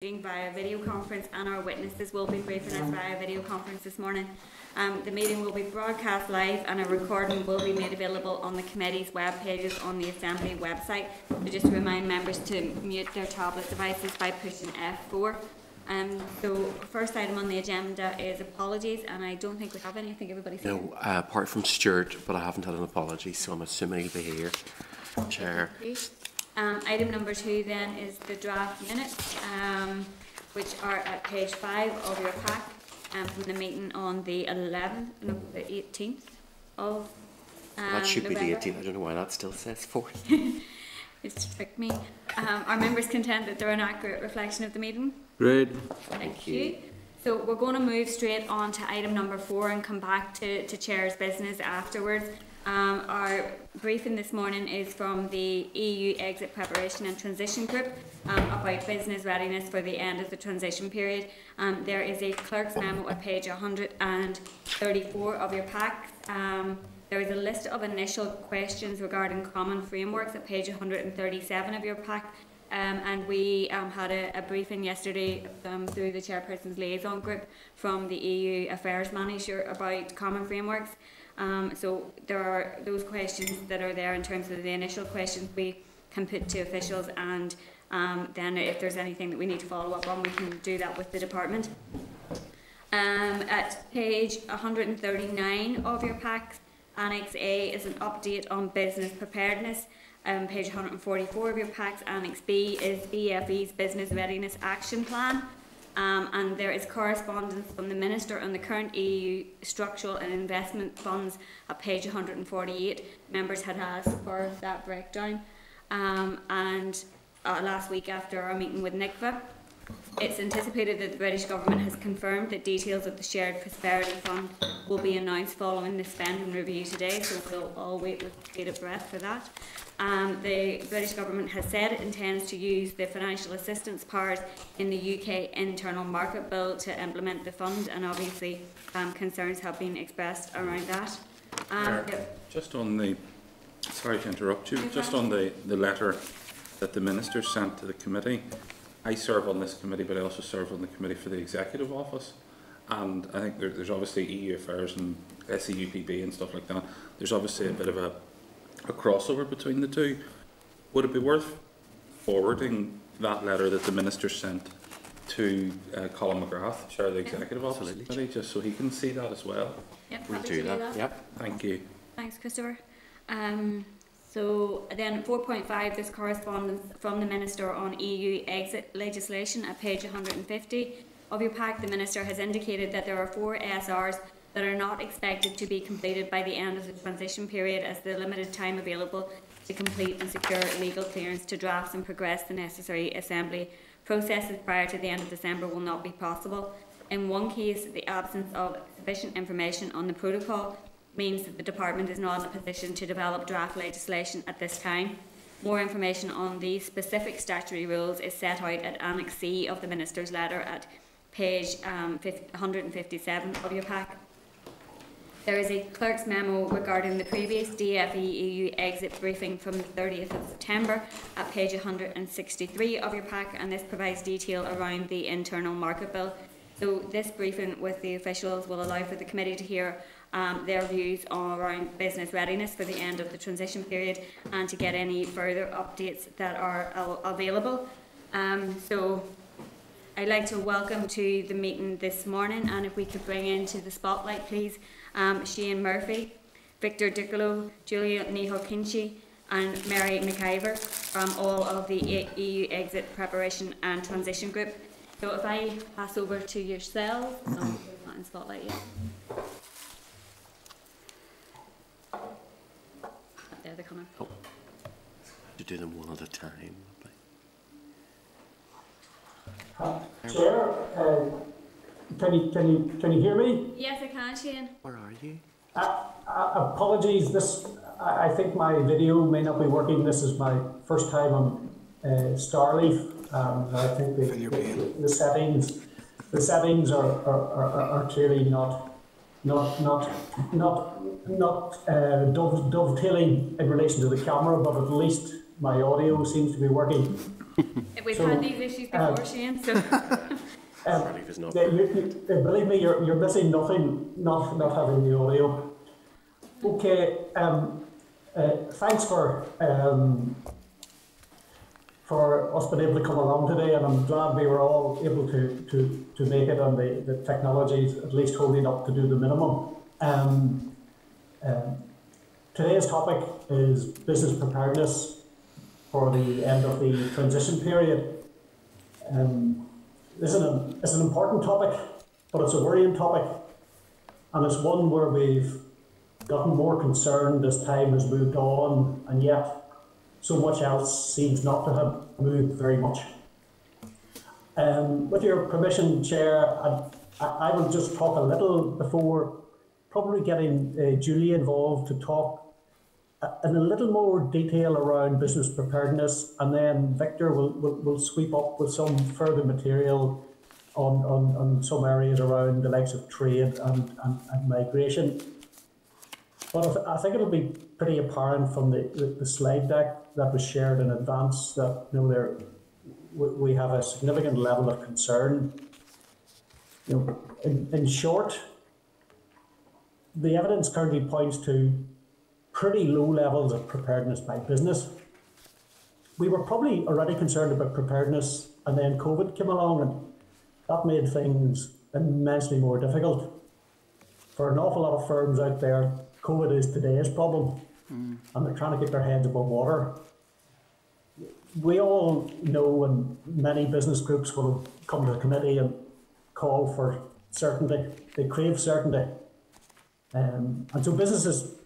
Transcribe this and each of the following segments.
via video conference and our witnesses will be briefing us via video conference this morning. Um, the meeting will be broadcast live and a recording will be made available on the committee's web pages on the Assembly website. So just to remind members to mute their tablet devices by pushing F4. Um, so first item on the agenda is apologies and I don't think we have any. I think everybody's here. No, uh, apart from Stuart, but I haven't had an apology, so I'm assuming he'll be here. Chair. Um, item number two then is the draft minutes, um, which are at page five of your pack, um, from the meeting on the eleventh, no, the eighteenth of, um, That should be the 18th. I don't know why that still says 4th. It's tricked me. Um, are members content that they're an accurate reflection of the meeting? Great. Thank you. So we're going to move straight on to item number four and come back to, to chair's business afterwards. Um, our briefing this morning is from the EU Exit Preparation and Transition Group um, about business readiness for the end of the transition period. Um, there is a clerk's memo at page 134 of your pack. Um, there is a list of initial questions regarding common frameworks at page 137 of your pack. Um, and we um, had a, a briefing yesterday um, through the chairperson's liaison group from the EU Affairs Manager about common frameworks. Um, so there are those questions that are there in terms of the initial questions we can put to officials, and um, then if there's anything that we need to follow up on, we can do that with the department. Um, at page 139 of your pack, Annex A is an update on business preparedness. Um, page 144 of your packs, Annex B is DFE's Business Readiness Action Plan. Um, and there is correspondence from the Minister on the current EU structural and investment funds at page 148. Members had asked for that breakdown. Um, and uh, last week after our meeting with NICVA, it's anticipated that the British Government has confirmed that details of the Shared Prosperity Fund will be announced following the spending review today, so we'll all wait with bated breath for that. Um, the British Government has said it intends to use the financial assistance powers in the UK Internal Market Bill to implement the fund, and obviously um, concerns have been expressed around that. Um, Just on the, sorry to interrupt you, just on the, the letter that the minister sent to the committee. I serve on this committee, but I also serve on the committee for the executive office. And I think there, there's obviously EU affairs and SEUPB and stuff like that. There's obviously a bit of a, a crossover between the two. Would it be worth forwarding that letter that the minister sent to uh, Colin McGrath, Chair of the Executive Office Absolutely. Just so he can see that as well? yep, We'll happy to do that. Yep. Thank you. Thanks, Christopher. Um, so then 4.5, this correspondence from the Minister on EU exit legislation at page 150 of your pack. The Minister has indicated that there are four SRs that are not expected to be completed by the end of the transition period as the limited time available to complete and secure legal clearance to drafts and progress the necessary assembly processes prior to the end of December will not be possible. In one case, the absence of sufficient information on the protocol means that the department is not in a position to develop draft legislation at this time. More information on these specific statutory rules is set out at Annex C of the Minister's letter at page um, 157 of your pack. There is a clerk's memo regarding the previous DFE EU exit briefing from the 30th of September at page 163 of your pack, and this provides detail around the internal market bill. So this briefing with the officials will allow for the committee to hear um, their views on around business readiness for the end of the transition period and to get any further updates that are available. Um, so I'd like to welcome to the meeting this morning, and if we could bring into the spotlight, please, um, Shane Murphy, Victor Dicolo, Julia Niho and Mary McIver from all of the EU Exit Preparation and Transition Group. So if I pass over to yourselves, no, not in spotlight yet. There they're coming. To do them one at a time. Chair, uh, can you, can you, can you hear me? Yes, I can, Shane. Where are you? Uh, uh, apologies, this, I, I think my video may not be working. This is my first time on uh, Starleaf. Um, I think the, the, the settings, the settings are, are, are, are clearly not, not, not, not, not uh, dove, dovetailing in relation to the camera, but at least my audio seems to be working. We've So, had these issues before, Shane, so Um, Sorry, there's you, you, uh, believe me, you're, you're missing nothing, not, not having the audio. Okay, um, uh, thanks for, um, for us being able to come along today, and I'm glad we were all able to, to, to make it, and the, the technology's at least holding up to do the minimum. Um, um, today's topic is business preparedness for the end of the transition period. Um, this is an, it's an important topic, but it's a worrying topic. And it's one where we've gotten more concerned as time has moved on, and yet so much else seems not to have moved very much. Um, with your permission, Chair, I, I I will just talk a little before probably getting uh, Julie involved to talk uh, in a little more detail around business preparedness, and then Victor will, will, will sweep up with some further material on, on, on some areas around the likes of trade and, and, and migration. But I th- I think it'll be pretty apparent from the, the, the slide deck that was shared in advance that you know there we, we have a significant level of concern. You know, in, in short, the evidence currently points to pretty low levels of preparedness by business. We were probably already concerned about preparedness, and then COVID came along, and that made things immensely more difficult. For an awful lot of firms out there, COVID is today's problem, mm. and they're trying to get their heads above water. We all know, and many business groups will come to the committee and call for certainty. They crave certainty. Um, and so businesses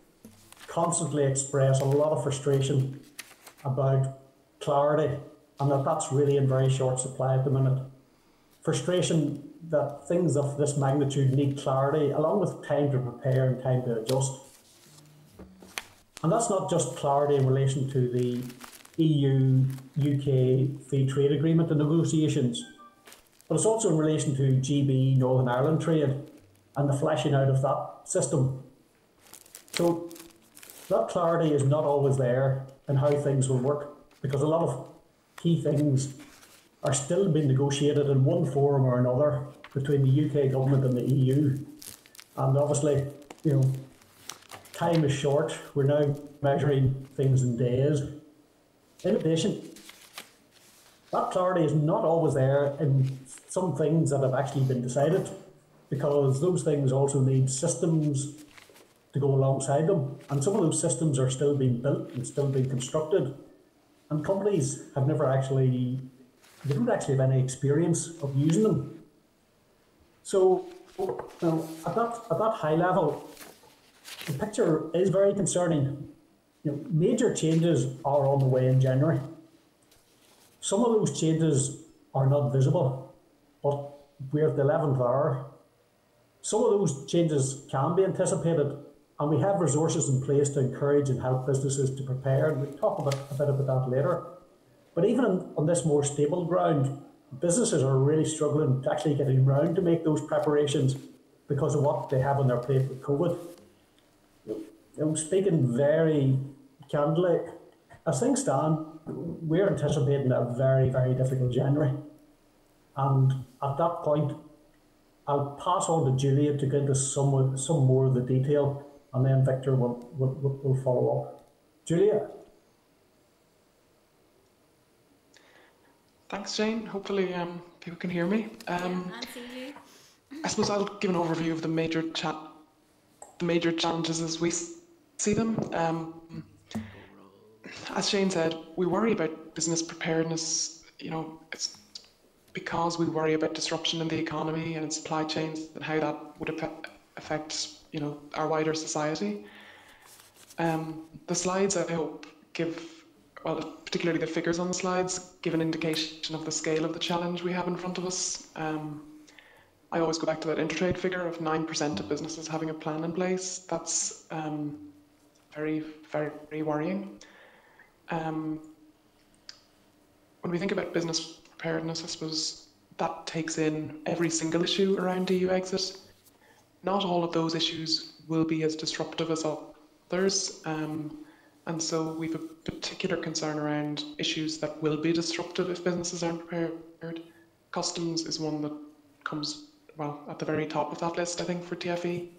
constantly express a lot of frustration about clarity and that that's really in very short supply at the minute. Frustration that things of this magnitude need clarity along with time to prepare and time to adjust. And that's not just clarity in relation to the EU UK free trade agreement and negotiations, but it's also in relation to GB Northern Ireland trade and the fleshing out of that system. So that clarity is not always there in how things will work because a lot of key things are still being negotiated in one form or another between the UK government and the EU. And obviously, you know, time is short. We're now measuring things in days. In addition, that clarity is not always there in some things that have actually been decided because those things also need systems to go alongside them. And some of those systems are still being built and still being constructed. And companies have never actually, they don't actually have any experience of using them. So, know, at that, at that high level, the picture is very concerning. You know, major changes are on the way in January. Some of those changes are not visible, but we're at the 11th hour. Some of those changes can be anticipated, and we have resources in place to encourage and help businesses to prepare, and we'll talk about, a bit about that later. But even on, on this more stable ground, businesses are really struggling to actually get around to make those preparations because of what they have on their plate with COVID. You know, speaking very candidly, as things stand, we're anticipating a very, very difficult January. And at that point, I'll pass on to Julia to get into some, some more of the detail, and then Victor will, will, will will follow up. Julia? Thanks, Shane. Hopefully, um, people can hear me. Um, yeah, I suppose I'll give an overview of the major cha- the major challenges as we see them. Um, as Shane said, we worry about business preparedness. You know, it's because we worry about disruption in the economy and in supply chains and how that would affect, you know our wider society. Um, the slides, I hope, give well, particularly the figures on the slides, give an indication of the scale of the challenge we have in front of us. Um, I always go back to that intertrade figure of 9% of businesses having a plan in place. That's um, very, very, very worrying. Um, when we think about business preparedness, I suppose that takes in every single issue around EU exit. Not all of those issues will be as disruptive as others. Um, And so we've a particular concern around issues that will be disruptive if businesses aren't prepared. Customs is one that comes, well, at the very top of that list, I think, for DFE.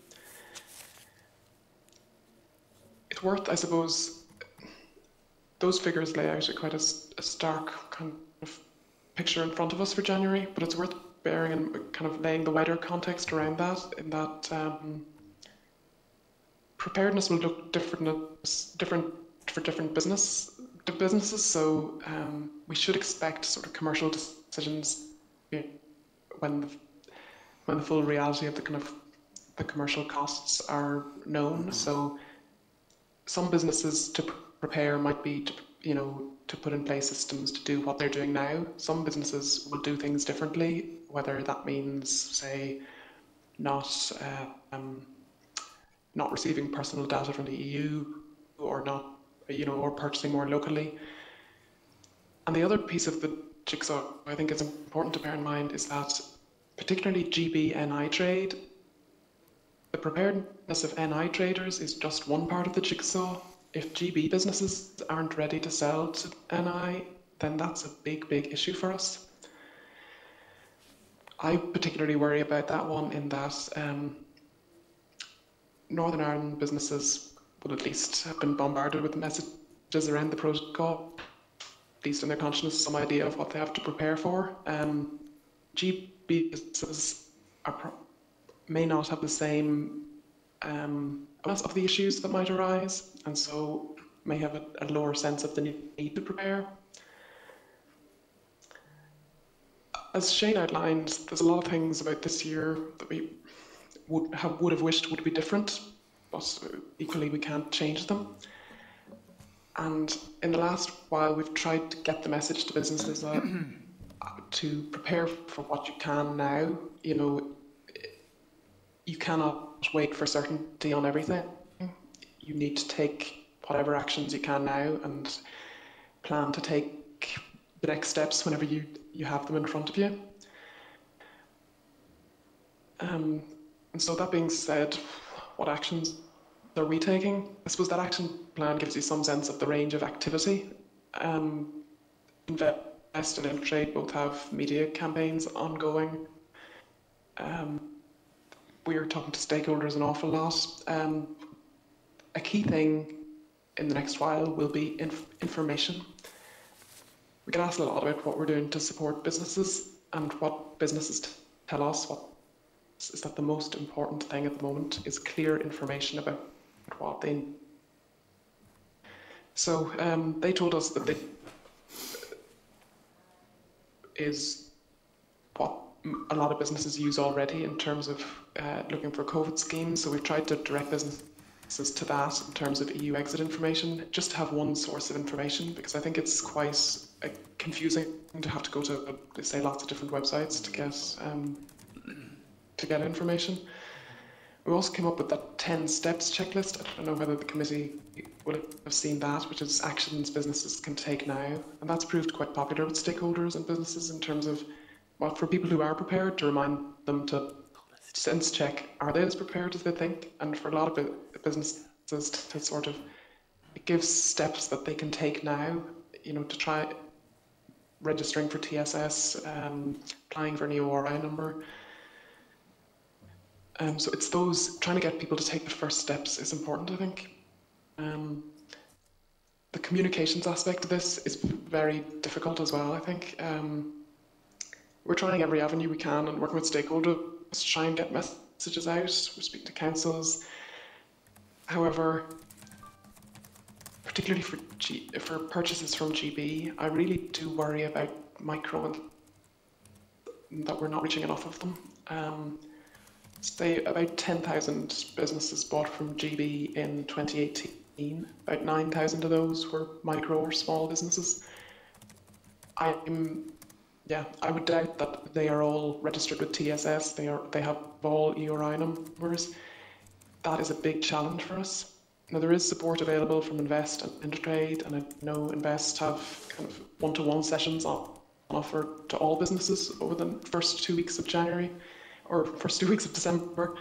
It's worth, I suppose, those figures lay out a quite a, a stark kind picture in front of us for January, but it's worth bearing and kind of laying the wider context around that, in that um, preparedness will look different different for different business businesses. So um, we should expect sort of commercial decisions when the, when the full reality of the kind of the commercial costs are known. So some businesses to prepare might be to, you know to put in place systems to do what they're doing now. Some businesses will do things differently, whether that means say not uh, um, not receiving personal data from the EU or not, you know, or purchasing more locally. And the other piece of the jigsaw I think is important to bear in mind is that particularly GB NI trade, the preparedness of NI traders is just one part of the jigsaw. If GB businesses aren't ready to sell to NI, then that's a big, big issue for us. I particularly worry about that one in that um, Northern Ireland businesses will at least have been bombarded with messages around the protocol, at least in their consciousness, some idea of what they have to prepare for. Um, GB businesses are, may not have the same um, of the issues that might arise, and so may have a, a lower sense of the need to prepare. As Shane outlined, there's a lot of things about this year that we would have would have wished would be different, but equally we can't change them. And in the last while, we've tried to get the message to businesses uh, to prepare for what you can now. You know, you cannot wait for certainty on everything. You need to take whatever actions you can now and plan to take the next steps whenever you, you have them in front of you. Um, and so that being said, what actions are we taking? I suppose that action plan gives you some sense of the range of activity. Um, Invest and Intertrade both have media campaigns ongoing. Um, we're talking to stakeholders an awful lot. Um, a key thing in the next while will be inf information. We get asked a lot about what we're doing to support businesses and what businesses tell us what is that the most important thing at the moment is clear information about what they. So um, they told us that they is what a lot of businesses use already in terms of uh, looking for COVID schemes. So we've tried to direct businesses to that in terms of EU exit information, just to have one source of information, because I think it's quite uh, confusing to have to go to, uh, say, lots of different websites to get um, to get information. We also came up with that 10 steps checklist. I don't know whether the committee will have seen that, which is actions businesses can take now. And that's proved quite popular with stakeholders and businesses in terms of, well, for people who are prepared to remind them to sense check, are they as prepared as they think? And for a lot of businesses to sort of, it gives steps that they can take now, you know, to try registering for TSS, um, applying for an EORI number, um, so it's those trying to get people to take the first steps is important, I think. Um, the communications aspect of this is very difficult as well, I think. Um, we're trying every avenue we can and working with stakeholders to try and get messages out. we speak to councils. However, particularly for G for purchases from GB, I really do worry about micro and that we're not reaching enough of them. Um, say about 10,000 businesses bought from GB in 2018. About 9,000 of those were micro or small businesses. I'm, yeah, I would doubt that they are all registered with TSS. They are, they have all EORI numbers. That is a big challenge for us. Now there is support available from Invest and Intertrade, and I know Invest have kind of one-to-one sessions on offer to all businesses over the first two weeks of January or first two weeks of December.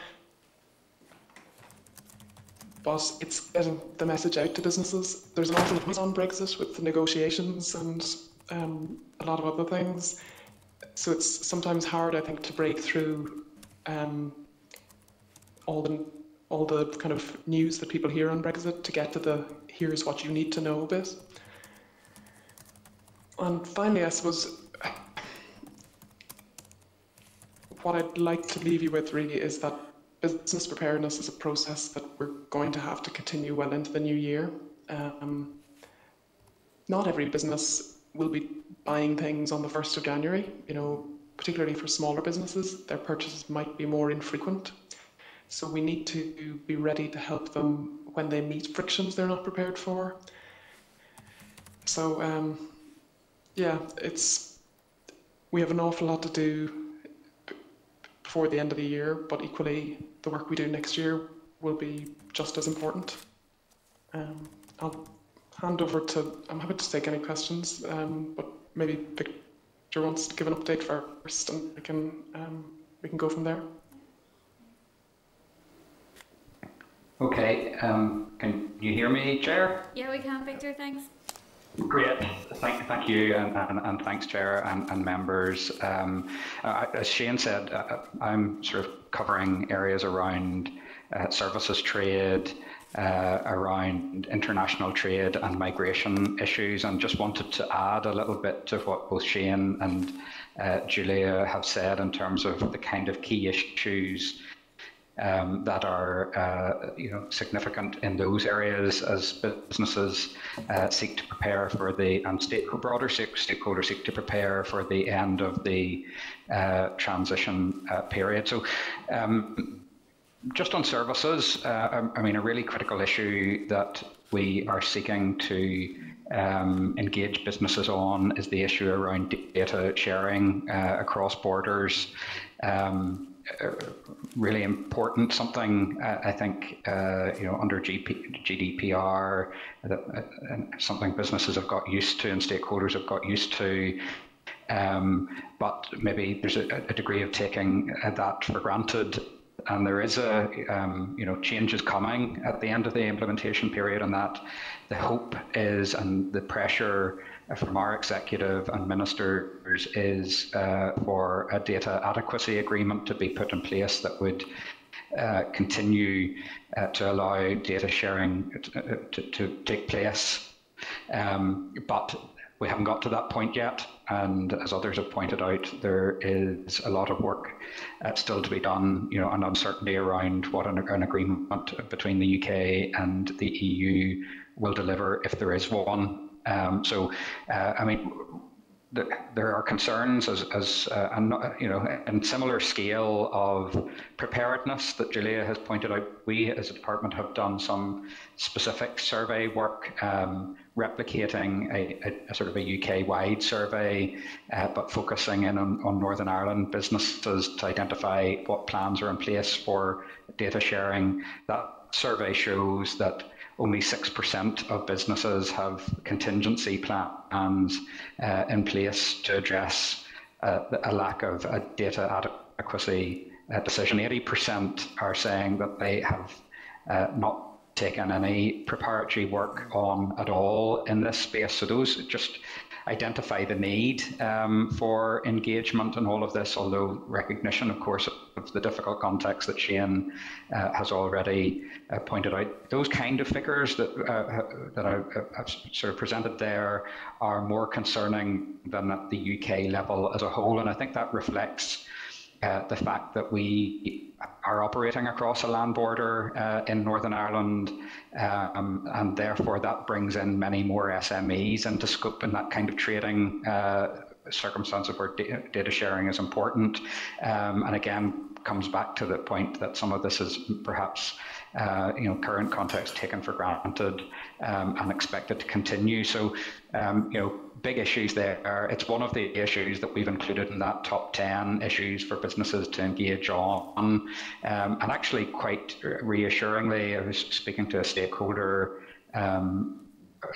but it's getting the message out to businesses. There's an awful lot on Brexit with the negotiations and um, a lot of other things. So it's sometimes hard, I think, to break through um, all the all the kind of news that people hear on Brexit to get to the here's what you need to know bit. And finally, I suppose what I'd like to leave you with really is that business preparedness is a process that we're going to have to continue well into the new year. Um, not every business will be buying things on the 1st of January. You know, particularly for smaller businesses, their purchases might be more infrequent. So we need to be ready to help them when they meet frictions they're not prepared for. So um, yeah, it's we have an awful lot to do before the end of the year, but equally the work we do next year will be just as important. Um, I'll hand over to. I'm happy to take any questions, um, but maybe Victor wants to give an update first, and we can um, we can go from there. Okay, um, can you hear me, Chair? Yeah, we can, Victor, thanks. Great, thank, thank you, and, and, and thanks, Chair and, and members. Um, uh, as Shane said, uh, I'm sort of covering areas around uh, services trade, uh, around international trade and migration issues, and just wanted to add a little bit to what both Shane and uh, Julia have said in terms of the kind of key issues um, that are uh, you know significant in those areas as businesses uh, seek to prepare for the and stake, broader stakeholders seek to prepare for the end of the uh, transition uh, period. So. Um, just on services, uh, I mean, a really critical issue that we are seeking to um, engage businesses on is the issue around data sharing uh, across borders. Um, really important. Something uh, I think uh, you know under GP, GDPR, that, uh, something businesses have got used to and stakeholders have got used to. Um, but maybe there's a, a degree of taking uh, that for granted and there is a um, you know changes coming at the end of the implementation period and that the hope is and the pressure from our executive and ministers is uh, for a data adequacy agreement to be put in place that would uh, continue uh, to allow data sharing to, to, to take place. Um, but we haven't got to that point yet. And as others have pointed out, there is a lot of work uh, still to be done, you know, and uncertainty around what an, an agreement between the UK and the EU will deliver if there is one. Um, so, uh, I mean, there are concerns as, as uh, and, you know, in similar scale of preparedness that Julia has pointed out. We, as a department, have done some specific survey work, um, replicating a, a, a, sort of a UK-wide survey, uh, but focusing in on, on Northern Ireland businesses to identify what plans are in place for data sharing. That survey shows that only 6% of businesses have contingency plans uh, in place to address uh, a lack of a data adequacy uh, decision. 80% are saying that they have uh, not taken any preparatory work on at all in this space. So those just identify the need um, for engagement and all of this, although recognition, of course, of the difficult context that Shane uh, has already uh, pointed out. Those kind of figures that, uh, that I, have sort of presented there are more concerning than at the UK level as a whole, and I think that reflects uh, the fact that we are operating across a land border uh, in Northern Ireland, um, and therefore that brings in many more SMEs into scope in that kind of trading uh, circumstance where data sharing is important. Um, and again, comes back to the point that some of this is perhaps uh, you know current context taken for granted um, and expected to continue. So um, you know big issues there. It's one of the issues that we've included in that top 10 issues for businesses to engage on. Um, and actually, quite reassuringly, I was speaking to a stakeholder um,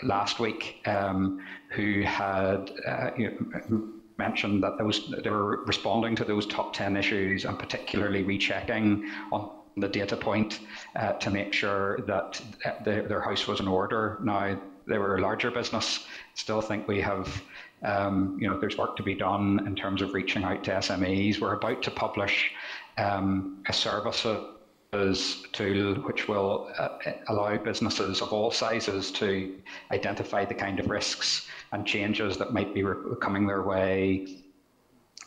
last week um, who had uh, you know, mentioned that those they were responding to those top 10 issues and particularly rechecking on the data point uh, to make sure that the, their house was in order. Now, they were a larger business. Still think we have, um, you know, there's work to be done in terms of reaching out to SMEs. We're about to publish um, a services tool which will uh, allow businesses of all sizes to identify the kind of risks and changes that might be coming their way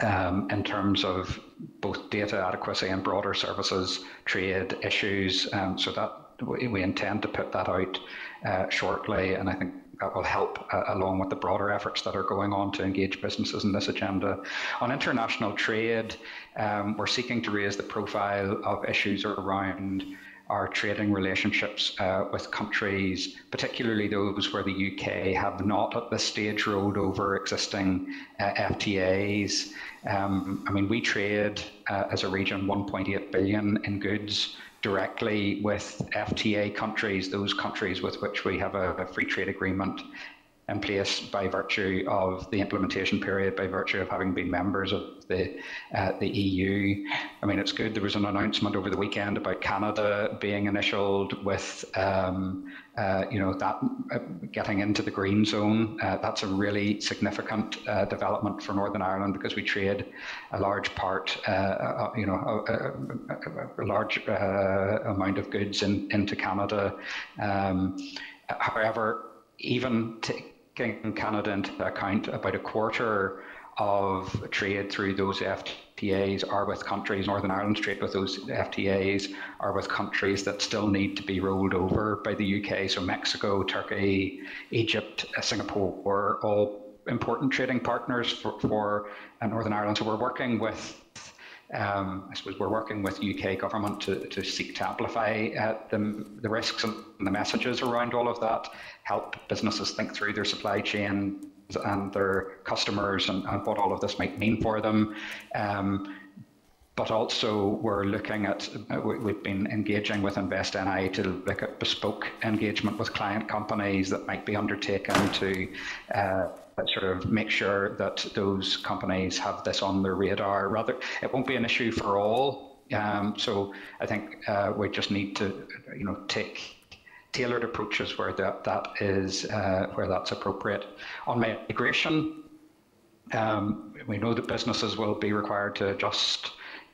um, in terms of both data adequacy and broader services trade issues. Um, so that we, we, intend to put that out uh, shortly, and I think that will help uh, along with the broader efforts that are going on to engage businesses in this agenda. On international trade, um, we're seeking to raise the profile of issues around our trading relationships uh, with countries, particularly those where the UK have not at this stage rolled over existing uh, FTAs. Um, I mean, we trade uh, as a region 1.8 billion in goods directly with FTA countries, those countries with which we have a, a free trade agreement in place by virtue of the implementation period, by virtue of having been members of the uh, the EU. I mean, it's good. There was an announcement over the weekend about Canada being initialed with, um, uh, you know, that uh, getting into the green zone. Uh, that's a really significant uh, development for Northern Ireland because we trade a large part, uh, you know, a, a, a large amount of goods in, into Canada. Um, however, even taking Canada into account, about a quarter of trade through those FTAs are with countries, Northern Ireland's trade with those FTAs are with countries that still need to be rolled over by the UK. So Mexico, Turkey, Egypt, uh, Singapore, all important trading partners for, for uh, Northern Ireland. So we're working with um, I suppose we're working with UK government to, to seek to amplify uh, the, the risks and the messages around all of that, help businesses think through their supply chain and their customers and, and, what all of this might mean for them. Um, but also we're looking at, uh, we've been engaging with Invest NI to look at bespoke engagement with client companies that might be undertaken to uh, sort of make sure that those companies have this on their radar. Rather, it won't be an issue for all. Um, so I think uh, we just need to, you know, take tailored approaches where that that is uh, where that's appropriate. On migration, um, we know that businesses will be required to adjust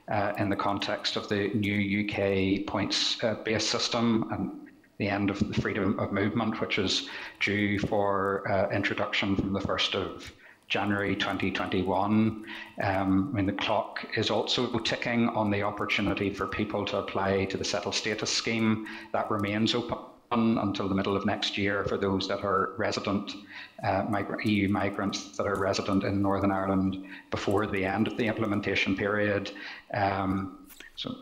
uh, in the context of the new UK points-based uh, system and the end of the freedom of movement, which is due for uh, introduction from the 1st of January 2021. Um, I mean, the clock is also ticking on the opportunity for people to apply to the settled status scheme. That remains open until the middle of next year for those that are resident uh, migrant, EU migrants that are resident in Northern Ireland before the end of the implementation period. Um, so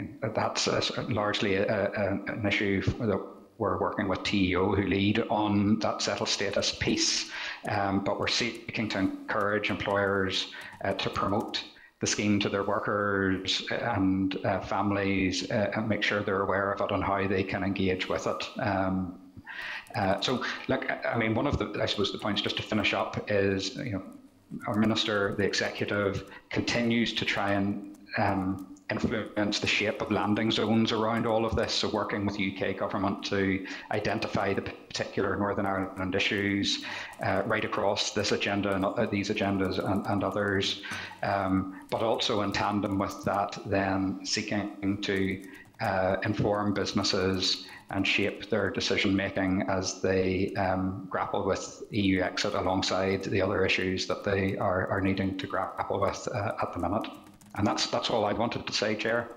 mean, that's largely a, a, an issue that we're working with TEO who lead on that settled status piece, um, but we're seeking to encourage employers uh, to promote the scheme to their workers and uh, families uh, and make sure they're aware of it and how they can engage with it. Um, uh, so, look, I mean, one of the, I suppose, the points just to finish up is, you know, our minister, the executive, continues to try and um, influence the shape of landing zones around all of this. So working with UK government to identify the particular Northern Ireland issues uh, right across this agenda and uh, these agendas and, and others, um, but also in tandem with that, then seeking to uh, inform businesses and shape their decision making as they um, grapple with EU exit alongside the other issues that they are, are needing to grapple with uh, at the minute. And that's, that's all I wanted to say, Chair.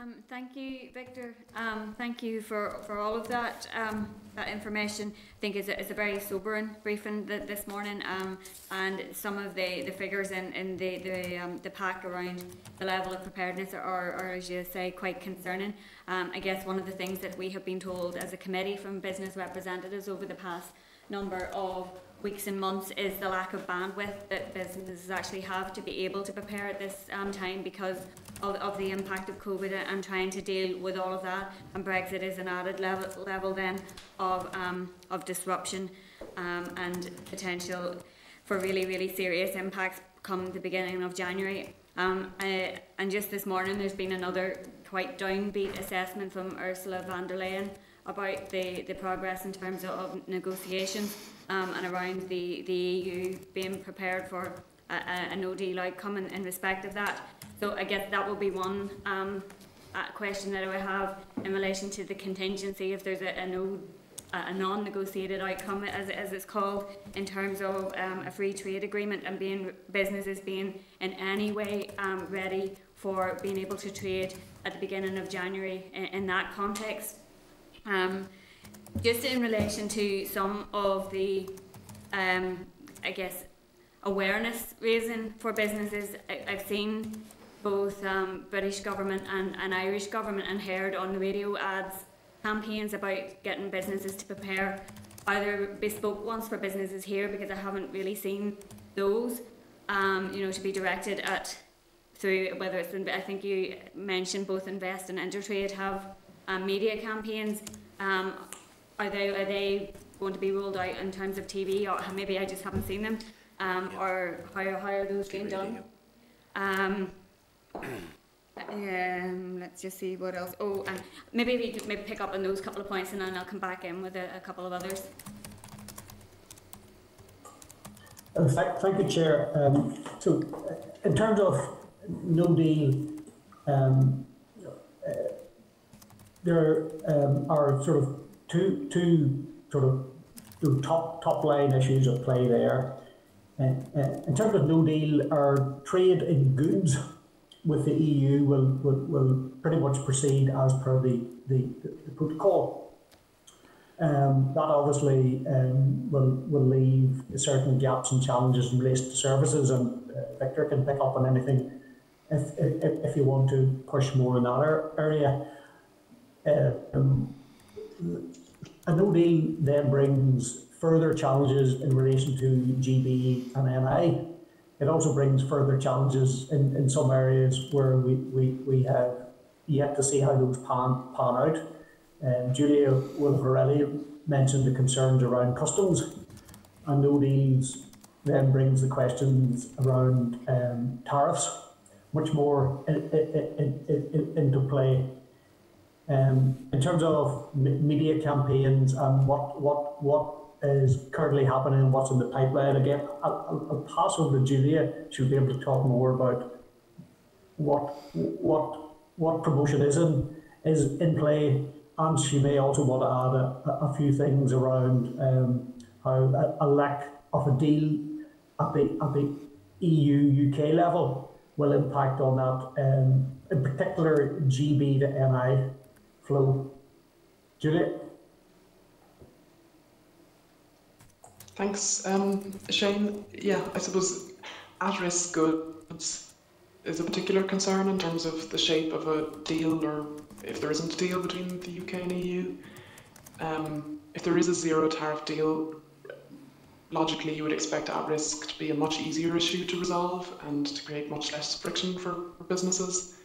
Um, thank you, Victor. Um, thank you for, for all of that um, that information. I think it's a, it's a very sobering briefing th this morning, um, and some of the, the figures in, in the the, um, the pack around the level of preparedness are, are, as you say, quite concerning. Um, I guess one of the things that we have been told as a committee from business representatives over the past number of weeks and months is the lack of bandwidth that businesses actually have to be able to prepare at this um, time because of, of, the impact of COVID and trying to deal with all of that. And Brexit is an added level, level then of, um, of disruption um, and potential for really, really serious impacts come the beginning of January. Um, I, and just this morning, there's been another quite downbeat assessment from Ursula von der Leyen about the, the progress in terms of, of negotiations um, and around the, the EU being prepared for a, a, a no deal outcome in, in respect of that. So I guess that will be one um, uh, question that I would have in relation to the contingency if there's a, a no a non-negotiated outcome, as, as it's called, in terms of um, a free trade agreement and being businesses being in any way um, ready for being able to trade at the beginning of January in, in that context. Um, just in relation to some of the, um, I guess, awareness raising for businesses, I, I've seen both um, British government and, and Irish government and heard on the radio ads campaigns about getting businesses to prepare either bespoke ones for businesses here because I haven't really seen those um, you know to be directed at through whether it's I think you mentioned both Invest and Intertrade have um, media campaigns um, are they are they going to be rolled out in terms of TV or maybe I just haven't seen them um, or how, how are those being done um, um, let's just see what else. Oh, and maybe we could maybe pick up on those couple of points, and then I'll come back in with a, a couple of others. Uh, thank, thank you, Chair. Um, so, uh, in terms of no deal, um, uh, there um, are sort of two two sort of the top top line issues at play there. Uh, uh, in terms of no deal, our trade in goods with the EU will, will, will pretty much proceed as per the, the, the protocol. Um, that obviously um, will, will leave certain gaps and challenges in relation to services, and uh, Victor can pick up on anything if, if, if you want to push more in that area. Uh, um, a no deal then brings further challenges in relation to GB and NI. It also brings further challenges in, in some areas where we, we, we have yet to see how those pan, pan out. Um, Julia will mentioned the concerns around customs, and no deals then brings the questions around um, tariffs much more in, in, in, into play. Um, in terms of media campaigns and what, what, what is currently happening and what's in the pipeline. Again, I'll, I'll pass over to Julia. She'll be able to talk more about what what what promotion is in is in play, and she may also want to add a, a few things around um, how a, a, lack of a deal at the at the EU UK level will impact on that, um, in particular GB to NI flow. Thanks, um, Shane. Yeah, I suppose at-risk goods is a particular concern in terms of the shape of a deal, or if there isn't a deal between the UK and EU. Um, if there is a zero tariff deal, logically you would expect at-risk to be a much easier issue to resolve and to create much less friction for, for businesses.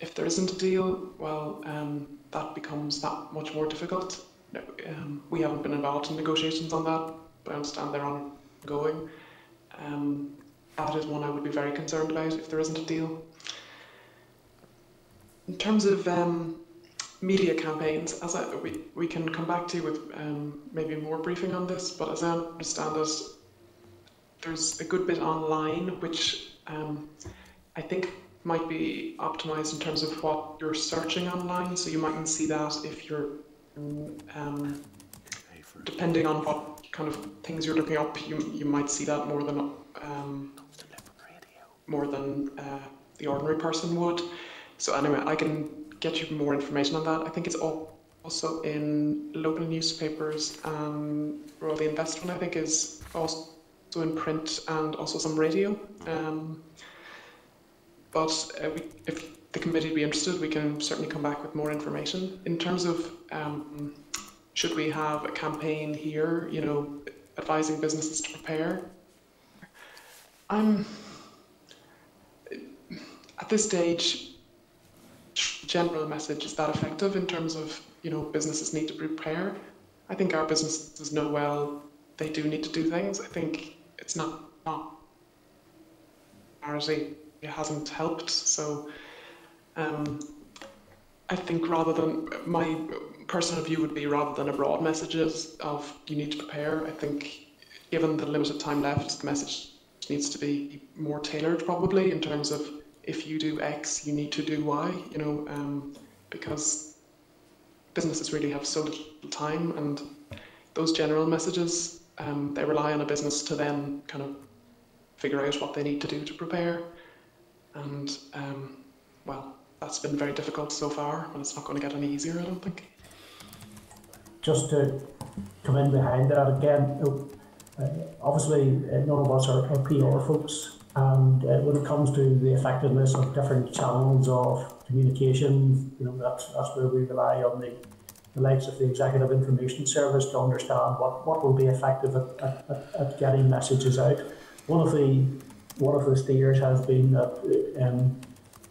If there isn't a deal, well, um, that becomes that much more difficult. Um, we haven't been involved in negotiations on that, but I understand they're ongoing. Um, that is one I would be very concerned about if there isn't a deal. In terms of um, media campaigns, as I, we, we can come back to you with um, maybe more briefing on this, but as I understand it, there's a good bit online which um, I think might be optimized in terms of what you're searching online. So you mightn't see that if you're, um, depending on what kind of things you're looking up, you, you might see that more than um, more than uh, the ordinary person would. So anyway, I can get you more information on that. I think it's all also in local newspapers. Um, Royal the Invest one, I think, is also in print and also some radio. Um, but uh, we, if the committee would be interested, we can certainly come back with more information. In terms of um, should we have a campaign here, you know, advising businesses to prepare? I'm at this stage, general message is that effective in terms of you know businesses need to prepare. I think our businesses know well they do need to do things. I think it's not not clarity it hasn't helped. So um, I think rather than my personal view would be rather than a broad messages of you need to prepare, I think given the limited time left, the message needs to be more tailored probably in terms of if you do X, you need to do Y, you know, um, because businesses really have so little time and those general messages, um, they rely on a business to then kind of figure out what they need to do to prepare. And um, well, that's been very difficult so far, and it's not going to get any easier, I don't think. Just to come in behind that again, uh, obviously uh, none of us are, PR folks, and uh, when it comes to the effectiveness of different channels of communication, you know that's that's where we rely on the, the likes of the Executive Information Service to understand what, what will be effective at, at, at getting messages out. One of the one of the steers has been that um,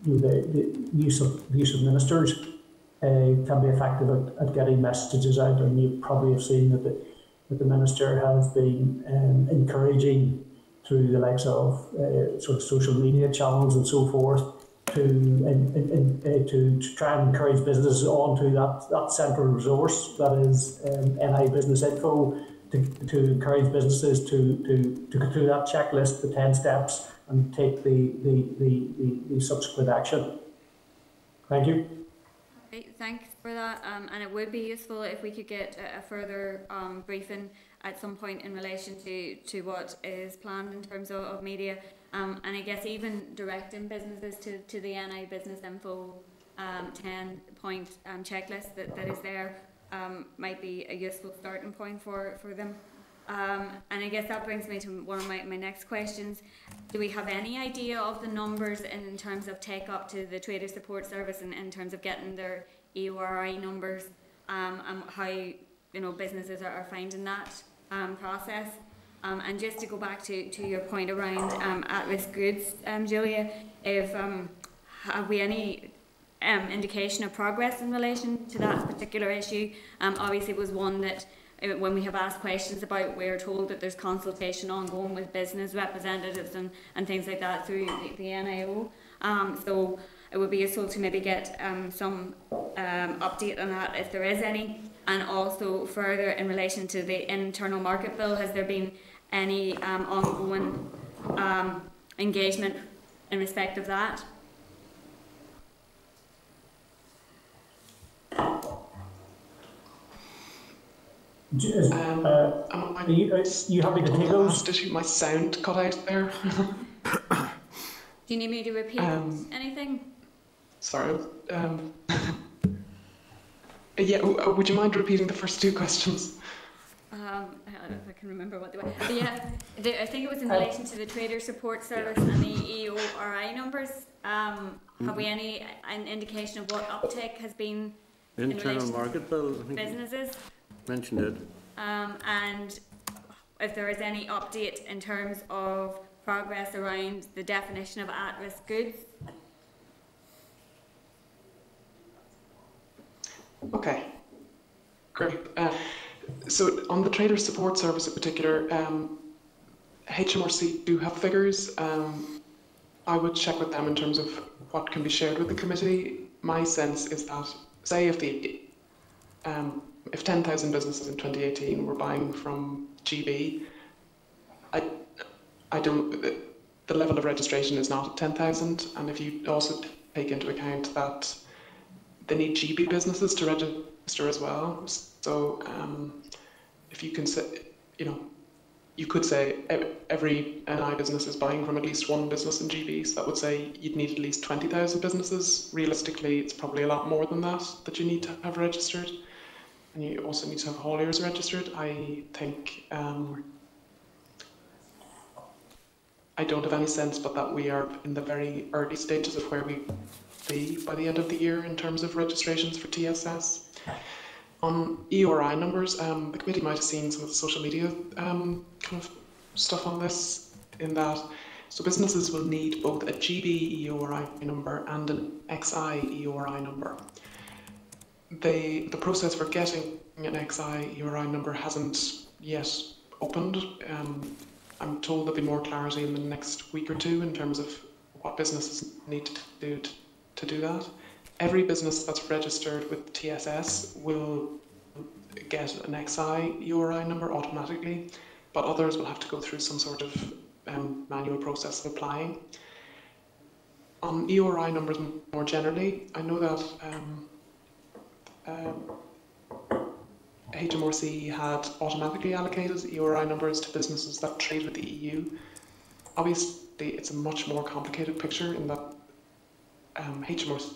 you know, the, the use of the use of ministers uh, can be effective at, at getting messages out, and you probably have seen that the, that the minister has been um, encouraging through the likes of uh, sort of social media channels and so forth to in, in, in, uh, to, to try and encourage businesses onto that, that central resource that is um, NI Business Info to, to encourage businesses to, to, to go through that checklist, the 10 steps, and take the, the, the, the, the subsequent action. Thank you. Right, thanks for that. Um, and it would be useful if we could get a, a further um, briefing at some point in relation to, to what is planned in terms of, of media. Um, and I guess even directing businesses to, to the NI Business Info um, 10 point um, checklist that, that is there um, might be a useful starting point for, for them. Um, and I guess that brings me to one of my, my next questions. Do we have any idea of the numbers in, in terms of take up to the Trader Support Service and in terms of getting their EORI numbers um, and how you know businesses are, are finding that um, process? Um, and just to go back to, to your point around um, at-risk goods, um, Julia, if um, have we any um, indication of progress in relation to that particular issue? Um, obviously, it was one that uh, when we have asked questions about, we're told that there's consultation ongoing with business representatives and, and things like that through the, the NIO. Um, so it would be useful to maybe get um, some um, update on that if there is any. And also further in relation to the internal market bill, has there been any um, ongoing um, engagement in respect of that? J- is- Um, uh, am I- are you, are you happy to take the those? last my sound cut out there. Do you need me to repeat Um, anything? Sorry. Um, yeah, w- uh, would you mind repeating the first two questions? Um, I don't know if I can remember what they were. But yeah, the, I think it was in Uh, relation to the Trader Support Service and the EORI numbers. Um, have we any an indication of what uptake has been in Internal relation to market bill, I think businesses? mentioned it. Um, and if there is any update in terms of progress around the definition of at-risk goods? Okay, great. Uh, so on the trader support service in particular, um, HMRC do have figures. Um, I would check with them in terms of what can be shared with the committee. My sense is that, say, if the um, if 10,000 businesses in 2018 were buying from GB, I, I don't. The, level of registration is not 10,000, and if you also take into account that they need GB businesses to register as well. So um, if you can you know, you could say every NI business is buying from at least one business in GB. So that would say you'd need at least 20,000 businesses. Realistically, it's probably a lot more than that that you need to have registered. And you also need to have hauliers registered. I think um, I don't have any sense but that we are in the very early stages of where we be by the end of the year in terms of registrations for TSS. On EORI numbers, um, the committee might have seen some of the social media um, kind of stuff on this in that so businesses will need both a GB EORI number and an XI EORI number. They, the process for getting an XI EORI number hasn't yet opened. Um, I'm told there'll be more clarity in the next week or two in terms of what businesses need to do to, to do that. Every business that's registered with TSS will get an XI EORI number automatically, but others will have to go through some sort of um, manual process of applying. On EORI numbers more generally, I know that um, um, HMRC had automatically allocated EORI numbers to businesses that trade with the EU. Obviously, it's a much more complicated picture in that um, HMRC,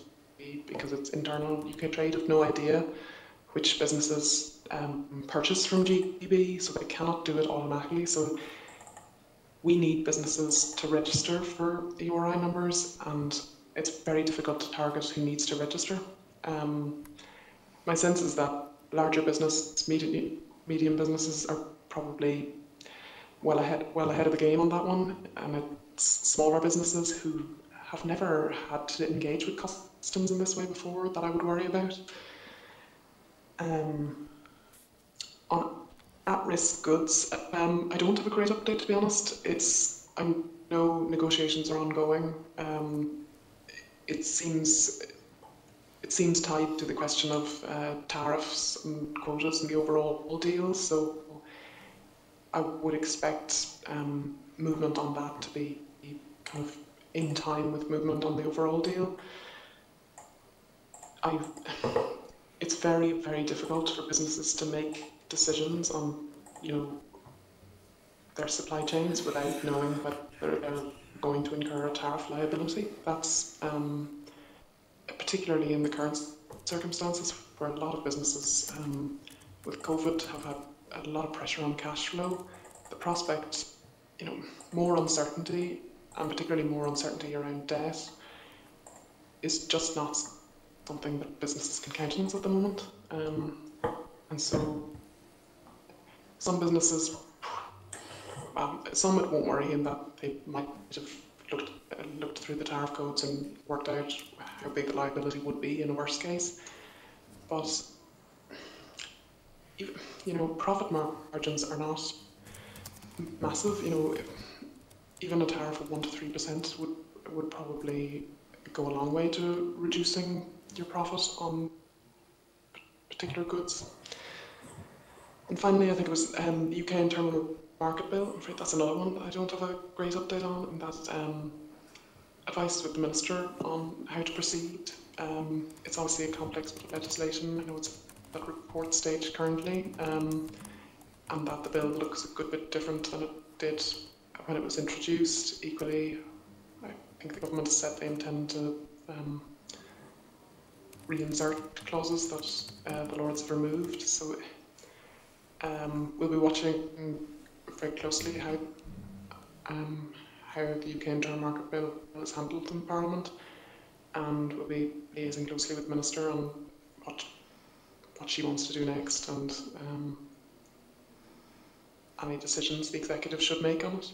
because it's internal UK trade, have no idea which businesses um, purchase from GB, so they cannot do it automatically. So we need businesses to register for EORI numbers, and it's very difficult to target who needs to register. Um, my sense is that larger businesses, medium, medium businesses are probably well ahead, well ahead of the game on that one, and it's smaller businesses who have never had to engage with customs in this way before that I would worry about. Um, on at-risk goods, um, I don't have a great update to be honest. It's I know negotiations are ongoing. Um, it seems it seems tied to the question of uh, tariffs and quotas and the overall deal. So I would expect um, movement on that to be kind of in time with movement on the overall deal. I, it's very, very difficult for businesses to make decisions on, you know, their supply chains without knowing whether they're going to incur a tariff liability. That's um, particularly in the current circumstances where a lot of businesses um, with COVID have had a lot of pressure on cash flow. The prospect, you know, more uncertainty and particularly more uncertainty around debt is just not something that businesses can countenance at the moment. Um, and so some businesses, um, some it won't worry in that they might have looked, uh, looked through the tariff codes and worked out how big the liability would be in a worst case. But, you know, profit margins are not massive. You know, even a tariff of 1% to 3% would, would probably go a long way to reducing your profit on particular goods. And finally, I think it was um, the UK Internal Market Bill. I'm afraid that's another one I don't have a great update on, and that's um, advice with the Minister on how to proceed. Um, it's obviously a complex legislation. I know it's at report stage currently, um, and that the bill looks a good bit different than it did when it was introduced. Equally, I think the government has said they intend to um, reinsert clauses that uh, the Lords have removed. So um, we'll be watching very closely how um, how the UK Internal Market Bill is handled in Parliament, and we'll be liaising closely with the Minister on what what she wants to do next and um, any decisions the executive should make on it.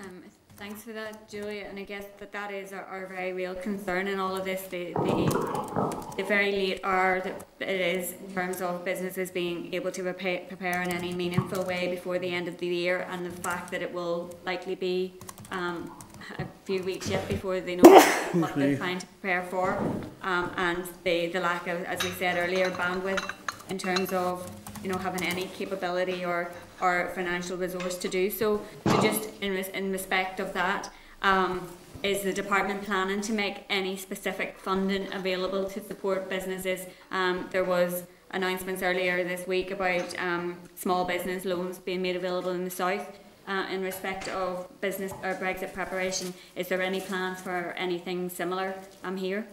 Um, thanks for that, Julia. And I guess that that is our, our very real concern in all of this. The, the, the very late hour that it is in terms of businesses being able to prepare, prepare in any meaningful way before the end of the year, and the fact that it will likely be um, a few weeks yet before they know what they're trying to prepare for, um, and the, the lack of, as we said earlier, bandwidth in terms of you know having any capability or or financial resource to do so. So just in, res- in respect of that, um, is the department planning to make any specific funding available to support businesses? Um, there was announcements earlier this week about um, small business loans being made available in the south. Uh, in respect of business or Brexit preparation, is there any plans for anything similar um, here?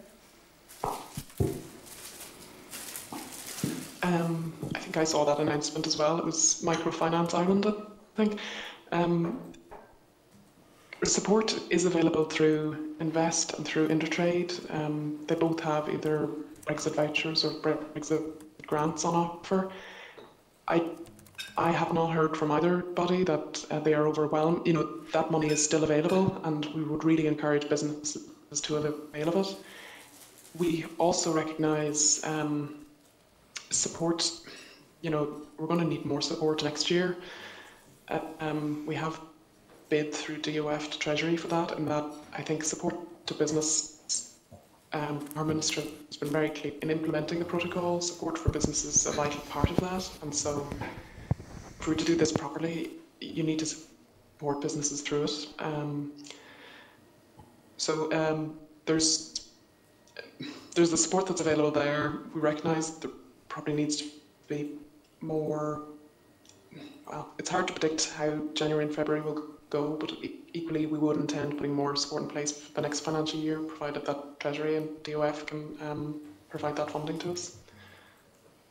Um, I think I saw that announcement as well. It was Microfinance Ireland, I think. Um, support is available through Invest and through Intertrade. Um, they both have either Brexit vouchers or Brexit grants on offer. I I have not heard from either body that uh, they are overwhelmed. You know that money is still available, and we would really encourage businesses to avail of it. We also recognise um, support, you know, we're going to need more support next year. Uh, um, we have bid through DOF to Treasury for that, and that I think support to business. Um, our minister has been very clear in implementing the protocol. Support for business is a vital part of that, and so for to do this properly, you need to support businesses through it. Um, so um, there's there's the support that's available there. We recognise there probably needs to be more. Well, it's hard to predict how January and February will go, but equally we would intend putting more support in place for the next financial year, provided that Treasury and DOF can um, provide that funding to us.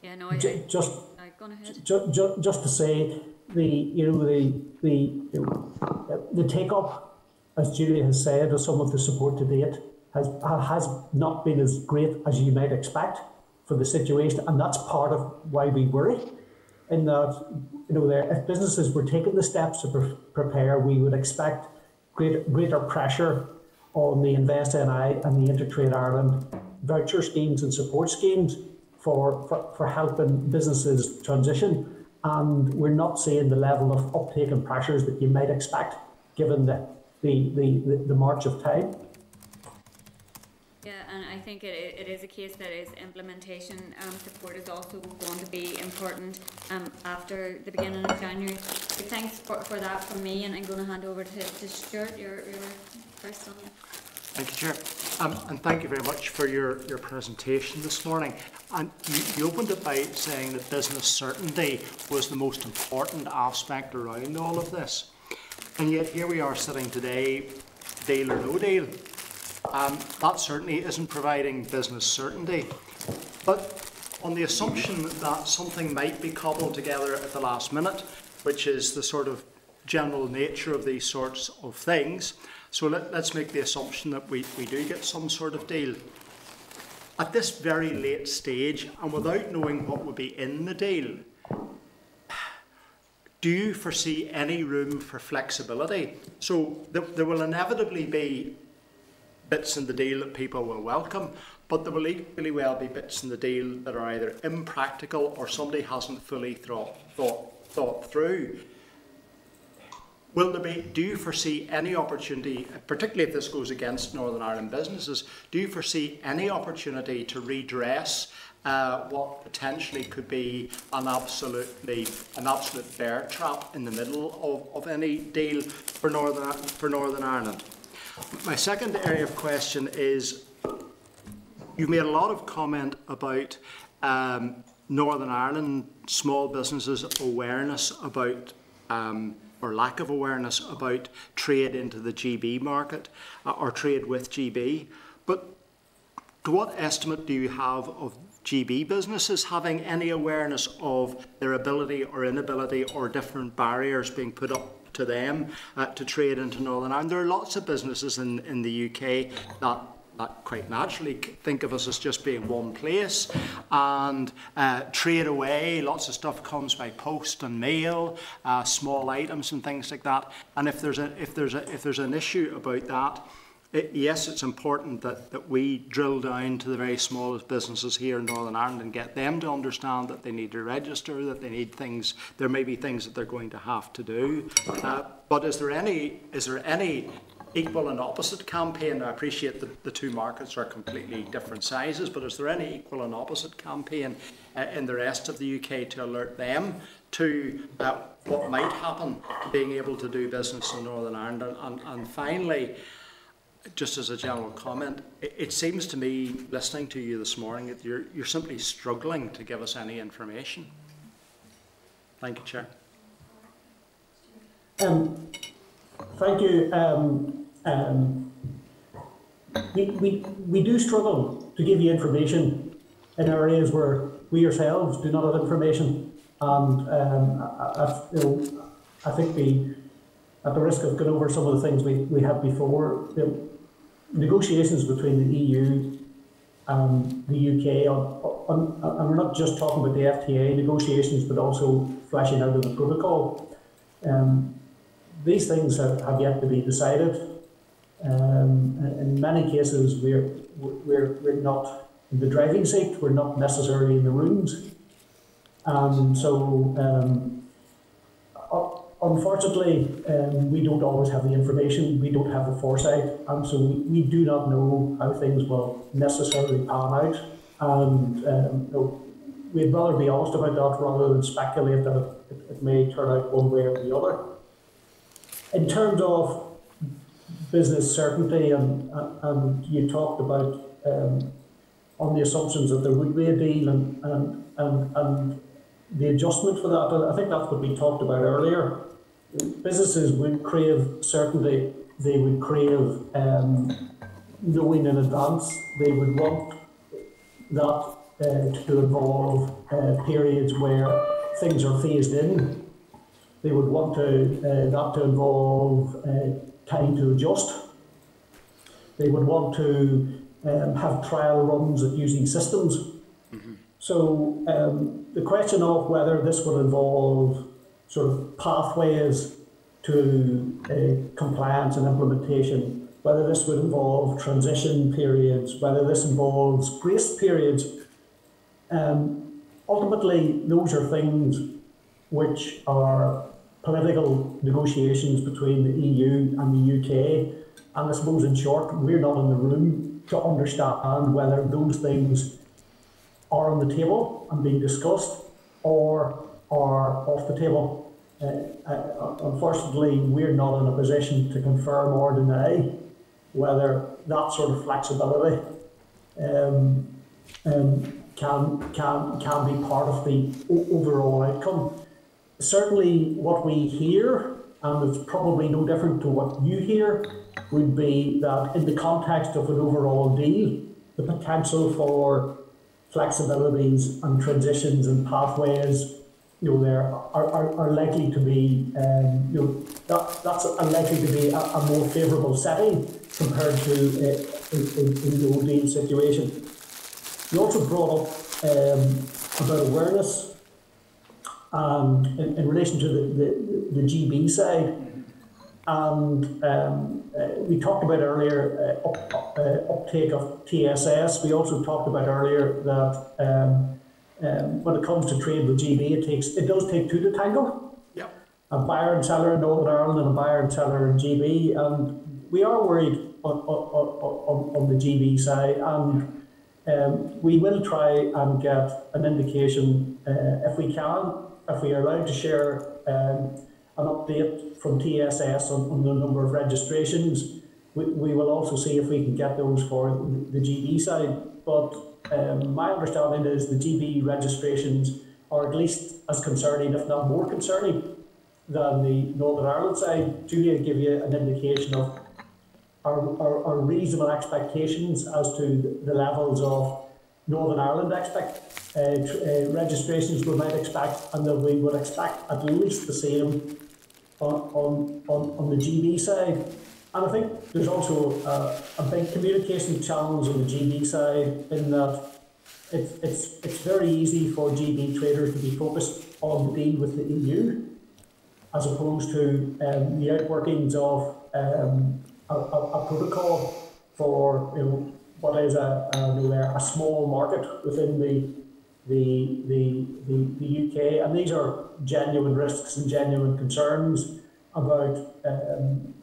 Yeah, no, I, Ju- Just, I, go ahead. ju- ju- just to say, the, you know, the, the, you know, uh, the take up, as Julia has said, of some of the support to date has, has not been as great as you might expect for the situation, and that's part of why we worry. In that, you know, there, if businesses were taking the steps to pre- prepare, we would expect great, greater pressure on the Invest NI and the Intertrade Ireland voucher schemes and support schemes for, for, for helping businesses transition. And we're not seeing the level of uptake and pressures that you might expect given the, the, the, the march of time. I think it, it is a case that is implementation um, support is also going to be important um, after the beginning of January. Thanks for, for that from me, and I'm going to hand over to, to Stuart. First on. Thank you, Chair. Um, and thank you very much for your, your presentation this morning. And you, you opened it by saying that business certainty was the most important aspect around all of this. And yet here we are sitting today, deal or no deal. Um, that certainly isn't providing business certainty. But on the assumption that something might be cobbled together at the last minute, which is the sort of general nature of these sorts of things, so let, let's make the assumption that we, we do get some sort of deal. At this very late stage, and without knowing what would be in the deal, do you foresee any room for flexibility? So there, there will inevitably be bits in the deal that people will welcome, but there will equally well be bits in the deal that are either impractical or somebody hasn't fully thought, thought, thought through. Will there be, do you foresee any opportunity, particularly if this goes against Northern Ireland businesses, do you foresee any opportunity to redress uh, what potentially could be an absolutely an absolute bear trap in the middle of, of any deal for Northern for Northern Ireland? My second area of question is you've made a lot of comment about um, Northern Ireland small businesses' awareness about um, or lack of awareness about trade into the GB market uh, or trade with GB. But to what estimate do you have of GB businesses having any awareness of their ability or inability or different barriers being put up to them uh, to trade into Northern Ireland. There are lots of businesses in, in the UK that that quite naturally think of us as just being one place and uh, trade away. Lots of stuff comes by post and mail, uh, small items and things like that. And if there's a, if there's a, if there's an issue about that, it, yes, it's important that, that we drill down to the very smallest businesses here in Northern Ireland and get them to understand that they need to register, that they need things. There may be things that they're going to have to do. Uh, but is there any is there any equal and opposite campaign? I appreciate that the two markets are completely different sizes, but is there any equal and opposite campaign uh, in the rest of the UK to alert them to uh, what might happen being able to do business in Northern Ireland? And, and, and finally, just as a general comment, it, it, seems to me, listening to you this morning, that you're, you're simply struggling to give us any information. Thank you, Chair. Um, thank you. Um, um, we, we, we do struggle to give you information in areas where we ourselves do not have information. And um, I, I, you know, I think the, at the risk of going over some of the things we, we had before, you know, negotiations between the EU and the UK, on, and we're not just talking about the FTA negotiations, but also fleshing out of the protocol. Um, these things have, have yet to be decided. Um, in many cases, we're, we're, we're not in the driving seat, we're not necessarily in the rooms. And so, um, unfortunately, um, we don't always have the information, we don't have the foresight, and so we, we do not know how things will necessarily pan out. And um, you know, we'd rather be honest about that rather than speculate that it, it may turn out one way or the other. In terms of business certainty, and, and you talked about um, on the assumptions that there would be a deal and, and, and, and the adjustment for that, I think that's what we talked about earlier. Businesses would crave certainty, they would crave um, knowing in advance, they would want that uh, to involve uh, periods where things are phased in. They would want to, uh, that to involve uh, time to adjust. They would want to um, have trial runs at using systems. Mm-hmm. So um, the question of whether this would involve sort of pathways to uh, compliance and implementation, whether this would involve transition periods, whether this involves grace periods, um, ultimately those are things which are political negotiations between the EU and the UK. And I suppose, in short, we're not in the room to understand whether those things are on the table and being discussed or are off the table. Uh, uh, unfortunately, we're not in a position to confirm or deny whether that sort of flexibility um, um, can, can, can be part of the overall outcome. Certainly what we hear, and it's probably no different to what you hear, would be that in the context of an overall deal, the potential for flexibilities and transitions and pathways, you know, there are, are, are likely to be, um, you know, that, that's likely to be a, a more favourable setting compared to uh, in, in, in, the old deal situation. You also brought up um, about awareness um, in, in relation to the, the, the GB side. And um, uh, we talked about earlier uh, up, uh, uptake of TSS. We also talked about earlier that um, when it comes to trade with GB, it takes it does take two to tango. Yep. A buyer and seller in Northern Ireland and a buyer and seller in GB, and we are worried on, on, on, on the GB side, and um, we will try and get an indication uh, if we can if we are allowed to share um, an update from TSS on, on the number of registrations, we, we will also see if we can get those for the GB side. But um, my understanding is the GB registrations are at least as concerning, if not more concerning, than the Northern Ireland side. Julia give you an indication of our, our, our reasonable expectations as to the levels of Northern Ireland expect uh, uh, registrations we might expect, and that we would expect at least the same on, on, on, on the GB side. And I think there's also a, a big communication challenge on the GB side in that it's, it's, it's very easy for GB traders to be focused on the deal with the EU as opposed to um, the outworkings of um, a, a, a, protocol for you know, what is a, a, a small market within the, the, the, the, the UK. And these are genuine risks and genuine concerns about um,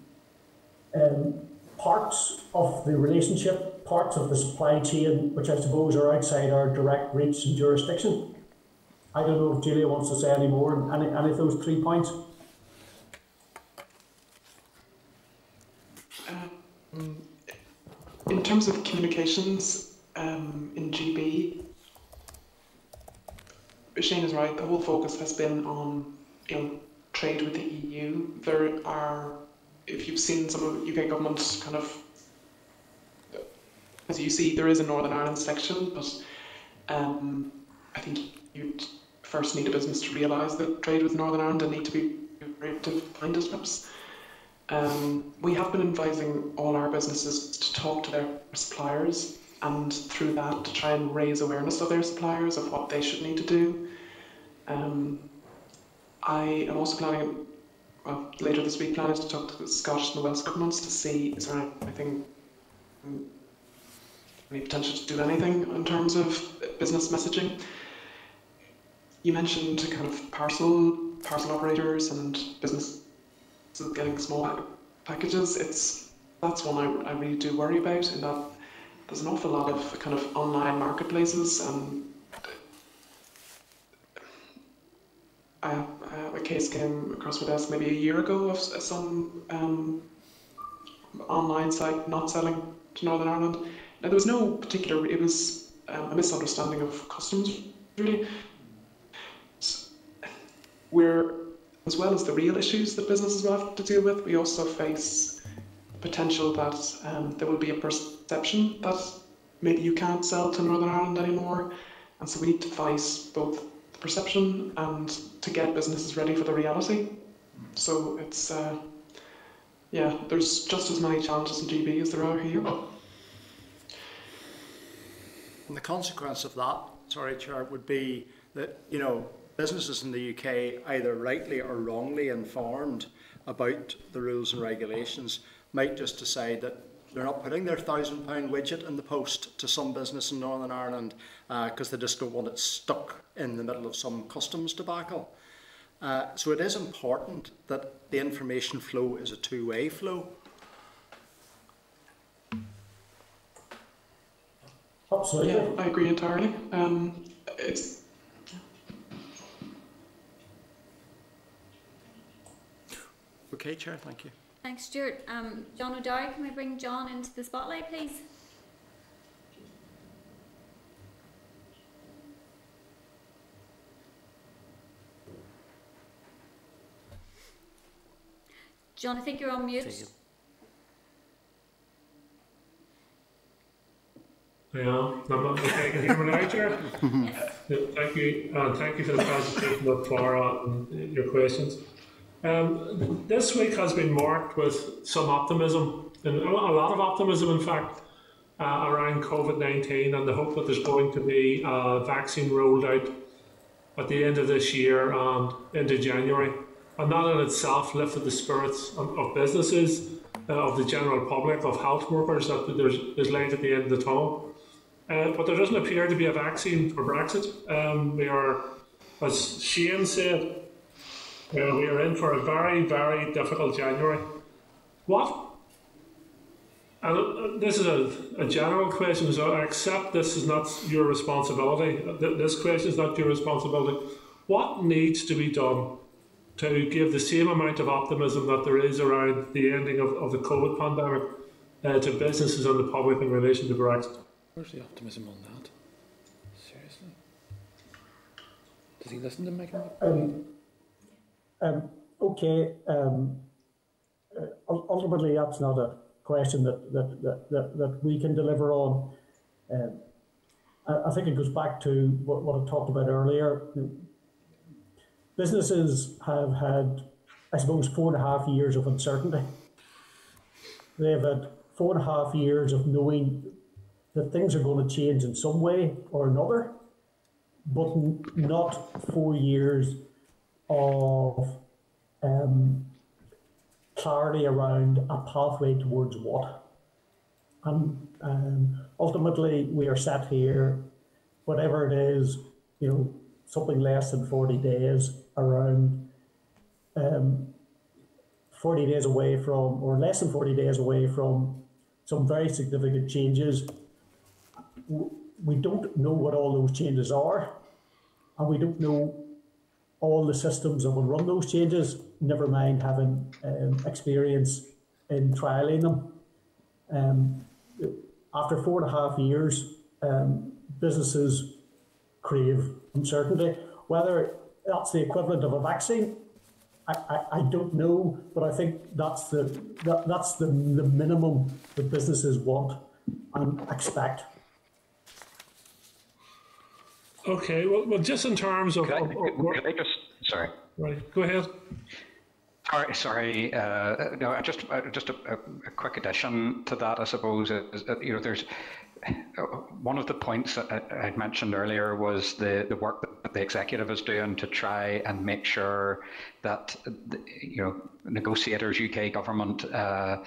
um, parts of the relationship, parts of the supply chain, which I suppose are outside our direct reach and jurisdiction. I don't know if Julia wants to say any more on any, any of those three points. Um, in terms of communications um, in GB, Shane is right. The whole focus has been on you know trade with the EU. There are, if you've seen some of UK government kind of, as you see, there is a Northern Ireland section, but um, I think you'd first need a business to realise that trade with Northern Ireland and need to be to find us. Um, we have been advising all our businesses to talk to their suppliers and through that to try and raise awareness of their suppliers of what they should need to do. Um, I am also planning, well, later this week, planning to talk to the Scottish and the Welsh governments to see is there anything, mm, any potential to do anything in terms of business messaging. You mentioned kind of parcel parcel operators and businesses getting small packages, it's that's one I, I really do worry about in that there's an awful lot of kind of online marketplaces and I, I, a case came across my desk maybe a year ago of some um, online site not selling to Northern Ireland. Now there was no particular, it was um, a misunderstanding of customs really. So we're, as well as the real issues that businesses will have to deal with, we also face potential that um, there will be a perception that maybe you can't sell to Northern Ireland anymore. And so we need to fight both the perception and to get businesses ready for the reality. So it's, uh, yeah, there's just as many challenges in GB as there are here. And the consequence of that, sorry, Chair, would be that, you know, businesses in the UK, either rightly or wrongly informed about the rules and regulations, might just decide that they're not putting their thousand pound widget in the post to some business in Northern Ireland because uh, they just don't want it stuck in the middle of some customs debacle. Uh, so it is important that the information flow is a two-way flow. Absolutely. Yeah, I agree entirely. Um, it's Okay, Chair, thank you. Thanks, Stuart. Um, John O'Dowd, can we bring John into the spotlight, please? John, I think you're on mute. I am. I'm not okay. Can you hear me now, Chair? Yes. Thank you, and thank you for the presentation of Clara and your questions. Um, this week has been marked with some optimism, and a lot of optimism, in fact, uh, around COVID 19 and the hope that there's going to be a vaccine rolled out at the end of this year and into January. And that in itself lifted the spirits of, of businesses, uh, of the general public, of health workers, that there's, there's light at the end of the tunnel. Uh, but there doesn't appear to be a vaccine for Brexit. Um, we are, as Shane said, uh, we are in for a very, very difficult January. What? And uh, this is a, a general question, so I accept this is not your responsibility. This question is not your responsibility. What needs to be done to give the same amount of optimism that there is around the ending of, of the COVID pandemic uh, to businesses and the public in relation to Brexit? Where's the optimism on that? Seriously? Does he listen to Mike? Um, um, okay, um, uh, ultimately that's not a question that, that, that, that, that we can deliver on. Um, I, I think it goes back to what, what I talked about earlier. Businesses have had, I suppose, four and a half years of uncertainty. They've had four and a half years of knowing that things are going to change in some way or another, but not four years of um, clarity around a pathway towards what. And um, ultimately, we are sat here, whatever it is, you know, something less than 40 days around um, 40 days away from, or less than 40 days away from some very significant changes. We don't know what all those changes are, and we don't know all the systems that will run those changes, never mind having um, experience in trialing them. Um, after four and a half years, um, businesses crave uncertainty. Whether that's the equivalent of a vaccine. I, I, I don't know, but I think that's the that, that's the, the minimum that businesses want and expect. Okay, well, well just in terms of. Could I, of, of, could I just, sorry. Right, go ahead. Sorry, sorry. Uh, no, just uh, just a, a, quick addition to that, I suppose. Is, is, you know, there's one of the points that I, mentioned earlier was the the work that the executive is doing to try and make sure that you know negotiators, UK government. Uh,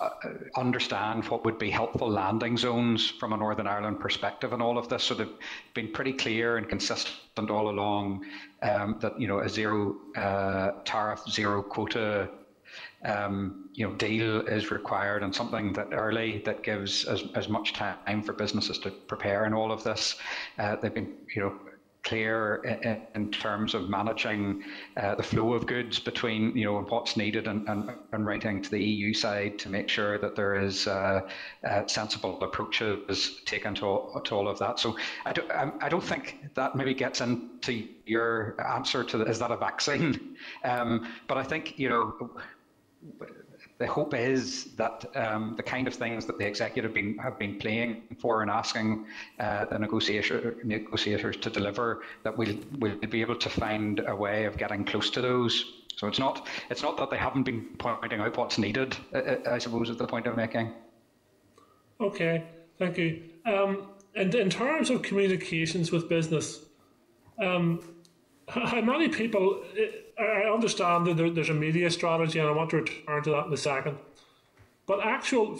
uh, understand what would be helpful landing zones from a Northern Ireland perspective and all of this. So they've been pretty clear and consistent all along um, that you know a zero uh, tariff, zero quota um, you know, deal is required and something that early that gives as, as much time for businesses to prepare in all of this. Uh, they've been, you know, clear in, in terms of managing uh, the flow of goods between you know what's needed and, and, and writing to the EU side to make sure that there is uh, uh, sensible approaches taken to all, to all of that. So I don't, I don't think that maybe gets into your answer to the, is that a vaccine? Um, but I think you know the hope is that um, the kind of things that the executive been, have been playing for and asking uh, the negotiator, negotiators to deliver, that we'll, we'll be able to find a way of getting close to those. So it's not it's not that they haven't been pointing out what's needed. I, I suppose is the point I'm making. Okay, thank you. Um, and in terms of communications with business, um, how many people? I understand that there's a media strategy, and I want to return to that in a second. But actual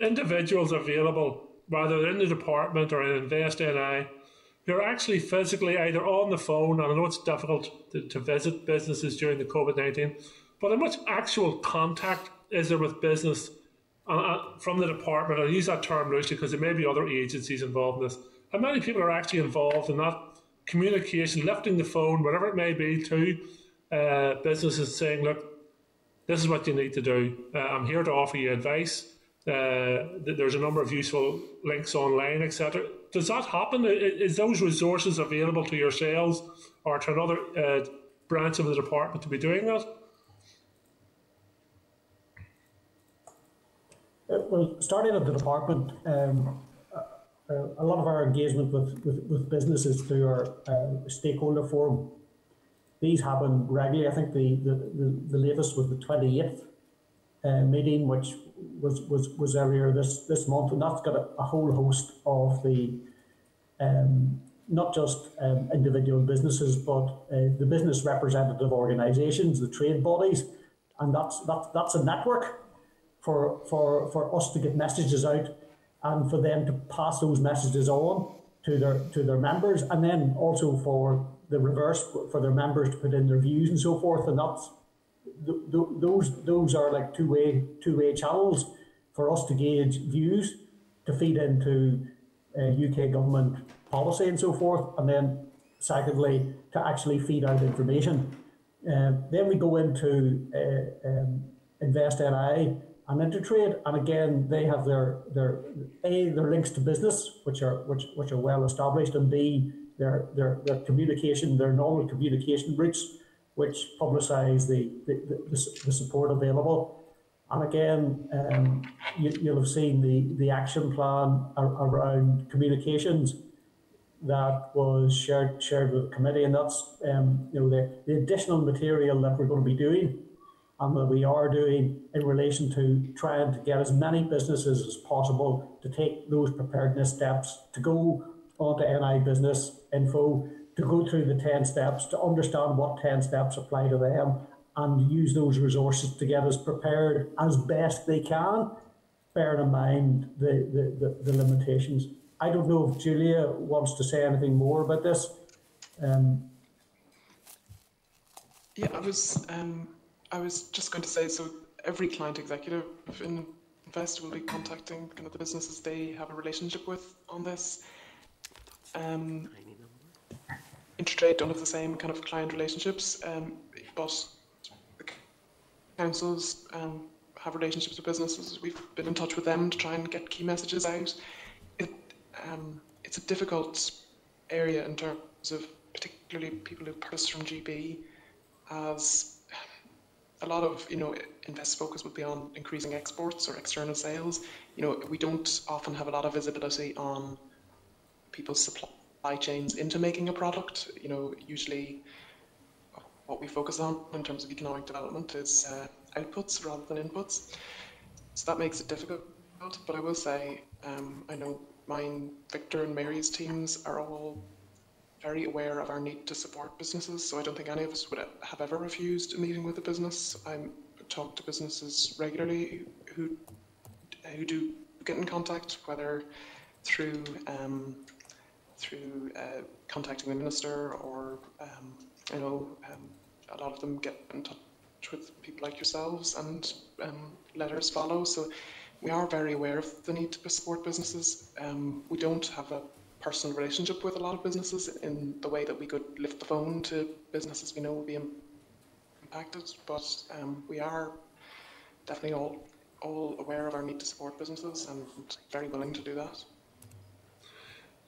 individuals available, whether in the department or in Invest NI, who are actually physically either on the phone, and I know it's difficult to, to visit businesses during the COVID 19, but how much actual contact is there with business uh, uh, from the department? I use that term loosely because there may be other agencies involved in this. How many people are actually involved in that communication, lifting the phone, whatever it may be, to uh, businesses saying, look, this is what you need to do. Uh, I'm here to offer you advice. Uh, there's a number of useful links online, etc. Does that happen? Is those resources available to yourselves or to another uh, branch of the department to be doing that? Uh, well, starting at the department, um, uh, a lot of our engagement with, with, with businesses through our uh, stakeholder forum. These happen regularly. I think the, the, the, the latest was the 28th uh, meeting, which was, was, was earlier this, this month, and that's got a, a whole host of the um, not just um, individual businesses, but uh, the business representative organisations, the trade bodies, and that's that's that's a network for for for us to get messages out and for them to pass those messages on to their to their members, and then also for the reverse for their members to put in their views and so forth. And that's those those are like two way two way channels for us to gauge views to feed into uh, UK government policy and so forth, and then secondly to actually feed out information. Uh, then we go into uh, um, Invest NI and Intertrade, and again they have their their a their links to business, which are which which are well established, and b their their their communication, their normal communication routes, which publicise the the, the the, support available. And again, um, you, you'll have seen the, the action plan around communications that was shared shared with the committee, and that's um, you know the, the additional material that we're going to be doing and that we are doing in relation to trying to get as many businesses as possible to take those preparedness steps, to go onto NI Business Info, to go through the 10 steps, to understand what 10 steps apply to them, and use those resources to get as prepared as best they can, bearing in mind the, the, the, the limitations. I don't know if Julia wants to say anything more about this. Um, yeah, I was um, I was just going to say, so every client executive in Invest will be contacting kind of the businesses they have a relationship with on this. Um, Intertrade don't have the same kind of client relationships, um, but councils um, have relationships with businesses. We've been in touch with them to try and get key messages out. It, um, it's a difficult area in terms of particularly people who purchase from GB as a lot of you know invest focus would be on increasing exports or external sales. You know, we don't often have a lot of visibility on people's supply chains into making a product. You know, usually what we focus on in terms of economic development is uh, outputs rather than inputs. So that makes it difficult. But I will say, um, I know mine, Victor, and Mary's teams are all very aware of our need to support businesses, so I don't think any of us would have ever refused a meeting with a business. I talk to businesses regularly who who do get in contact, whether through um, through uh, contacting the minister or um, I know um, a lot of them get in touch with people like yourselves and um, letters follow. So we are very aware of the need to support businesses. Um, we don't have a personal relationship with a lot of businesses in the way that we could lift the phone to businesses we know will be impacted, but um, we are definitely all all aware of our need to support businesses and very willing to do that.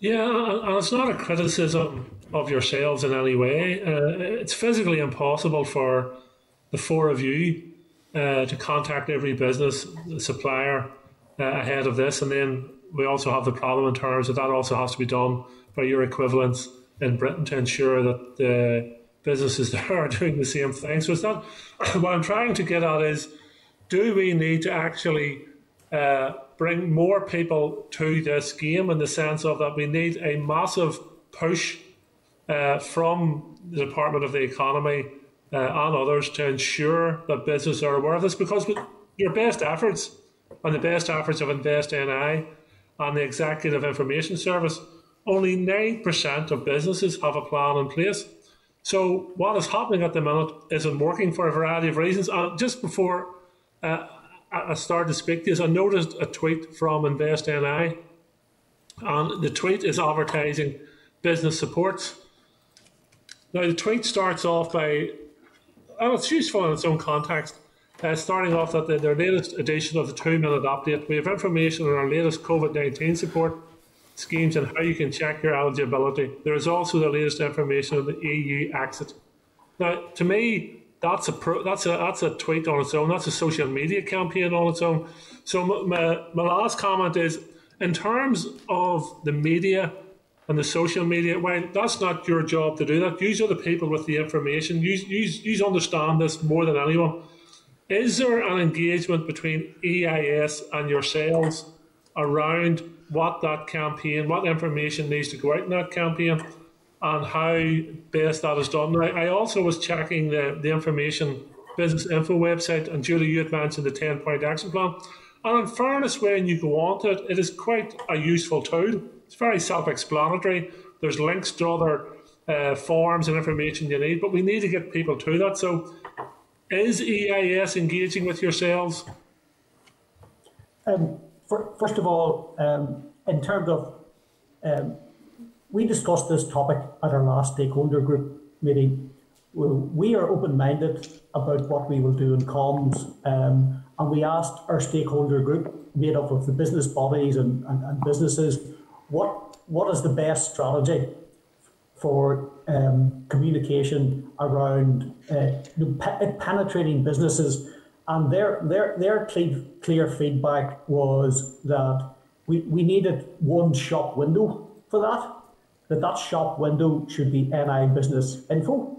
Yeah, and it's not a criticism of yourselves in any way. Uh, it's physically impossible for the four of you uh, to contact every business supplier uh, ahead of this, and then we also have the problem in terms that that also has to be done by your equivalents in Britain to ensure that the businesses there are doing the same thing. So it's not what I'm trying to get at is do we need to actually uh, bring more people to this game in the sense of that we need a massive push uh, from the Department of the Economy uh, and others to ensure that businesses are aware of this because your best efforts and the best efforts of Invest NI and the Executive Information Service, only 9% of businesses have a plan in place. So what is happening at the minute isn't working for a variety of reasons. And just before uh, I started to speak to this, I noticed a tweet from Invest NI, and the tweet is advertising business supports. Now, the tweet starts off by, and it's useful in its own context, uh, starting off that the, their latest edition of the two minute update. We have information on our latest COVID 19 support schemes and how you can check your eligibility. There is also the latest information on the EU exit. Now, to me, that's a pro, that's a that's a tweet on its own. That's a social media campaign on its own. So my, my last comment is in terms of the media and the social media. Well, that's not your job to do that. You are the people with the information. You understand this more than anyone. Is there an engagement between EIS and yourselves around what that campaign, what information needs to go out in that campaign? and how best that is done. Now, I also was checking the, the information business info website, and Julie, you had mentioned the 10 point action plan. And in fairness, when you go on to it, it is quite a useful tool. It's very self explanatory. There's links to other uh, forms and information you need, but we need to get people to that. So, is EIS engaging with yourselves? Um, for, first of all, um, in terms of um, we discussed this topic at our last stakeholder group meeting. We are open minded about what we will do in comms, um, and we asked our stakeholder group, made up of the business bodies and, and, and businesses, what, what is the best strategy for um, communication around uh, penetrating businesses. And their, their, their clear, clear feedback was that we, we needed one shop window for that that that shop window should be NI Business Info.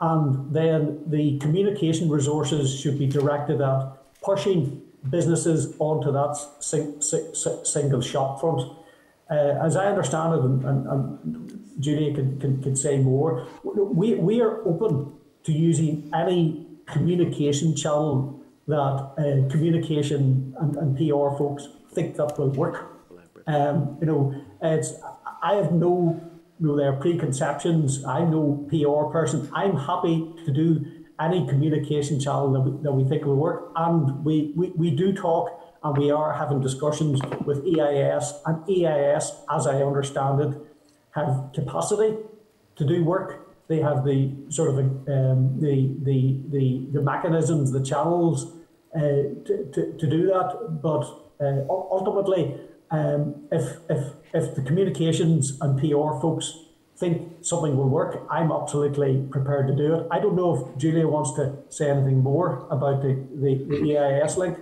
And then the communication resources should be directed at pushing businesses onto that sing, sing, single shop front. Uh, as I understand it, and, and, and Julia could, can, can say more, we, we are open to using any communication channel that uh, communication and, and PR folks think that will work. Um, you know, it's I have no, no their preconceptions. I'm no PR person. I'm happy to do any communication channel that we, that we think will work. And we, we, we do talk and we are having discussions with EIS. And EIS, as I understand it, have capacity to do work. They have the sort of um, the, the, the, the mechanisms, the channels uh, to, to, to do that. But uh, ultimately, um, if, if, if the communications and PR folks think something will work, I'm absolutely prepared to do it. I don't know if Julia wants to say anything more about the, the, the EIS link.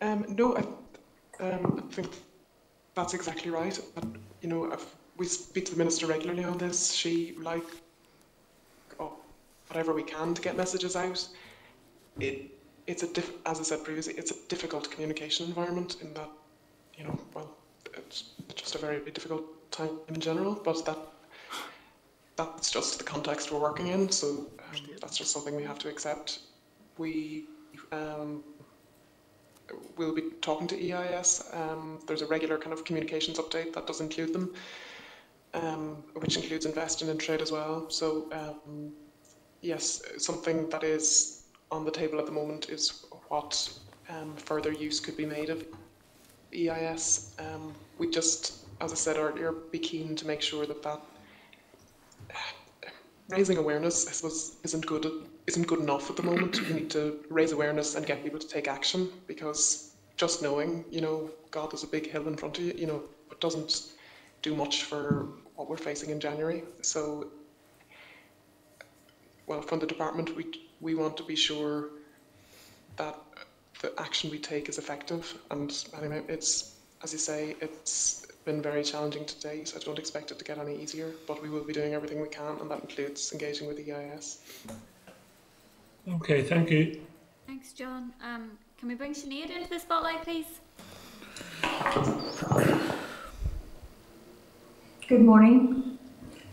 Um, no, I, um, I think that's exactly right. But, you know, we speak to the minister regularly on this. She like oh, whatever we can to get messages out. It it's a diff- as I said previously, it's a difficult communication environment in that, you know, well, it's just a very difficult time in general, but that that's just the context we're working in, so um, that's just something we have to accept. we um, will be talking to EIS. Um, there's a regular kind of communications update that does include them, um, which includes invest in trade as well. So um, yes, something that is on the table at the moment is what um, further use could be made of EIS. Um, we just, as I said earlier, be keen to make sure that that raising awareness, I suppose, isn't good isn't good enough at the moment. We need to raise awareness and get people to take action because just knowing, you know, God, there's a big hill in front of you, you know, it doesn't do much for what we're facing in January. So, well, from the department, we we want to be sure that the action we take is effective. And anyway, it's as you say, it's been very challenging to date. I don't expect it to get any easier, but we will be doing everything we can, and that includes engaging with the EIS. Okay, thank you. Thanks, John. Um, can we bring Sinead into the spotlight, please? Good morning.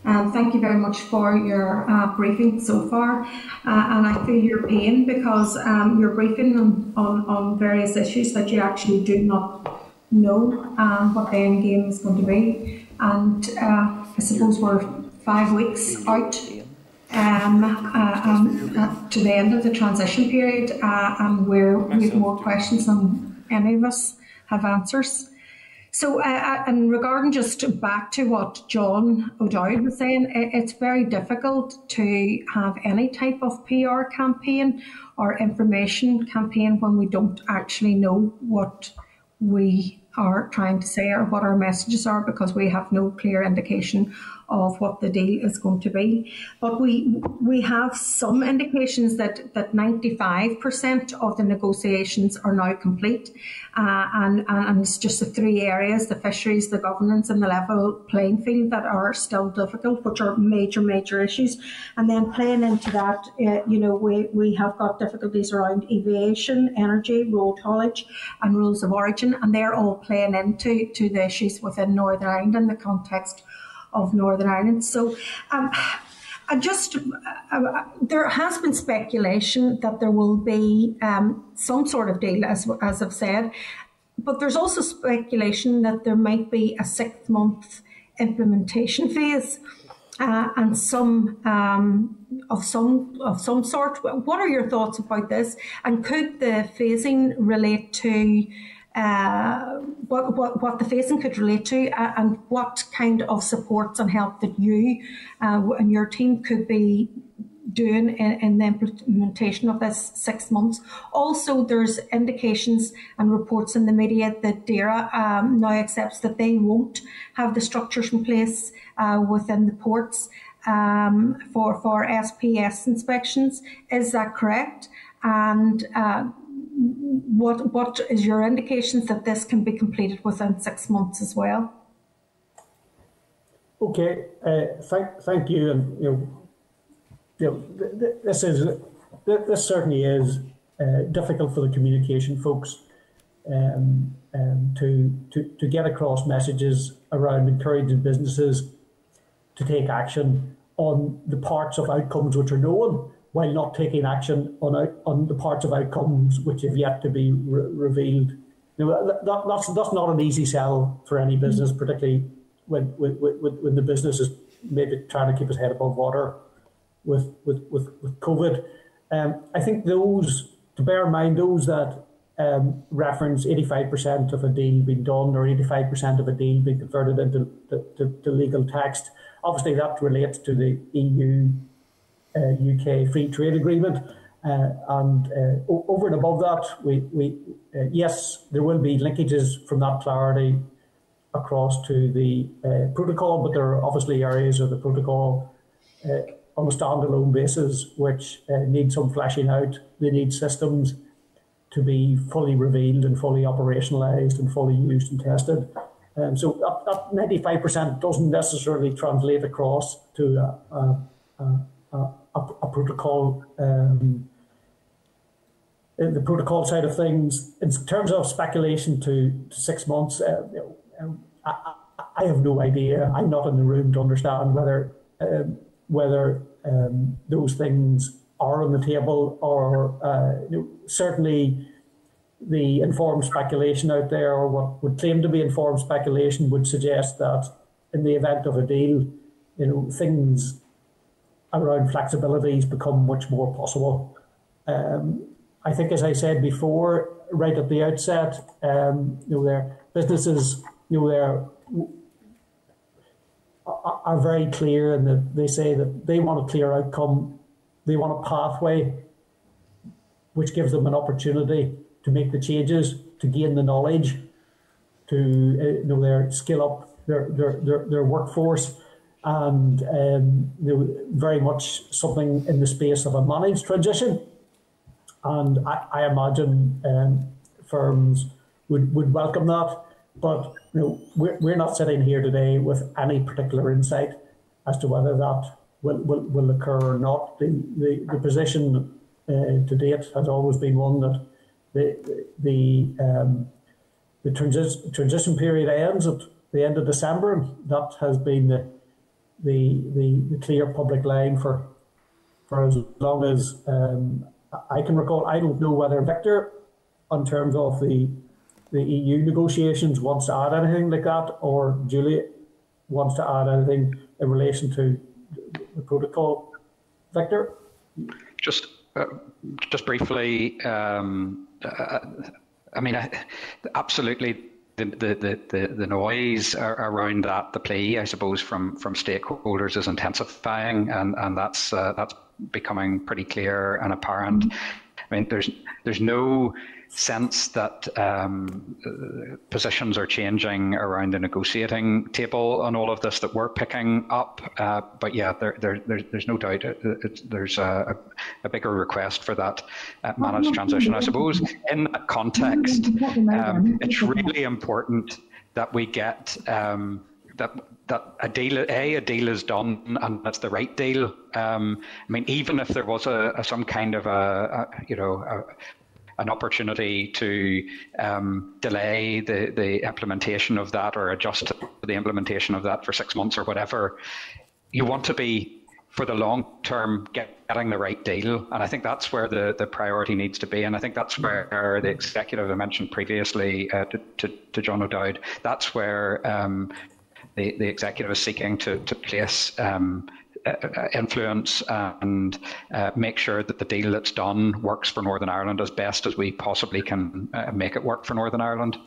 Um, thank you very much for your uh, briefing so far. Uh, and I feel your pain because um, you're briefing on, on, on various issues that you actually do not know um, what the end game is going to be. And uh, I suppose we're five weeks out um, uh, um, uh, to the end of the transition period, uh, and we're, we have more questions than any of us have answers. So, uh, uh, and regarding just back to what John O'Dowd was saying, it's very difficult to have any type of PR campaign or information campaign when we don't actually know what we are trying to say or what our messages are because we have no clear indication of what the deal is going to be. But we we have some indications that that 95% of the negotiations are now complete, uh, and, and it's just the three areas: the fisheries, the governance, and the level playing field that are still difficult, which are major major issues. And then playing into that, uh, you know, we we have got difficulties around aviation, energy, road haulage, and rules of origin, and they're all playing into to the issues within Northern Ireland in the context of Northern Ireland. So, um, I just uh, uh, there has been speculation that there will be um, some sort of deal, as as I've said, but there's also speculation that there might be a six month implementation phase. Uh, and some um, of some of some sort. What are your thoughts about this? And could the phasing relate to uh, what, what, what the phasing could relate to uh, and what kind of supports and help that you uh, and your team could be doing in, in, the implementation of this six months. Also, there's indications and reports in the media that DAERA um, now accepts that they won't have the structures in place uh, within the ports um, for, for SPS inspections. Is that correct? And uh, what what is your indications that this can be completed within six months as well? Okay, uh, thank thank you, and you know, you know, th th this is th this certainly is uh, difficult for the communication folks um, um, to to to get across messages around encouraging businesses to take action on the parts of outcomes which are known while not taking action on on the parts of outcomes which have yet to be re revealed. Know, that, that's that's not an easy sell for any business, particularly when when, when, when the business is maybe trying to keep its head above water with with with, with COVID. Um, I think those to bear in mind those that um, reference 85% of a deal being done or 85% of a deal being converted into to, to, to legal text. Obviously, that relates to the EU UK uh, free trade agreement. Uh, and uh, over and above that, we, we yes, there will be linkages from that clarity across to the protocol, but there are obviously areas of the protocol on a standalone basis which need some fleshing out. They need systems to be fully revealed and fully operationalized and fully used and tested. Um, so that, that 95% doesn't necessarily translate across to a, a, a, a, protocol, um, the protocol side of things. In terms of speculation to, to six months, uh, I, I, have no idea. I'm not in the room to understand whether um, whether um, those things are on the table, or uh, you know, certainly the informed speculation out there, or what would claim to be informed speculation, would suggest that in the event of a deal, you know, things around flexibility has become much more possible. Um, I think, as I said before, right at the outset, um, you know, their businesses, you know, they're are very clear and they say that they want a clear outcome, they want a pathway which gives them an opportunity to make the changes, to gain the knowledge, to uh, you know their skill up their their their, their workforce, and um, very much something in the space of a managed transition. And I, I imagine um, firms would, would welcome that. But you know, we're, we're not sitting here today with any particular insight as to whether that will, will, will occur or not. The, the, the position uh, to date has always been one that the, the, um, the transi- transition period ends at the end of December, and that has been the, the, the, the clear public line for, for as long as um, I can recall. I don't know whether Victor, in terms of the the EU negotiations, wants to add anything like that, or Julie wants to add anything in relation to the protocol. Victor, just uh, just briefly. Um, uh, I mean, absolutely. The, the, the, the noise around that, the plea, I suppose, from, from stakeholders is intensifying, and, and that's uh, that's becoming pretty clear and apparent. I mean, there's there's no sense that um, positions are changing around the negotiating table on all of this that we're picking up. Uh, but yeah, there, there, there's, there's no doubt it, it, there's a, a, bigger request for that uh, managed transition. I suppose in that context, um, it's really important that we get um, that that a deal, a, a deal is done and that's the right deal. Um, I mean, even if there was a, a some kind of a, a you know, a, an opportunity to um, delay the, the implementation of that or adjust the implementation of that for six months or whatever, you want to be for the long term getting the right deal. And I think that's where the, the priority needs to be. And I think that's where the executive I mentioned previously uh, to, to, to, John O'Dowd, that's where um, the, the executive is seeking to, to place um, influence and uh, make sure that the deal that's done works for Northern Ireland as best as we possibly can uh, make it work for Northern Ireland.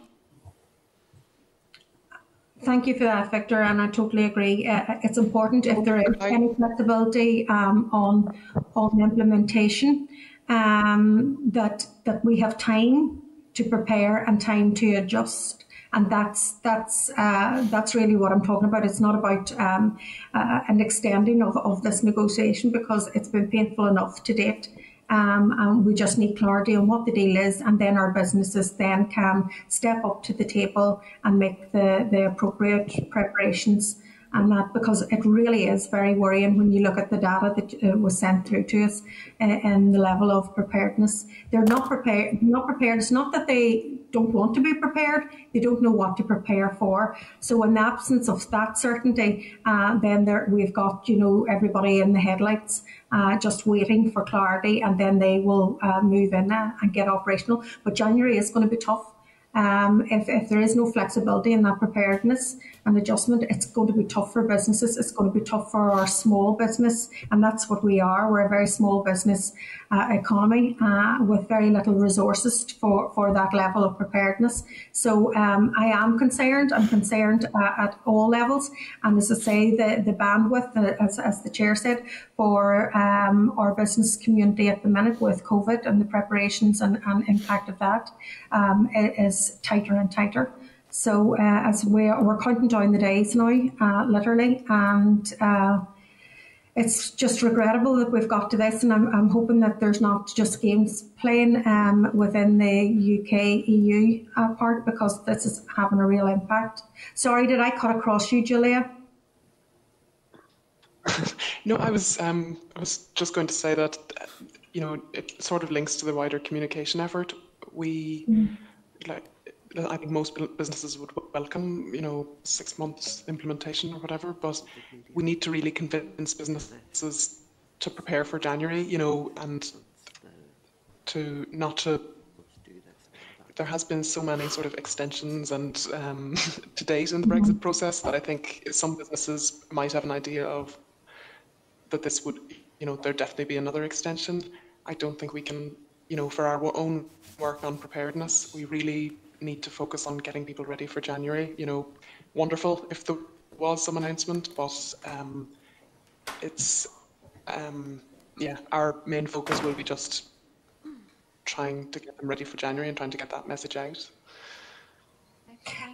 Thank you for that, Victor, and I totally agree. Uh, it's important if there is any flexibility um, on on implementation um, that that we have time to prepare and time to adjust and that's that's uh, that's really what I'm talking about. It's not about um, uh, an extending of, of this negotiation because it's been painful enough to date. Um, and we just need clarity on what the deal is, and then our businesses then can step up to the table and make the, the appropriate preparations and that because it really is very worrying when you look at the data that uh, was sent through to us uh, and the level of preparedness. They're not prepared. Not prepared. It's not that they don't want to be prepared; they don't know what to prepare for. So, in the absence of that certainty, uh, then there, we've got you know everybody in the headlights. Uh, just waiting for clarity, and then they will uh, move in uh, and get operational. But January is going to be tough. Um, if, if there is no flexibility in that preparedness, and adjustment, it's going to be tough for businesses. It's going to be tough for our small business, and that's what we are. We're a very small business uh, economy uh, with very little resources for, for that level of preparedness. So um, I am concerned. I'm concerned uh, at all levels, and as I say, the the bandwidth, uh, as, as the chair said, for um, our business community at the minute with COVID and the preparations and, and impact of that um, is tighter and tighter. So uh, as we are, we're counting down the days now, uh, literally, and uh, it's just regrettable that we've got to this. And I'm, I'm hoping that there's not just games playing um, within the UK EU uh, part because this is having a real impact. Sorry, did I cut across you, Julia? no, I was um, I was just going to say that you know it sort of links to the wider communication effort. We mm. like I think most businesses would welcome, you know, six months implementation or whatever, but we need to really convince businesses to prepare for January, you know, and to not to. There has been so many sort of extensions and um, to date in the Brexit process that I think some businesses might have an idea of that this would, you know, there definitely be another extension. I don't think we can, you know, for our own work on preparedness, we really need to focus on getting people ready for January. You know, wonderful if there was some announcement, but um, it's um, yeah, our main focus will be just trying to get them ready for January and trying to get that message out.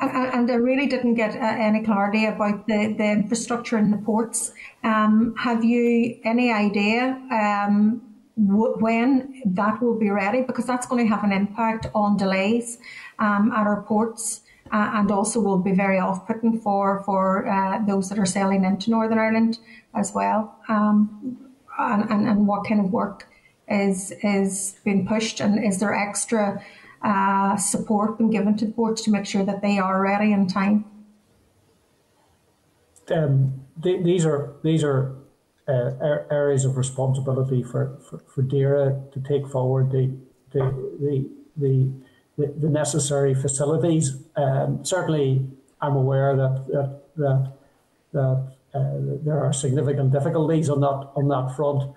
And, and I really didn't get uh, any clarity about the, the infrastructure in the ports. Um, have you any idea um, when that will be ready? Because that's going to have an impact on delays um, at our ports. Uh, and also will be very off-putting for for uh, those that are sailing into Northern Ireland as well. Um, and, and, and what kind of work is is being pushed, and is there extra uh, support being given to the ports to make sure that they are ready in time? Um, th- these are these are uh, areas of responsibility for, for, for DAERA to take forward the the the, the, the, the necessary facilities. Um, certainly, I'm aware that that that, that uh, there are significant difficulties on that on that front,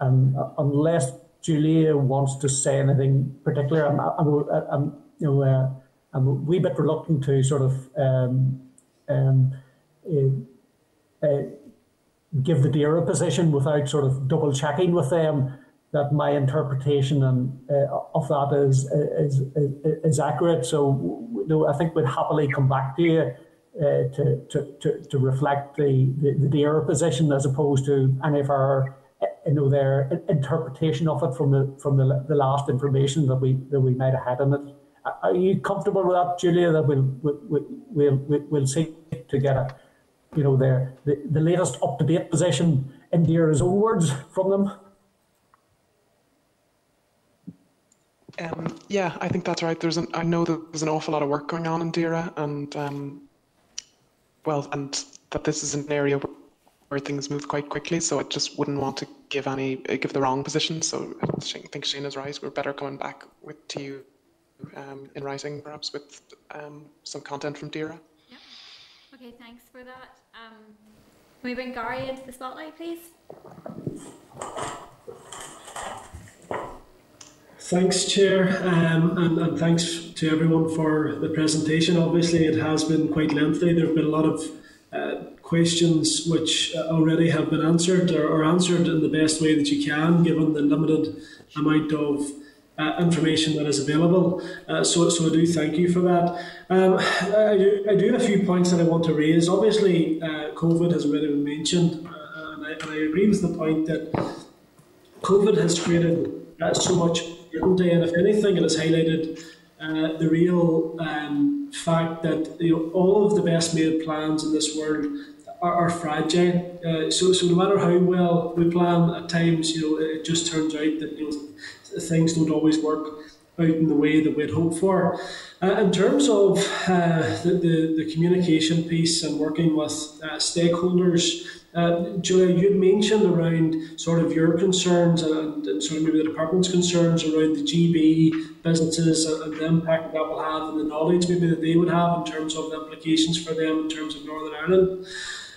and uh, unless Julia wants to say anything particular, I'm, I'm, I'm you know uh, I'm a wee bit reluctant to sort of um, um, uh, uh, give the DAERA position without sort of double checking with them that my interpretation and uh, of that is, is, is is accurate. So you know, I think we'd happily come back to you uh, to, to, to, to reflect the, the, the DAERA position as opposed to any of our you know their interpretation of it from the from the, the last information that we that we might have had on it. Are you comfortable with that, Julia? That we'll we'll we'll, we'll see to get a you know their the, the latest up to date position in DAERA's own words from them. Um, yeah, I think that's right. There's an I know that there's an awful lot of work going on in DAERA, and um, well, and that this is an area where things move quite quickly. So I just wouldn't want to give any give the wrong position. So I think Shane is right. We're better coming back with to you um, in writing, perhaps with um, some content from DAERA. Yeah. Okay. Thanks for that. Um, can we bring Gary into the spotlight, please? Thanks, Chair, um, and, and, thanks to everyone for the presentation. Obviously, it has been quite lengthy. There have been a lot of uh, questions which uh, already have been answered or, or, answered in the best way that you can, given the limited amount of uh, information that is available. Uh, so, so I do thank you for that. Um, I, do, I do have a few points that I want to raise. Obviously, uh, COVID has already been mentioned, uh, and I, and, I, agree with the point that COVID has created so much uncertainty, and if anything, it has highlighted uh, the real um, fact that you know, all of the best made plans in this world are, are fragile. Uh, so, so no matter how well we plan, at times you know it just turns out that you know things don't always work out in the way that we'd hoped for. Uh, in terms of uh, the, the, the communication piece and working with uh, stakeholders, uh, Julia, you mentioned around sort of your concerns and, and, sort of maybe the department's concerns around the GB businesses and, and the impact that will have and the knowledge maybe that they would have in terms of the implications for them in terms of Northern Ireland.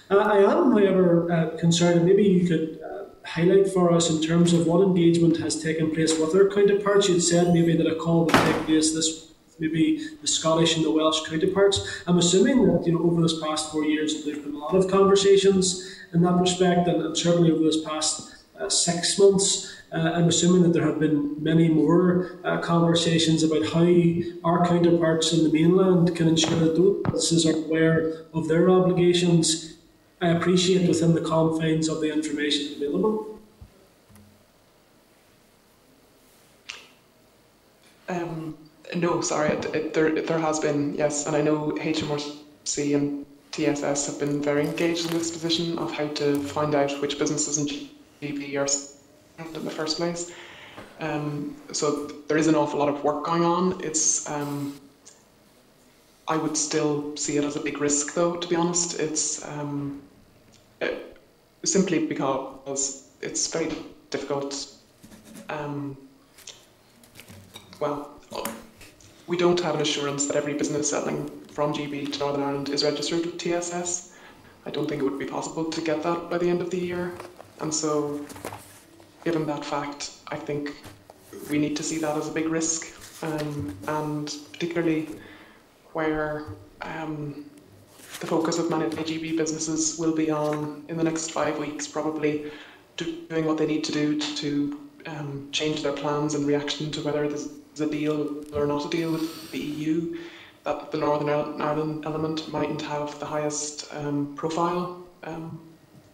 Uh, I am, however, uh, concerned, and maybe you could highlight for us in terms of what engagement has taken place with their counterparts. You'd said maybe that a call would take place this maybe the Scottish and the Welsh counterparts. I'm assuming that you know over this past four years there's been a lot of conversations in that respect, and, and certainly over this past uh, six months. Uh, I'm assuming that there have been many more uh, conversations about how our counterparts in the mainland can ensure that those businesses are aware of their obligations. I appreciate within the confines of the information available. Um, no, sorry, it, it, there, there has been, yes, and I know HMRC and TSS have been very engaged in this position of how to find out which businesses in GB are in the first place. Um, so there is an awful lot of work going on. It's um, I would still see it as a big risk, though. To be honest, it's um, simply because it's very difficult. Um, well, we don't have an assurance that every business selling from GB to Northern Ireland is registered with TSS. I don't think it would be possible to get that by the end of the year. And so, given that fact, I think we need to see that as a big risk. Um, and particularly where um, the focus of many GB businesses will be on in the next five weeks, probably doing what they need to do to, to um, change their plans in reaction to whether there's a deal or not a deal with the EU. That the Northern Ireland element mightn't have the highest um, profile, um,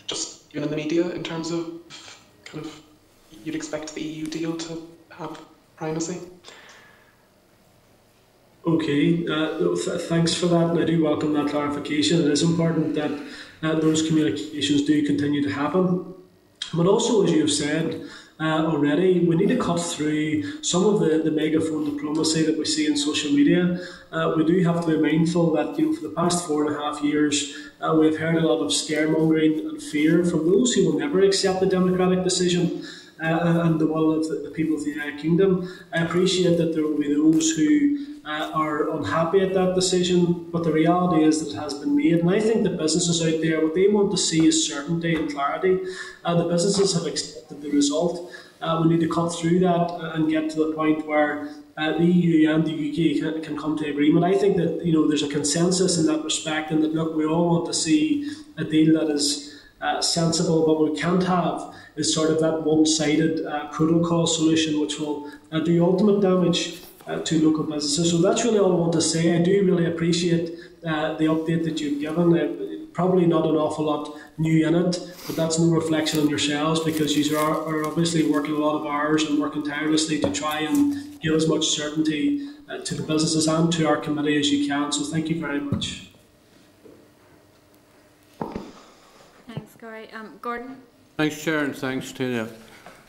just even in the media, in terms of kind of you'd expect the EU deal to have primacy. Okay, uh, th thanks for that, and I do welcome that clarification. It is important that uh, those communications do continue to happen. But also, as you have said uh, already, we need to cut through some of the, the megaphone diplomacy that we see in social media. Uh, we do have to be mindful that you know for the past four and a half years, uh, we've heard a lot of scaremongering and fear from those who will never accept the democratic decision. Uh, and the will of the, the people of the United Kingdom. I appreciate that there will be those who uh, are unhappy at that decision, but the reality is that it has been made. And I think the businesses out there, what they want to see is certainty and clarity. Uh, the businesses have accepted the result. Uh, we need to cut through that and get to the point where uh, the EU and the UK can, can come to agreement. I think that you know there's a consensus in that respect, and that look, we all want to see a deal that is uh, sensible, but we can't have is sort of that one-sided uh, protocol solution, which will uh, do ultimate damage uh, to local businesses. So that's really all I want to say. I do really appreciate uh, the update that you've given. Uh, probably not an awful lot new in it, but that's no reflection on yourselves because you are, are obviously working a lot of hours and working tirelessly to try and give as much certainty uh, to the businesses and to our committee as you can. So thank you very much. Thanks, Gary. Um, Gordon? Thanks, Chair, and thanks to the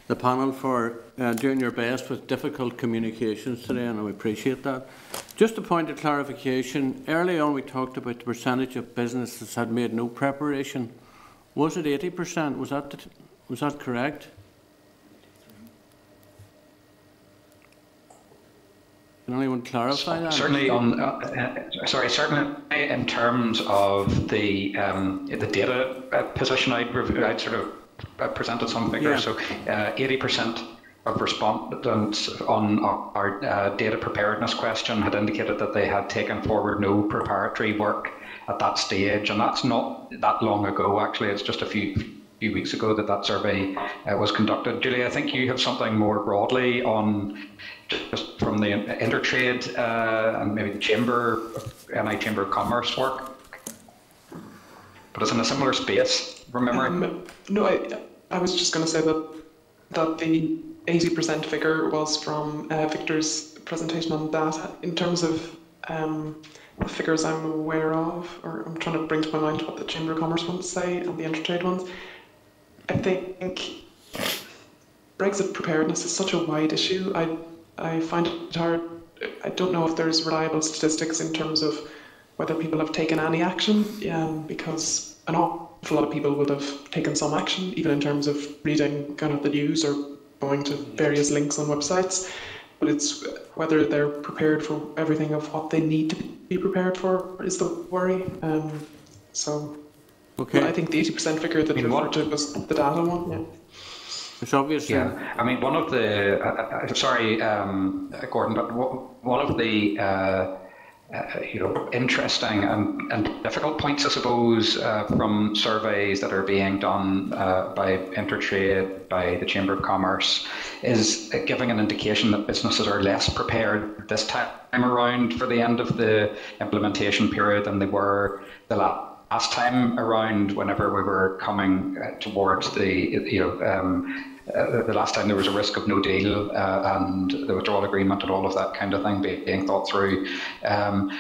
the panel for uh, doing your best with difficult communications today, and I appreciate that. Just a point of clarification, early on we talked about the percentage of businesses had made no preparation. Was it 80%? Was that, was that correct? Can anyone clarify that? Certainly on, uh, uh, sorry, certainly in terms of the um, the data uh, position, I'd, I'd sort of presented some figures. Yeah. So, 80% uh, of respondents on our, uh, data preparedness question had indicated that they had taken forward no preparatory work at that stage, and that's not that long ago. Actually, it's just a few few weeks ago that that survey uh, was conducted. Julie, I think you have something more broadly on just from the intertrade uh, and maybe the chamber, NI Chamber of Commerce work, but it's in a similar space remember? Um, no, I, I was just going to say that that the 80% figure was from uh, Victor's presentation on data. In terms of um, the figures I'm aware of, or I'm trying to bring to my mind what the Chamber of Commerce ones say and the intertrade ones, I think Brexit preparedness is such a wide issue. I, I find it hard. I don't know if there's reliable statistics in terms of whether people have taken any action, um, because an a lot of people would have taken some action, even in terms of reading kind of the news or going to various links on websites. But it's whether they're prepared for everything of what they need to be prepared for is the worry. Um, so okay. I think the 80% figure that you referred to was the data one. Yeah. It's obvious. Yeah, I mean, one of the, uh, uh, sorry, um, Gordon, but one of the uh, uh, you know, interesting and, and difficult points, I suppose, uh, from surveys that are being done uh, by Intertrade, by the Chamber of Commerce, is giving an indication that businesses are less prepared this time around for the end of the implementation period than they were the last time around whenever we were coming uh, towards the, you know, um, uh, the last time there was a risk of no deal uh, and the withdrawal agreement and all of that kind of thing being thought through. Um,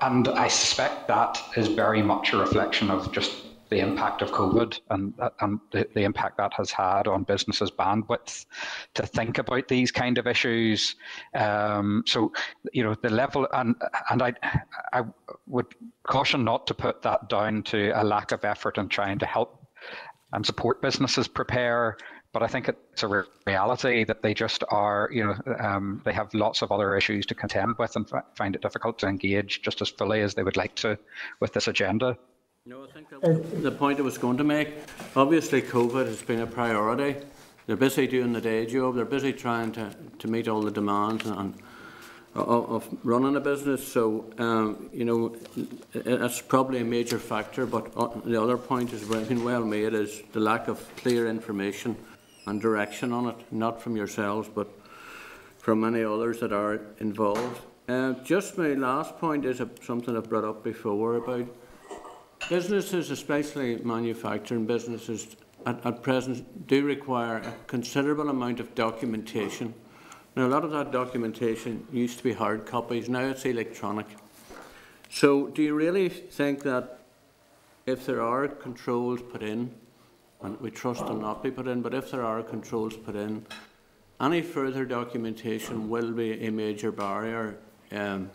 and I suspect that is very much a reflection of just the impact of COVID and, and the, the, impact that has had on businesses' bandwidth to think about these kind of issues. Um, so, you know, the level, and and I, I would caution not to put that down to a lack of effort in trying to help and support businesses prepare. But I think it's a reality that they just are, you know, um, they have lots of other issues to contend with and find it difficult to engage just as fully as they would like to with this agenda. No, I think that the point I was going to make. Obviously, COVID has been a priority. They're busy doing the day job. They're busy trying to, to meet all the demands and, of, running a business. So, um, you know, that's probably a major factor. But uh, the other point is well made is the lack of clear information and direction on it, not from yourselves, but from many others that are involved. Uh, just my last point is a, something I've brought up before about businesses, especially manufacturing businesses, at, at present do require a considerable amount of documentation now, a lot of that documentation used to be hard copies, now it's electronic. So, do you really think that if there are controls put in, and we trust them not be put in, but if there are controls put in, any further documentation will be a major barrier um,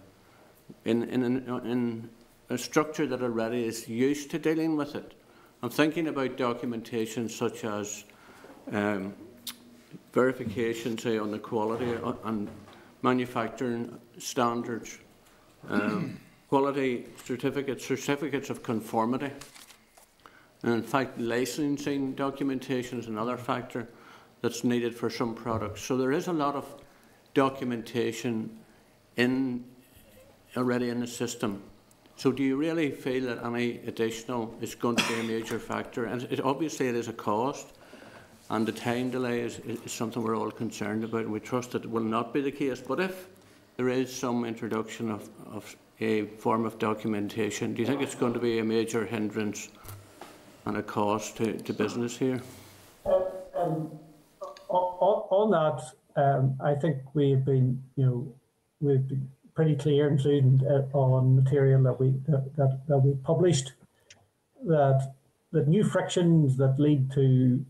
in, in, in a structure that already is used to dealing with it. I'm thinking about documentation such as um, verification, say, on the quality and manufacturing standards, um, quality certificates, certificates of conformity. And in fact, licensing documentation is another factor that's needed for some products. So there is a lot of documentation in already in the system. So do you really feel that any additional is going to be a major factor? And it, obviously it is a cost, and the time delay is, is something we're all concerned about, and we trust that it will not be the case. But if there is some introduction of, of a form of documentation, do you think it's going to be a major hindrance and a cost to, to business here? Um, on, that, um, I think we've been, you know, we've been pretty clear, including uh, on material that we that, that, that we published, that the new frictions that lead to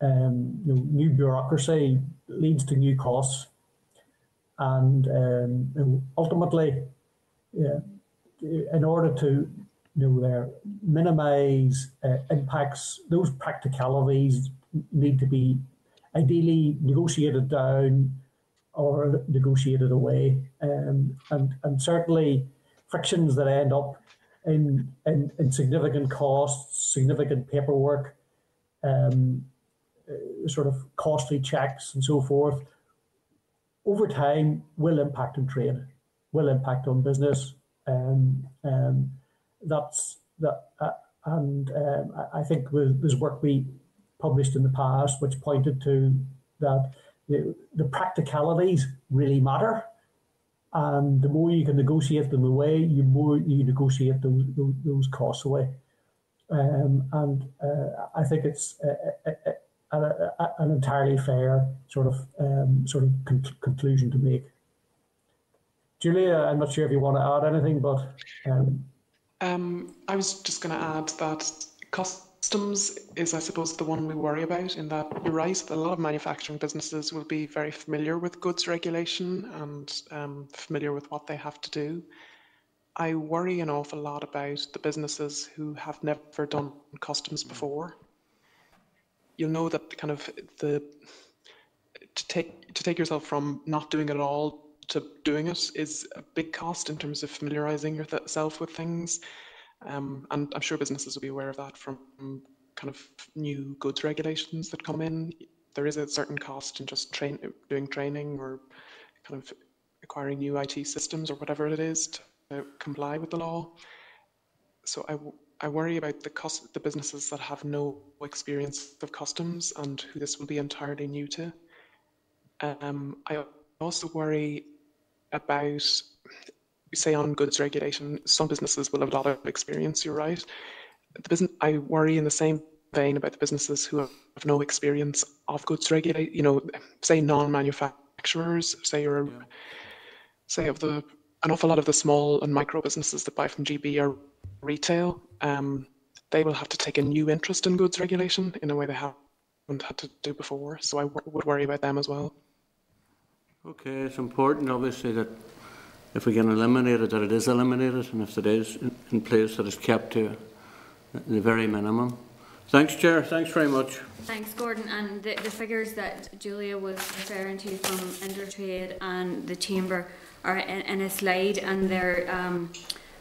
um, you know, new bureaucracy leads to new costs, and um, ultimately, yeah, in order to you know, there, minimise uh, impacts, those practicalities need to be ideally negotiated down or negotiated away, um, and and certainly frictions that end up in in, in significant costs, significant paperwork. Um, uh, sort of costly checks and so forth, over time will impact on trade, will impact on business. Um, um, that's that, uh, and um, I think there's work we published in the past which pointed to that the, the practicalities really matter. And the more you can negotiate them away, you more you negotiate those those, those costs away. Um, and uh, I think it's uh, a, a, an entirely fair sort of um, sort of con- conclusion to make. Julia, I'm not sure if you want to add anything, but um, um, I was just going to add that customs is, I suppose, the one we worry about. In that you're right, a lot of manufacturing businesses will be very familiar with goods regulation and um, familiar with what they have to do. I worry an awful lot about the businesses who have never done customs before you'll know that kind of the to take to take yourself from not doing it at all to doing it is a big cost in terms of familiarizing yourself with things. Um, and I'm sure businesses will be aware of that from kind of new goods regulations that come in. There is a certain cost in just train doing training or kind of acquiring new IT systems or whatever it is to comply with the law. So I I worry about the cost, the businesses that have no experience of customs and who this will be entirely new to. Um, I also worry about, say, on goods regulation. Some businesses will have a lot of experience. You're right. The business, I worry in the same vein about the businesses who have no experience of goods regulate. You know, say non-manufacturers. Say you're, yeah. say of the an awful lot of the small and micro businesses that buy from GB are retail, um, they will have to take a new interest in goods regulation in a way they haven't had to do before. So I would worry about them as well. Okay, it's important, obviously, that if we can eliminate it, that it is eliminated, and if it is in place, that it's kept to the very minimum. Thanks, Chair. Thanks very much. Thanks, Gordon. And the, the figures that Julia was referring to from Intertrade and the Chamber are in, in a slide, and they're um,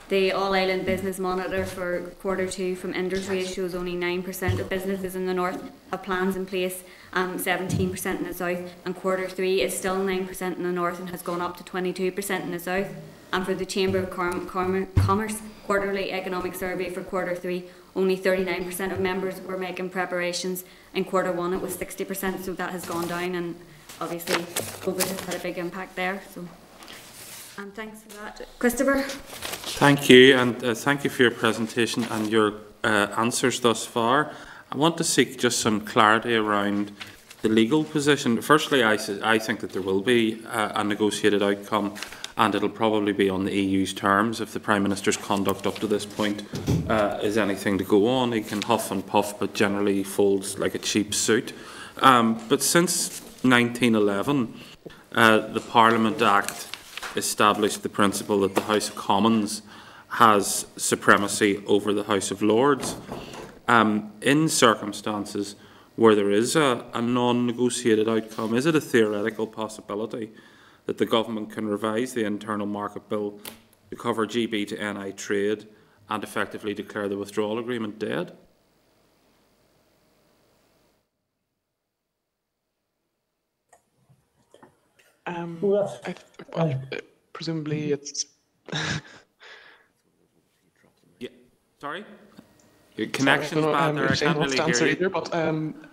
the All Island Business Monitor for quarter two from Intertrade shows only 9% of businesses in the north have plans in place, um, 17% in the south, and quarter three is still 9% in the north and has gone up to 22% in the south. And for the Chamber of Com- Com- Commerce quarterly economic survey for quarter three, only 39% of members were making preparations. In quarter one, it was 60%, so that has gone down, and obviously, COVID has had a big impact there. So, and thanks for that, Christopher. Thank you, and uh, thank you for your presentation and your uh, answers thus far. I want to seek just some clarity around the legal position. Firstly, I, I think that there will be uh, a negotiated outcome and it'll probably be on the EU's terms if the Prime Minister's conduct up to this point uh, is anything to go on. He can huff and puff, but generally folds like a cheap suit. Um, but since 1911, uh, the Parliament Act established the principle that the House of Commons has supremacy over the House of Lords. Um, in circumstances where there is a, a non-negotiated outcome, is it a theoretical possibility that the government can revise the internal market bill to cover GB to NI trade and effectively declare the withdrawal agreement dead? Um, Well, I, well, uh, presumably it's. Yeah. Sorry? Your connection's Sorry, I bad don't know, there. I um, can't really answer hear you. either, but um,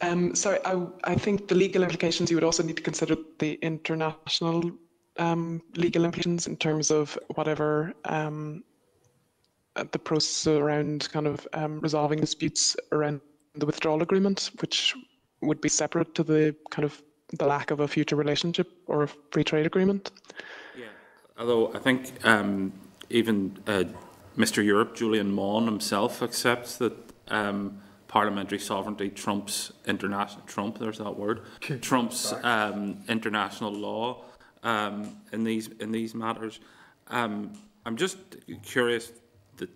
um, sorry, I, I think the legal implications you would also need to consider the international um, legal implications in terms of whatever um, uh, the process around kind of um, resolving disputes around the withdrawal agreement, which would be separate to the kind of the lack of a future relationship or a free trade agreement. Yeah. Although I think um, even uh, Mr. Europe, Julian Maughan himself, accepts that um, parliamentary sovereignty trumps international Trump. There's that word. Trumps um, international law um, in these in these matters. Um, I'm just curious that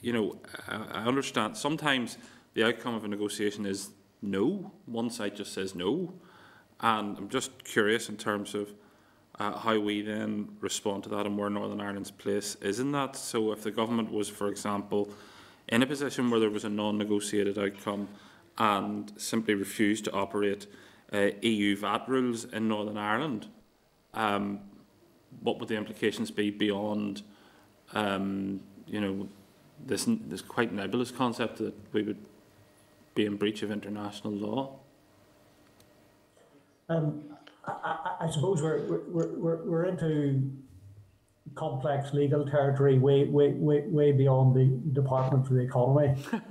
you know I, I understand sometimes the outcome of a negotiation is no. One side just says no, and I'm just curious in terms of uh, how we then respond to that and where Northern Ireland's place is in that. So if the government was, for example, in a position where there was a non-negotiated outcome and simply refused to operate uh, EU VAT rules in Northern Ireland, um, what would the implications be beyond, um, you know, this, this quite nebulous concept that we would be in breach of international law? Um, I, I, suppose we're, we're, we're, we're into complex legal territory way, way, way, way beyond the Department for the Economy.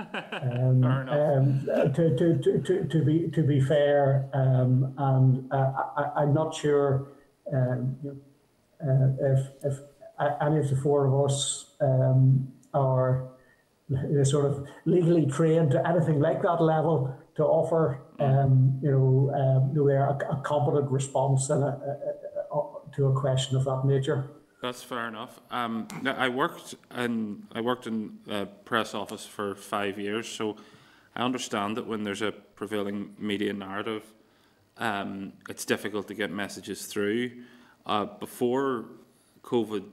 Um, Fair enough. um, to, to, to, to, be to be fair, um, and uh, I, I'm not sure um, uh, if if any of the four of us um, are sort of legally trained to anything like that level to offer, um, you know, um, you know, a, a competent response and to a question of that nature. That's fair enough. Um, I worked in I worked in a press office for five years, so I understand that when there's a prevailing media narrative, um, it's difficult to get messages through. Uh, before COVID,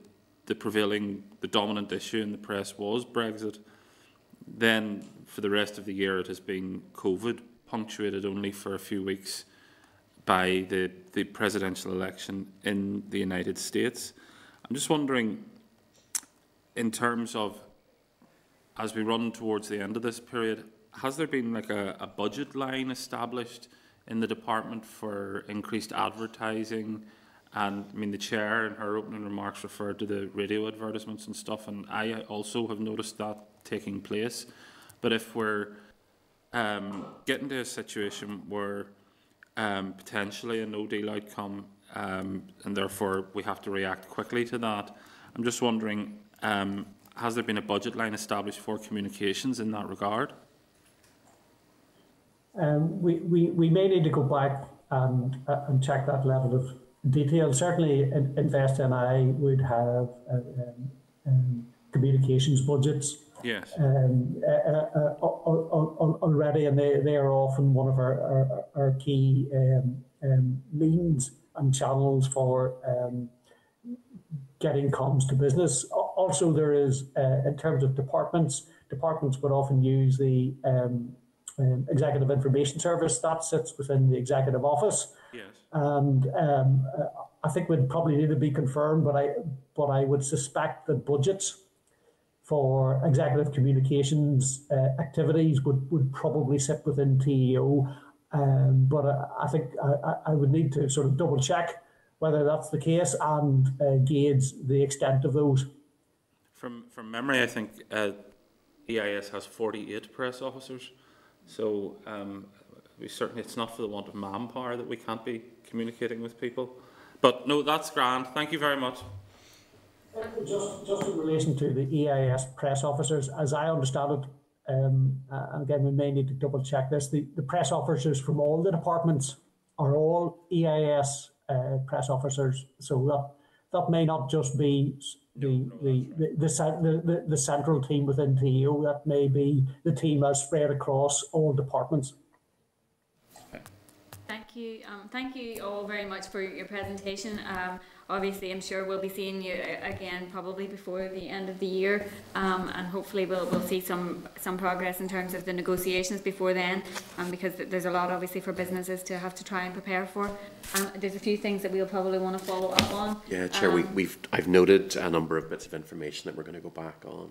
the prevailing, the dominant issue in the press was Brexit. Then, for the rest of the year, it has been COVID, punctuated only for a few weeks by the, the presidential election in the United States. I'm just wondering, in terms of as we run towards the end of this period, has there been like a, a budget line established in the department for increased advertising? And I mean, the chair in her opening remarks referred to the radio advertisements and stuff, and I also have noticed that taking place. But if we're um, getting to a situation where um, potentially a no deal outcome, um, and therefore we have to react quickly to that. I'm just wondering, um, has there been a budget line established for communications in that regard? Um, we, we, we may need to go back and, uh, and check that level of detail. Certainly, In- Invest NI would have uh, um, um, communications budgets Yes. um, uh, uh, uh, al- al- already, and they, they are often one of our, our, our key um, um, means and channels for um, getting comms to business. Also, there is, uh, in terms of departments, departments would often use the um, um, Executive Information Service that sits within the Executive Office. Yes. And um, uh, I think would probably need to be confirmed, but I but I would suspect that budgets for executive communications uh, activities would, would probably sit within TEO. Um, but I, I think I, I- I would need to sort of double check whether that's the case and uh, gauge the extent of those. From, from memory, I think uh, EIS has 48 press officers. So um, we certainly, it's not for the want of manpower that we can't be communicating with people. But no, that's grand. Thank you very much. Just, just in relation to the EIS press officers, as I understand it, um, uh, and again, we may need to double check this, the, the press officers from all the departments are all EIS uh, press officers. So that, that may not just be the, the, the, the, the, the, the central team within TEO, that may be the team as spread across all departments. Thank you. Um, thank you all very much for your presentation. Um, obviously, I'm sure we'll be seeing you again probably before the end of the year, um, and hopefully we'll, we'll see some some progress in terms of the negotiations before then, um, because there's a lot obviously for businesses to have to try and prepare for. Um, there's a few things that we'll probably want to follow up on. Yeah, Chair, we, Um, we've, I've noted a number of bits of information that we're going to go back on.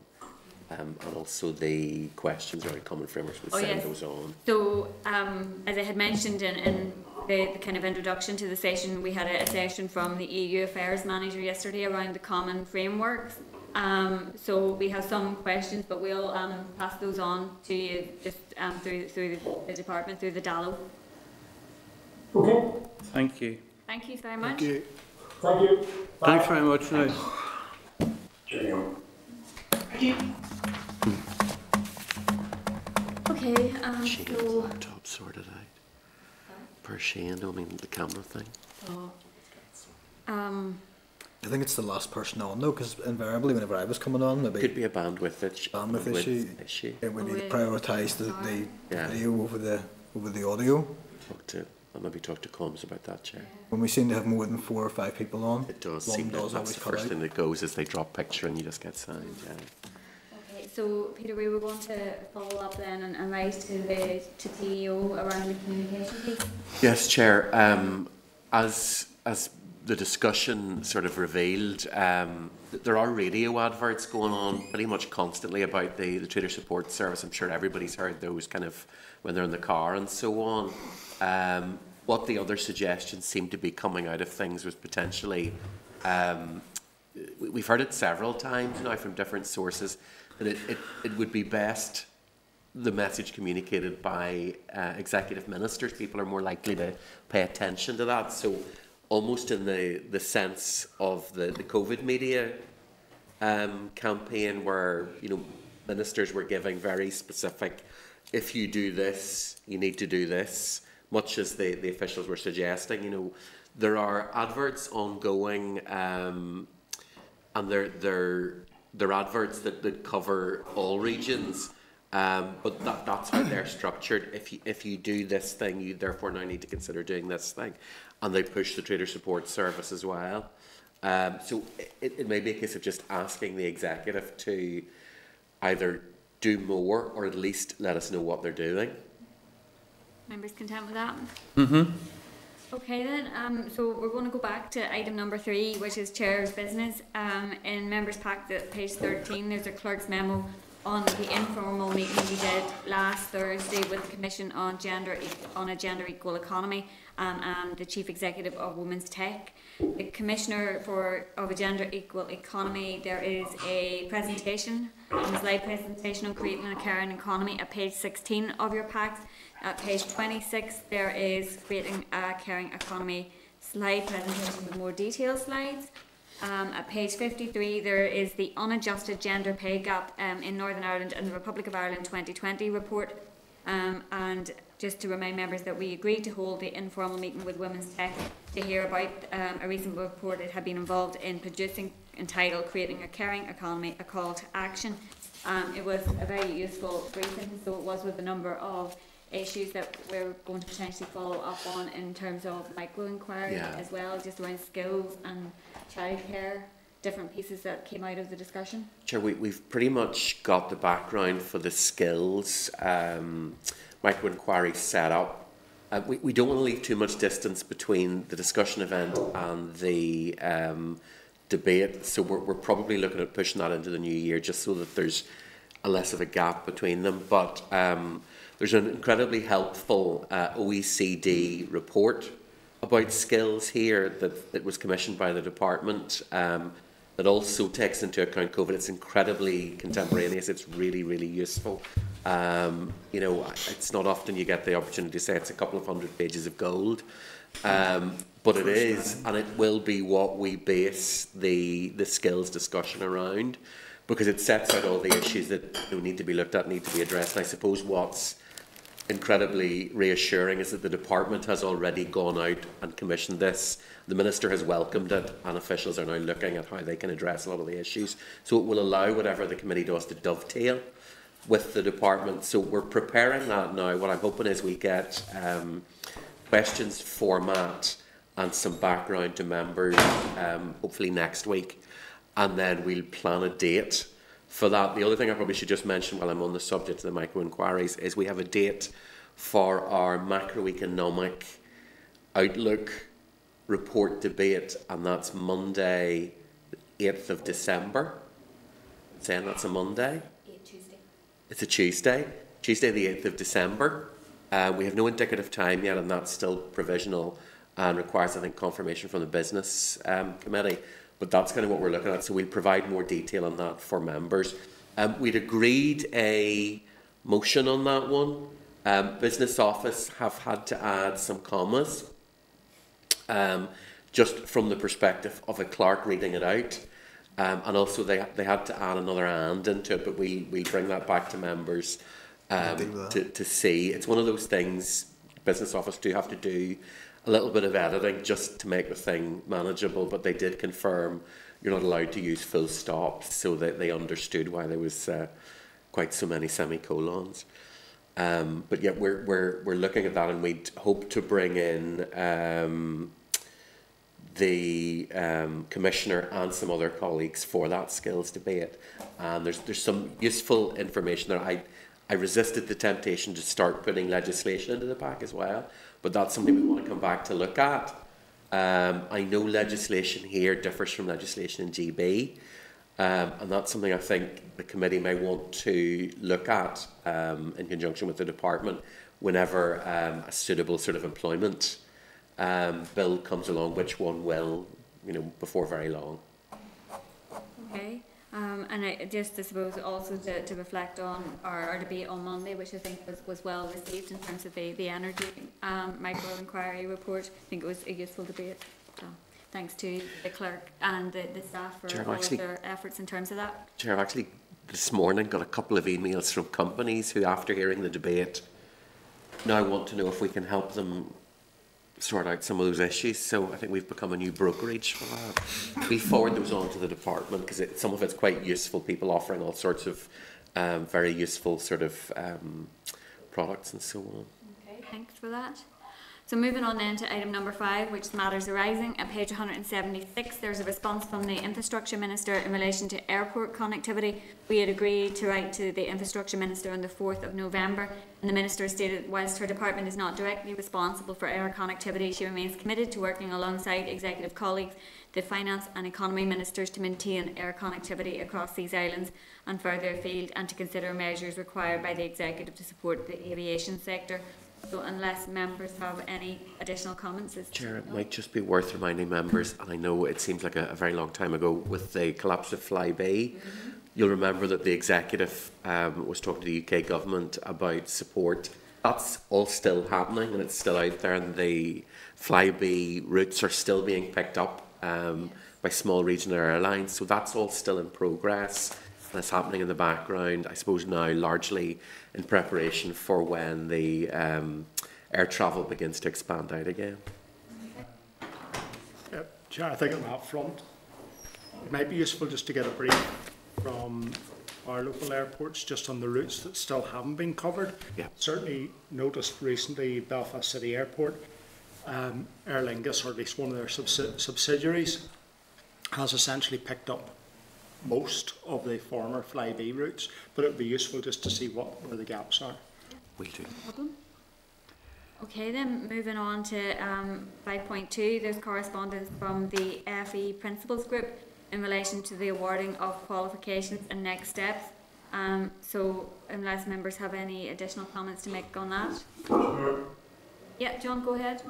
Um, and also the questions around common frameworks, we'll Oh, send yes. those on. So, um, as I had mentioned in, in the, the kind of introduction to the session, we had a, a session from the EU Affairs Manager yesterday around the common frameworks. Um, so we have some questions, but we'll um, pass those on to you just um, through through the, the department through the DALO. Okay, Thank you. Thank you very much. thank you. Thanks very much now. Okay. Um, Shane's so. laptop sorted out. Per Shane, I mean, the camera thing. so, Um, I think it's the last person on though, because invariably whenever I was coming on, maybe Could be a bandwidth issue. bandwidth issue, issue. it would need to Oh, prioritise the, the Yeah. video over the over the audio. Talk to, I'll maybe talk to Combs about that, Chair. When we seem to have more than four or five people on, It does one seem that does that's the first out. thing that goes is they drop picture and you just get signed, yeah. okay. So Peter, we were going to follow up then and, and write to the to TEO around the communication piece. Yes, Chair. Um, as as the discussion sort of revealed, um, there are radio adverts going on pretty much constantly about the, the Trader Support Service. I'm sure everybody's heard those kind of when they're in the car and so on. Um, what the other suggestions seem to be coming out of things was potentially, um, we- we've heard it several times now from different sources, that it, it, it would be best the message communicated by uh, executive ministers, people are more likely to pay attention to that. So, almost in the, the sense of the, the COVID media um, campaign, where you know ministers were giving very specific, if you do this, you need to do this, much as the, the officials were suggesting. You know, there are adverts ongoing. Um, and they're they're they're adverts that, that cover all regions. Um, but that, that's how they're structured. If you if you do this thing, you therefore now need to consider doing this thing, and they push the trader support service as well. Um, so it, it may be a case of just asking the executive to either do more or at least let us know what they're doing. Members content with that? Mm-hmm. Okay then, um, so we're going to go back to item number three, which is chair's business. Um, in members' pack at page thirteen, there's a clerk's memo on the informal meeting we did last Thursday with the Commission on Gender, on a Gender Equal Economy um, and the Chief Executive of Women's Tech. The Commissioner for, of a Gender Equal Economy, there is a presentation, a slide presentation on creating a caring economy at page sixteen of your packs. At page twenty-six, there is creating a caring economy slide presentation with more detailed slides. Um, at page 53, there is the unadjusted gender pay gap um, in Northern Ireland and the Republic of Ireland 2020 report. Um, and just to remind members that we agreed to hold the informal meeting with Women's Tech to hear about um, a recent report it had been involved in producing entitled Creating a Caring Economy, a Call to Action. Um, it was a very useful briefing, so it was with a number of issues that we're going to potentially follow up on in terms of micro-inquiry Yeah. as well, just around skills and childcare, different pieces that came out of the discussion. Chair, we, we've pretty much got the background for the skills um, micro inquiry set up. Uh, we, we don't want to leave too much distance between the discussion event and the um, debate, so we're, we're probably looking at pushing that into the new year just so that there's a less of a gap between them. But um, there's an incredibly helpful uh, OECD report about skills here that, that was commissioned by the department um, that also takes into account COVID. It's incredibly contemporaneous. It's really, really useful. Um, you know, it's not often you get the opportunity to say it's a couple of hundred pages of gold, um, but it is, and it will be what we base the the skills discussion around, because it sets out all the issues that need to be looked at, need to be addressed. And I suppose what's incredibly reassuring is that the department has already gone out and commissioned this. The minister has welcomed it, and officials are now looking at how they can address a lot of the issues. So it will allow whatever the committee does to dovetail with the department. So we're preparing that now. What I'm hoping is we get um, questions format and some background to members, um, hopefully next week, and then we'll plan a date for that. The other thing I probably should just mention while I'm on the subject of the micro inquiries is we have a date for our macroeconomic outlook report debate, and that's Monday, the 8th of December. saying that's a Monday. Tuesday. It's a Tuesday, Tuesday the 8th of December. Uh, we have no indicative time yet, and that's still provisional and requires, I think, confirmation from the business um, committee. But that's kind of what we're looking at. So we'll provide more detail on that for members. Um, we'd agreed a motion on that one. Um, business office have had to add some commas, um, just from the perspective of a clerk reading it out. Um, and also they, they had to add another and into it, but we, we bring that back to members um, to, to see. It's one of those things business office do have to do a little bit of editing just to make the thing manageable, but they did confirm you're not allowed to use full stops, so that they understood why there was uh, quite so many semicolons. Um, but yet we're, we're, we're looking at that and we hope to bring in um, the um, commissioner and some other colleagues for that skills debate. And there's, there's some useful information there. I, I resisted the temptation to start putting legislation into the pack as well, but that's something we want to come back to look at. Um, I know legislation here differs from legislation in GB, um, and that's something I think the committee may want to look at um, in conjunction with the department whenever um, a suitable sort of employment um, bill comes along, which one will, you know, before very long. Okay. Um, and I just, I suppose, also to, to reflect on our, our debate on Monday, which I think was, was well received in terms of the, the energy um, micro inquiry report. I think it was a useful debate. So thanks to the clerk and the, the staff for Chair, all actually- of their efforts in terms of that. Chair, I've actually this morning got a couple of emails from companies who, after hearing the debate, now want to know if we can help them sort out some of those issues. So I think we've become a new brokerage for that. we forward those on to the department because some of it's quite useful. People offering all sorts of um, very useful sort of um, products and so on. Okay, thanks for that. So moving on then to item number five, which is matters arising. At page 176, there's a response from the Infrastructure Minister in relation to airport connectivity. We had agreed to write to the Infrastructure Minister on the 4th of November, and the Minister stated whilst her department is not directly responsible for air connectivity, she remains committed to working alongside executive colleagues, the Finance and Economy Ministers to maintain air connectivity across these islands and further afield and to consider measures required by the Executive to support the aviation sector. So unless members have any additional comments, is Chair, it might just be worth reminding members, and I know it seems like a, a very long time ago, with the collapse of Flybe, you'll remember that the executive um, was talking to the UK government about support. That's all still happening, and it's still out there, and the Flybe routes are still being picked up um, by small regional airlines. So that's all still in progress. and it's happening in the background, I suppose now largely in preparation for when the um, air travel begins to expand out again. Uh, Chair, I think on that front, it might be useful just to get a brief from our local airports just on the routes that still haven't been covered. Yeah. Certainly noticed recently Belfast City Airport, um, Aer Lingus, or at least one of their subsi- subsidiaries, has essentially picked up most of the former Flybe routes, but it would be useful just to see what where the gaps are. We do. problem. Okay, then moving on to um, 5.2, there's correspondence from the FE Principals Group in relation to the awarding of qualifications and next steps. Um, so, unless members have any additional comments to make on that. Sure. Yeah, John, go ahead.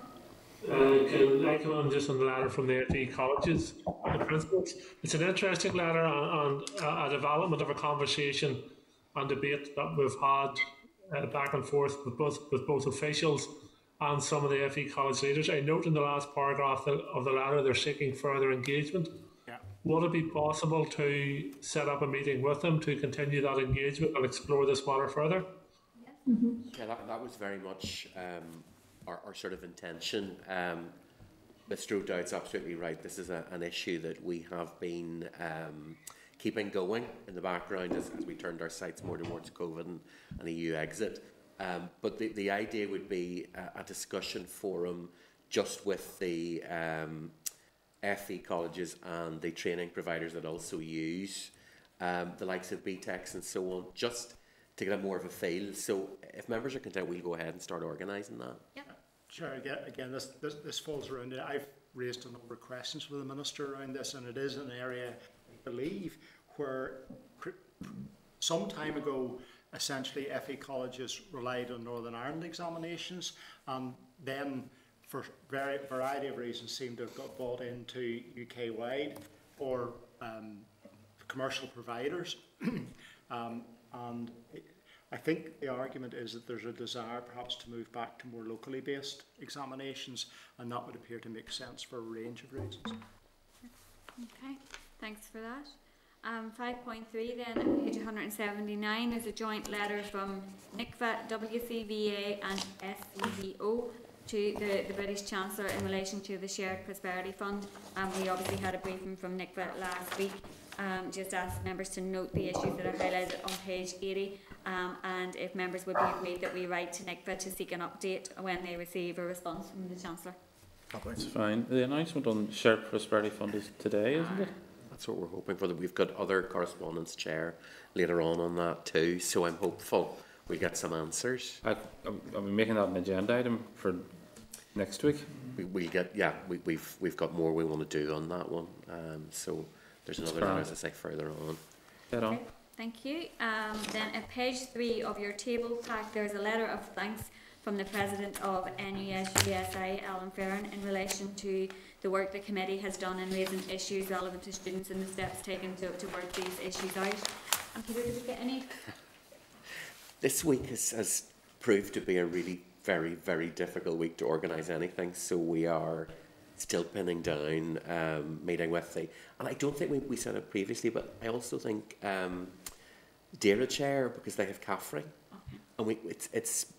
Uh, can I come on just on the letter from the FE colleges and principals? It's an interesting letter and a development of a conversation and debate that we've had uh, back and forth with both with both officials and some of the FE college leaders. I note in the last paragraph of the letter they're seeking further engagement. Yeah. Would it be possible to set up a meeting with them to continue that engagement and explore this matter further? Yeah, that, that was very much um, our, our sort of intention. Um, Mr. O'Dowd's absolutely right. This is a, an issue that we have been um, keeping going in the background as, as we turned our sights more towards COVID and, and EU exit. Um, but the, the idea would be a, a discussion forum just with the um, FE colleges and the training providers that also use um, the likes of BTECs and so on, just to get a more of a feel. So if members are content, we'll go ahead and start organising that. Sure, again, again this, this, this falls around it. I've raised a number of questions with the Minister around this, and it is an area, I believe, where some time ago, essentially FE colleges relied on Northern Ireland examinations, and then, for very variety of reasons, seem to have got bought into UK wide or um, commercial providers. um, and it, I think the argument is that there's a desire perhaps to move back to more locally based examinations, and that would appear to make sense for a range of reasons. Okay, thanks for that. Um, 5.3 then, page 179, is a joint letter from NICVA, WCVA and SCVO to the, the British Chancellor in relation to the Shared Prosperity Fund. Um, we obviously had a briefing from NICVA last week. Um, just ask members to note the issues that are highlighted on page 80 um, and if members would be agreed that we write to NICVA to seek an update when they receive a response from the Chancellor. It's fine. The announcement on Shared Prosperity Fund is today, isn't it? That's what we're hoping for. We've got other correspondence chair later on on that too. So I'm hopeful we get some answers. I, I'm, I'm making that an agenda item for next week. We, we'll get yeah. We, we've we've got more we want to do on that one. Um, so there's another grand. letter as I say further on. Get on. Okay, thank you. Um, then at page three of your table pack, there's a letter of thanks from the President of NUS USI, Alan Farron, in relation to the work the committee has done in raising issues relevant to students and the steps taken to, to work these issues out. And Peter, did you get any? This week has, has proved to be a really very very difficult week to organise anything. So we are still pinning down um, meeting with the and I don't think we, we said it previously, but I also think um, DAERA chair because they have CAFRE, Okay. and we it's it's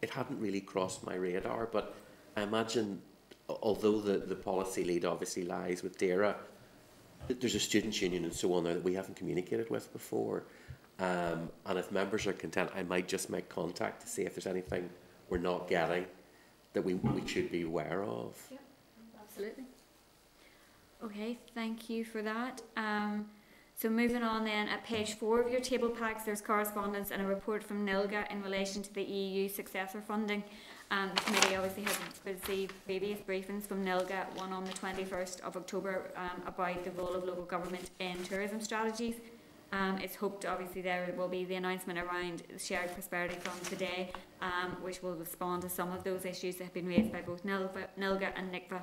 it hadn't really crossed my radar, but I imagine although the, the policy lead obviously lies with DAERA, there's a students' union and so on there that we haven't communicated with before. Um, and if members are content, I might just make contact to see if there's anything we're not getting that we, we should be aware of. Absolutely. Okay, thank you for that. Um, so moving on then, at page four of your table packs, there's correspondence and a report from NILGA in relation to the EU successor funding. Um, the committee obviously has received previous briefings from NILGA, one on the 21st of October, um, about the role of local government in tourism strategies. Um, it's hoped obviously there will be the announcement around Shared Prosperity Fund today, um, which will respond to some of those issues that have been raised by both NILGA, and NICVA.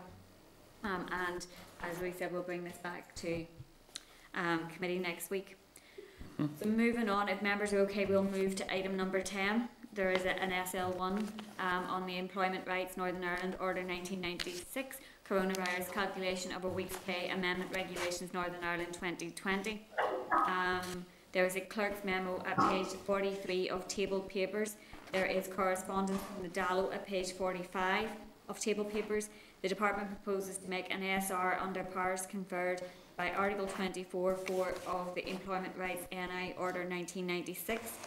Um, and as we said, we'll bring this back to um, committee next week. So moving on, if members are okay, we'll move to item number 10. There is a, an SL1 um, on the Employment Rights Northern Ireland Order 1996, Coronavirus Calculation of a Week's Pay Amendment Regulations Northern Ireland 2020. Um, There is a clerk's memo at page 43 of table papers. There is correspondence from the DALO at page 45 of table papers. The department proposes to make an ASR under powers conferred by Article 24 of the Employment Rights NI Order 1996.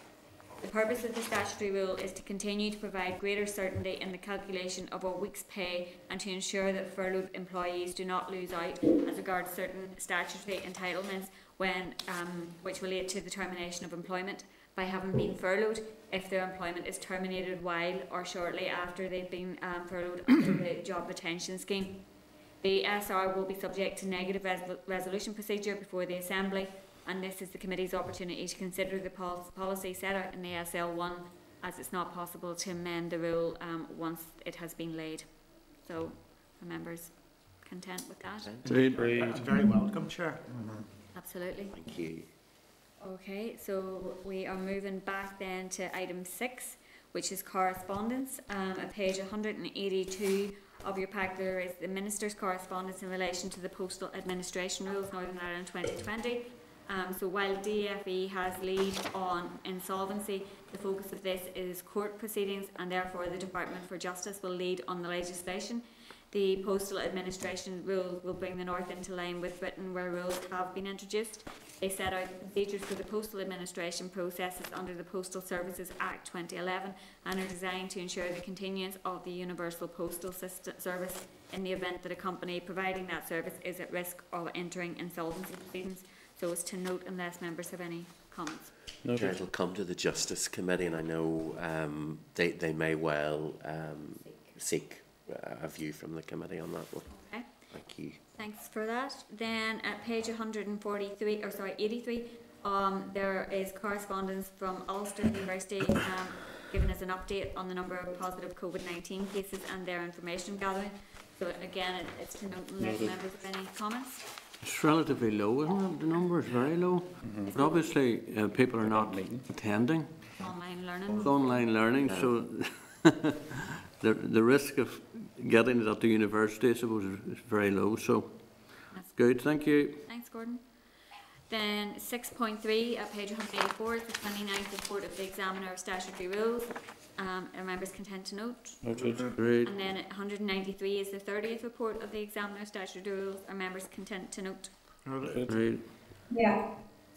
The purpose of the statutory rule is to continue to provide greater certainty in the calculation of a week's pay and to ensure that furloughed employees do not lose out as regards certain statutory entitlements when, um, which relate to the termination of employment by having been furloughed if their employment is terminated while or shortly after they've been um, furloughed under the job retention scheme. The SR will be subject to negative resol- resolution procedure before the Assembly and this is the committee's opportunity to consider the pol- policy set out in the ASL 1 as it's not possible to amend the rule um, once it has been laid. So, are members content with that? That's very welcome, Chair. Absolutely. Thank you. Okay, so we are moving back then to item six, which is correspondence. Um, at page 182 of your pack, there is the Minister's correspondence in relation to the Postal Administration Rules Northern Ireland 2020. Um, so while DFE has lead on insolvency, the focus of this is court proceedings and therefore the Department for Justice will lead on the legislation. The postal administration rules will bring the North into line with Britain where rules have been introduced. They set out procedures for the postal administration processes under the Postal Services Act 2011 and are designed to ensure the continuance of the universal postal system service in the event that a company providing that service is at risk of entering insolvency proceedings. So as to note unless members have any comments. Chair, it'll come to the Justice Committee, and I know um, they, they may well um, seek uh, a view from the committee on that one. Okay. Thank you. Thanks for that. Then at page 143, or sorry, 83, um, there is correspondence from Ulster University um, giving us an update on the number of positive COVID-19 cases and their information gathering. So again, it, it's to note unless Noted. members have any comments. It's relatively low, isn't it? The number is very low. But obviously, uh, people are not attending. Online learning. It's online learning, so the, the risk of getting it at the university, I suppose, is, is very low. So, That's good, thank you. Thanks, Gordon. Then six point three, at page one hundred eighty-four, is the 29th report of the examiner of statutory rules. Um, are members content to note? Great. And then one hundred and ninety-three is the thirtieth report of the examiner of statutory rules. Are members content to note? Great. Yeah.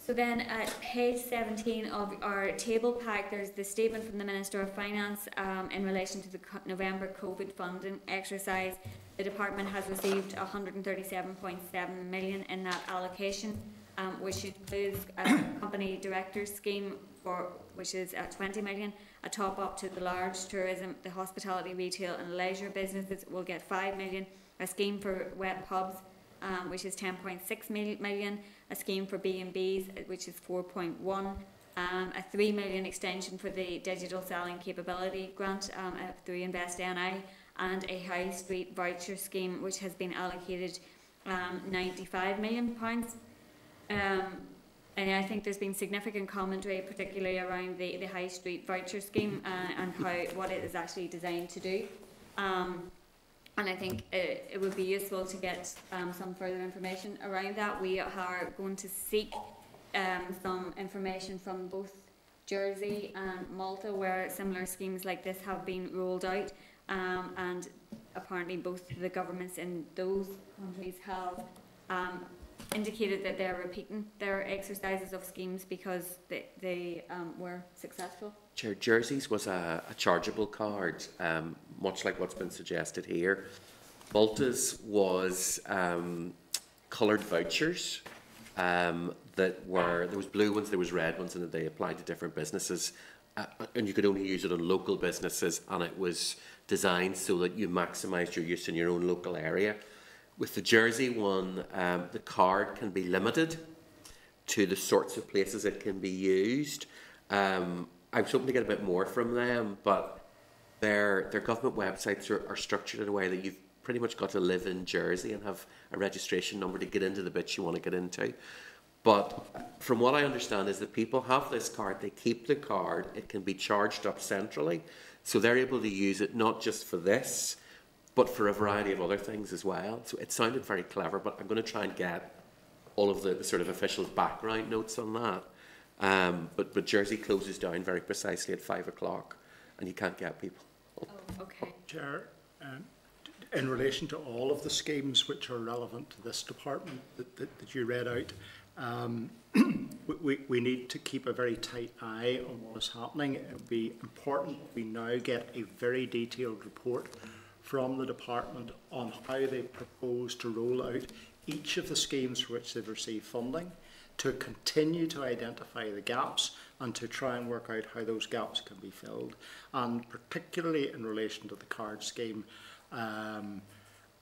So then at page seventeen of our table pack, there's the statement from the Minister of Finance um, in relation to the November COVID funding exercise. The department has received hundred and thirty-seven point seven million in that allocation, um, which includes a company directors scheme for, which is at twenty million, a top up to the large tourism, the hospitality, retail and leisure businesses will get five million, a scheme for wet pubs, um, which is 10.6 mil- million, a scheme for B&Bs, which is 4.1, um, a 3 million extension for the digital selling capability grant um, through Invest NI, and a high street voucher scheme, which has been allocated um, 95 million pounds. Um, and I think there's been significant commentary, particularly around the, the high street voucher scheme uh, and how what it is actually designed to do. Um, and I think it, it would be useful to get um, some further information around that. We are going to seek um, some information from both Jersey and Malta, where similar schemes like this have been rolled out, um, and apparently both the governments in those countries have um, indicated that they're repeating their exercises of schemes because they, they um, were successful. Chair, Jersey's was a, a chargeable card, um, much like what's been suggested here. Malta's was um, coloured vouchers um, that were, there was blue ones, there was red ones, and they applied to different businesses. Uh, and you could only use it on local businesses, and it was designed so that you maximised your use in your own local area. With the Jersey one, um, the card can be limited to the sorts of places it can be used. Um, I was hoping to get a bit more from them, but their their government websites are, are structured in a way that you've pretty much got to live in Jersey and have a registration number to get into the bits you want to get into. But from what I understand is that people have this card, they keep the card, it can be charged up centrally, so they're able to use it not just for this, but for a variety of other things as well. So it sounded very clever, but I'm going to try and get all of the, the sort of official background notes on that. Um, but, but Jersey closes down very precisely at five o'clock and you can't get people. Oh, okay. Chair, um, in relation to all of the schemes which are relevant to this department that, that, that you read out, um, we, we need to keep a very tight eye on what is happening. It would be important we now get a very detailed report from the department on how they propose to roll out each of the schemes for which they've received funding, to continue to identify the gaps and to try and work out how those gaps can be filled. And particularly in relation to the card scheme, um,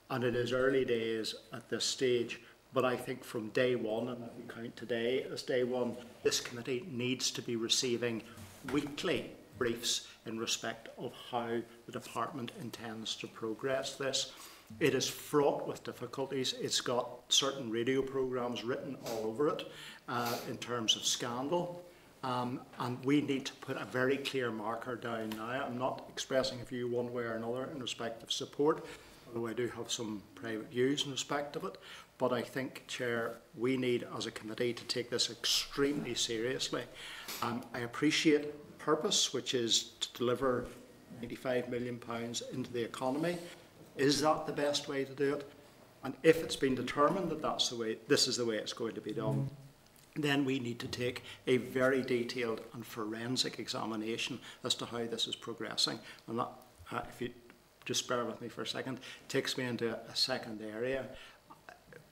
and it is early days at this stage, but I think from day one, and if we count today as day one, this committee needs to be receiving weekly briefs in respect of how the department intends to progress this. It is fraught with difficulties. It's got certain radio programmes written all over it uh, in terms of scandal. Um, and we need to put a very clear marker down now. I'm not expressing a view one way or another in respect of support, although I do have some private views in respect of it. But I think, Chair, we need as a committee to take this extremely seriously. Um, I appreciate purpose, which is to deliver £95 million into the economy. Is that the best way to do it? And if it's been determined that that's the way, this is the way it's going to be done, then we need to take a very detailed and forensic examination as to how this is progressing. And that, uh, if you just bear with me for a second, takes me into a second area,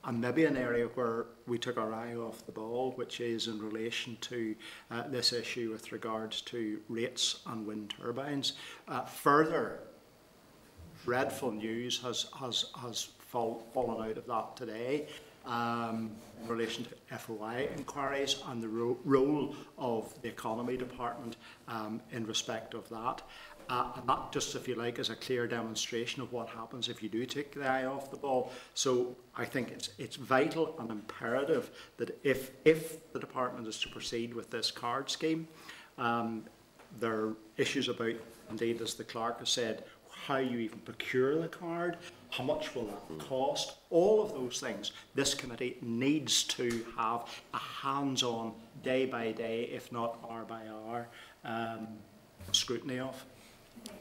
and maybe an area where we took our eye off the ball, which is in relation to uh, this issue with regards to rates and wind turbines. Uh, further dreadful news has, has, has fall, fallen out of that today um, in relation to FOI inquiries and the ro role of the Economy Department um, in respect of that. Uh, and that just, if you like, is a clear demonstration of what happens if you do take the eye off the ball. So I think it's, it's vital and imperative that if, if the department is to proceed with this card scheme, um, there are issues about, indeed, as the clerk has said, how you even procure the card, how much will that cost, all of those things. This committee needs to have a hands-on, day by day, if not hour by hour, um, scrutiny of.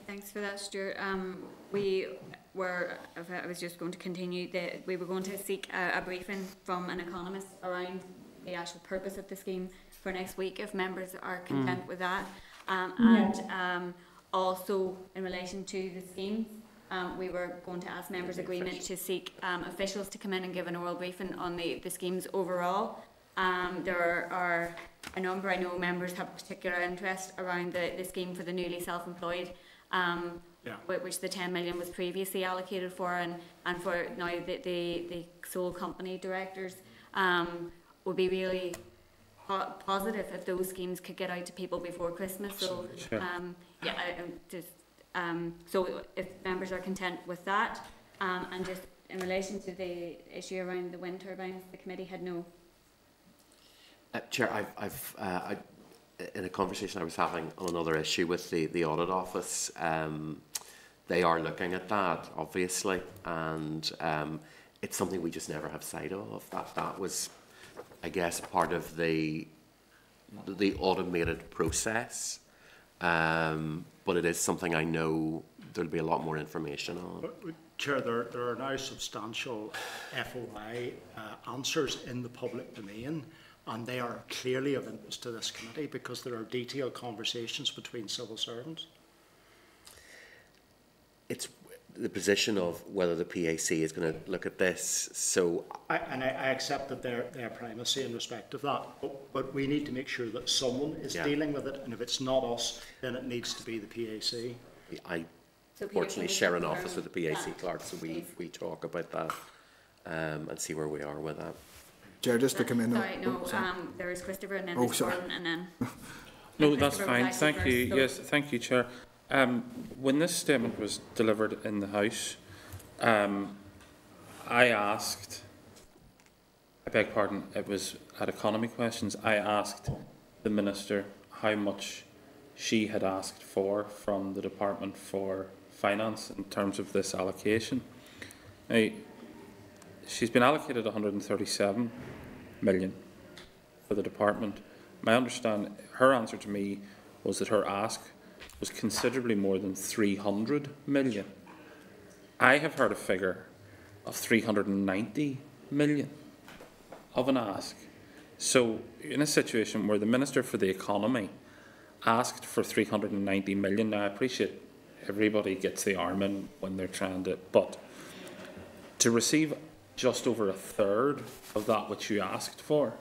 Thanks for that, Stuart. Um, we were, I was just going to continue, that we were going to seek a, a briefing from an economist around the actual purpose of the scheme for next week, if members are content with that. Um, and um, also, in relation to the scheme, um, we were going to ask members' agreement to seek um, officials to come in and give an oral briefing on the, the schemes overall. Um, there are a number, I know members have particular interest around the, the scheme for the newly self-employed, um, Yeah. which the 10 million was previously allocated for, and, and for now the, the, the sole company directors um, would be really po- positive if those schemes could get out to people before Christmas. So, um, yeah, I, I'm just um, so if members are content with that, um, and just in relation to the issue around the wind turbines, the committee had no. Uh, Chair, I've, I've uh, I, in a conversation I was having on another issue with the, the audit office, um, they are looking at that, obviously, and um, it's something we just never have sight of. That, that was, I guess, part of the, the automated process, um, but it is something I know there'll be a lot more information on. Chair, there, there are now substantial FOI uh, answers in the public domain, and they are clearly of interest to this committee because there are detailed conversations between civil servants. It's the position of whether the PAC is going to look at this. So I, and I, I accept that their, their primacy in respect of that, but, but we need to make sure that someone is Yeah. dealing with it, and if it's not us, then it needs to be the PAC. I So fortunately share an office with the PAC that, clerk, so we, we talk about that um, and see where we are with that. Chair, just to come in. Sorry, oh, no, sorry. um, there is Christopher and then Oh, sorry. Gordon and then. No, that's fine. Thank first, you. so- Yes, thank you, Chair. Um, when this statement was delivered in the House, um, I asked, I beg pardon, it was at economy questions, I asked the Minister how much she had asked for from the Department for Finance in terms of this allocation. Now, she's been allocated 137 million for the department, my understand, her answer to me was that her ask was considerably more than 300 million. I have heard a figure of 390 million of an ask. So, in a situation where the Minister for the Economy asked for 390 million, now I appreciate everybody gets the arm in when they're trying to, but to receive just over a third of that which you asked for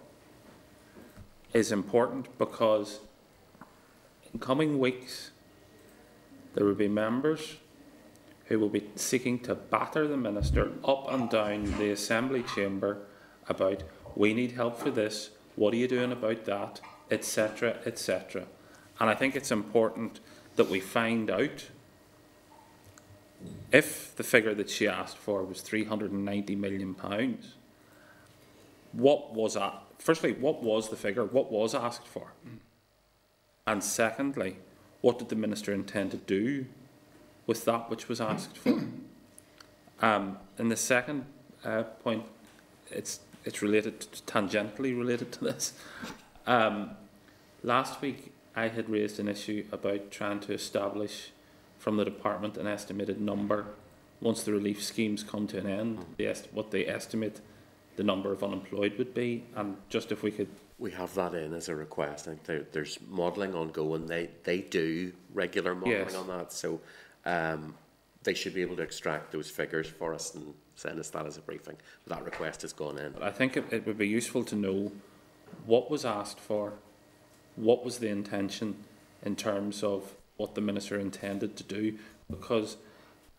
is important because in coming weeks there will be members who will be seeking to batter the minister up and down the assembly chamber about we need help for this, what are you doing about that, etc., etc. And I think it's important that we find out if the figure that she asked for was 390 million pounds, what was that? Firstly, what was the figure? What was asked for? And secondly, what did the minister intend to do with that which was asked for? Um, and the second uh, point, it's it's related, tangentially related to this. Um, last week, I had raised an issue about trying to establish from the department an estimated number once the relief schemes come to an end, the est- what they estimate the number of unemployed would be, and just if we could. We have that in as a request. I think there, there's modelling ongoing. They they do regular modelling Yes. on that, so um, they should be able to extract those figures for us and send us that as a briefing. But that request has gone in. But I think it, it would be useful to know what was asked for, what was the intention in terms of what the minister intended to do, because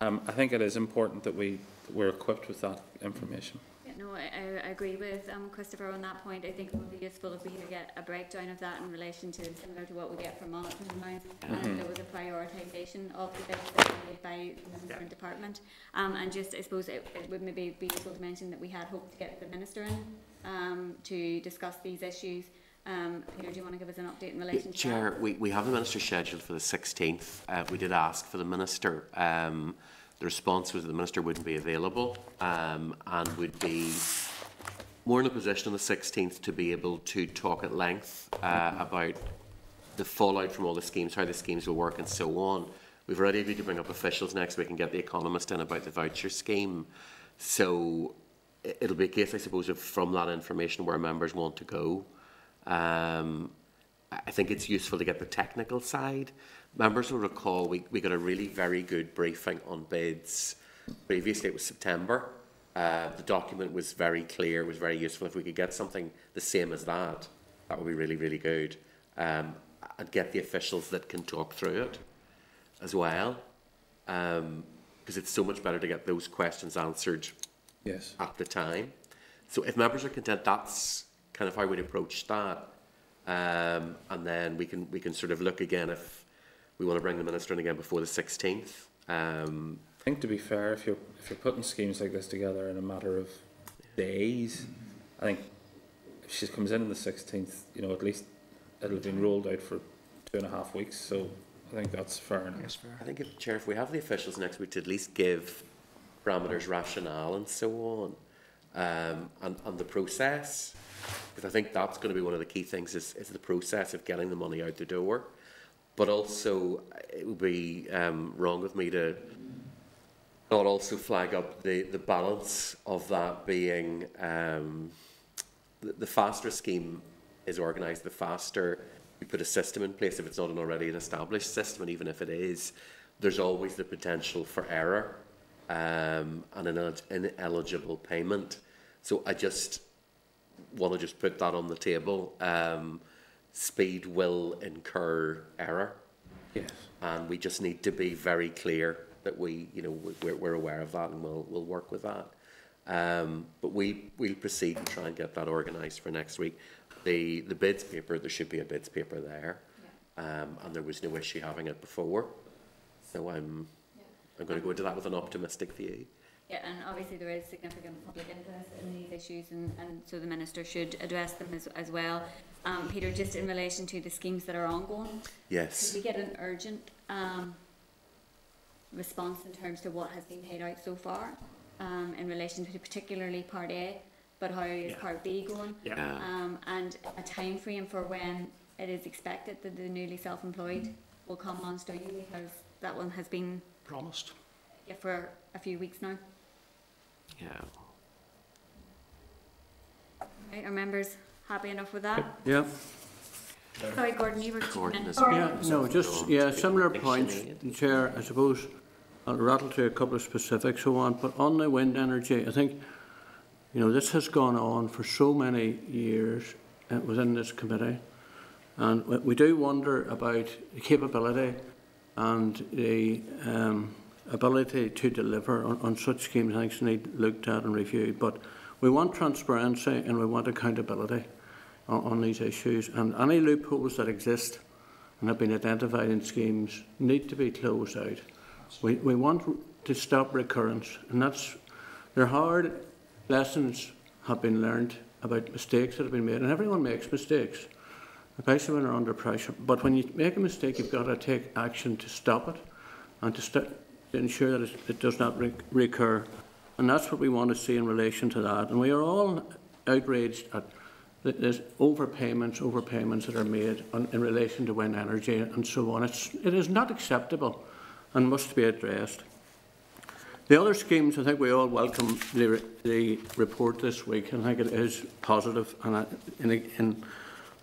um, I think it is important that we that we're equipped with that information. Yeah, no, I, I agree with um, Christopher on that point. I think it would be useful if we could get a breakdown of that in relation to similar to what we get from monitoring amounts. And there was a prioritisation of the bits that were made by the different department. Um, and just, I suppose, it, it would maybe be useful to mention that we had hoped to get the minister in um, to discuss these issues. Um, Peter, do you want to give us an update in relation to Chair, that? we, we have the minister scheduled for the 16th. Uh, we did ask for the minister. Um, the response was that the minister wouldn't be available um, and would be more in a position on the 16th to be able to talk at length uh, about the fallout from all the schemes, how the schemes will work, and so on. We've already agreed to bring up officials next week and get the economist in about the voucher scheme. So it'll be a case, I suppose, of from that information where members want to go. Um, I think it's useful to get the technical side. Members will recall we, we got a really very good briefing on bids. Previously, it was September. Uh, the document was very clear, was very useful. If we could get something the same as that, that would be really, really good. Um, and get the officials that can talk through it as well. Because it's so much better to get those questions answered Yes. at the time. So if members are content, that's kind of how we'd approach that. Um, and then we can we can sort of look again if we want to bring the minister in again before the 16th. Um, I think to be fair, if you're if you're putting schemes like this together in a matter of days, I think if she comes in on the sixteenth, you know, at least it'll have been rolled out for two and a half weeks. So I think that's fair enough. I think, if, Chair, if we have the officials next week to at least give parameters, rationale, and so on, um, and, and the process, because I think that's going to be one of the key things is, is the process of getting the money out the door. But also, it would be um, wrong of me to not also flag up the, the balance of that being um, the, the faster scheme is organised, the faster we put a system in place, if it's not an already an established system, and even if it is, there's always the potential for error um, and an ineligible payment. So I just want to just put that on the table. Um, speed will incur error Yes. and we just need to be very clear that we, you know, we're, we're aware of that and we'll, we'll work with that. Um, but we, we'll proceed and try and get that organised for next week. The, the bids paper, there should be a bids paper there, um, and there was no issue having it before. So I'm, I'm going to go into that with an optimistic view. Yeah, and obviously there is significant public interest in these issues, and, and so the minister should address them as, as well. Um, Peter, just in relation to the schemes that are ongoing, could Yes. we get an urgent um, response in terms to what has been paid out so far, um, in relation to particularly Part A, but how is Yeah. Part B going? Yeah. Yeah. Um, and a time frame for when it is expected that the newly self-employed will come on stream because that one has been Promised. yeah, for a few weeks now. Yeah. Right, are members happy enough with that? Yeah, Sorry, Gordon, you were Gordon is- yeah, no, just, yeah, similar points, Chair, I suppose. I'll rattle through a couple of specifics so on, but on the wind energy, I think, you know, this has gone on for so many years uh, within this committee. And we- we do wonder about the capability and the um, ability to deliver on, on such schemes. Think they need looked at and reviewed. But we want transparency and we want accountability on, on these issues. And any loopholes that exist and have been identified in schemes need to be closed out. We, we want to stop recurrence, and that's they're hard lessons have been learned about mistakes that have been made, and everyone makes mistakes, especially when they're under pressure. But when you make a mistake, you've got to take action to stop it and to, st- to ensure that it, does not re- recur. And that's what we want to see in relation to that. And we are all outraged at the there's overpayments, overpayments that are made on, in relation to wind energy and so on. It's, it is not acceptable and must be addressed. The other schemes, I think we all welcome the, the report this week. I think it is positive, and I, in, in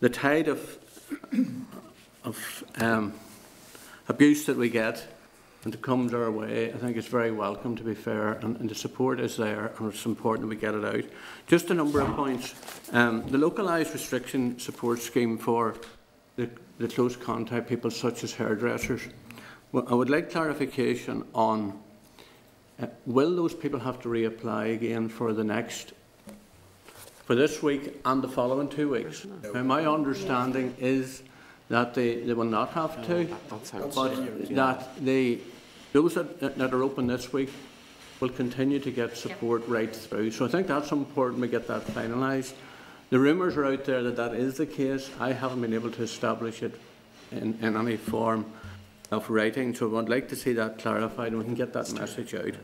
the tide of of um, abuse that we get and it comes our way, I think it's very welcome. To be fair, and, and the support is there, and it's important that we get it out. Just a number of points. Um, the localised restriction support scheme for the, the close contact people, such as hairdressers. Well, I would like clarification on uh, will those people have to reapply again for the next, for this week and the following two weeks? Now, my understanding is that they, they will not have to, That's how it's. but that they, those that, that are open this week will continue to get support right through. So I think that's important we get that finalised. The rumours are out there that that is the case. I haven't been able to establish it in, in any form of writing, so I'd like to see that clarified and we can get that message out.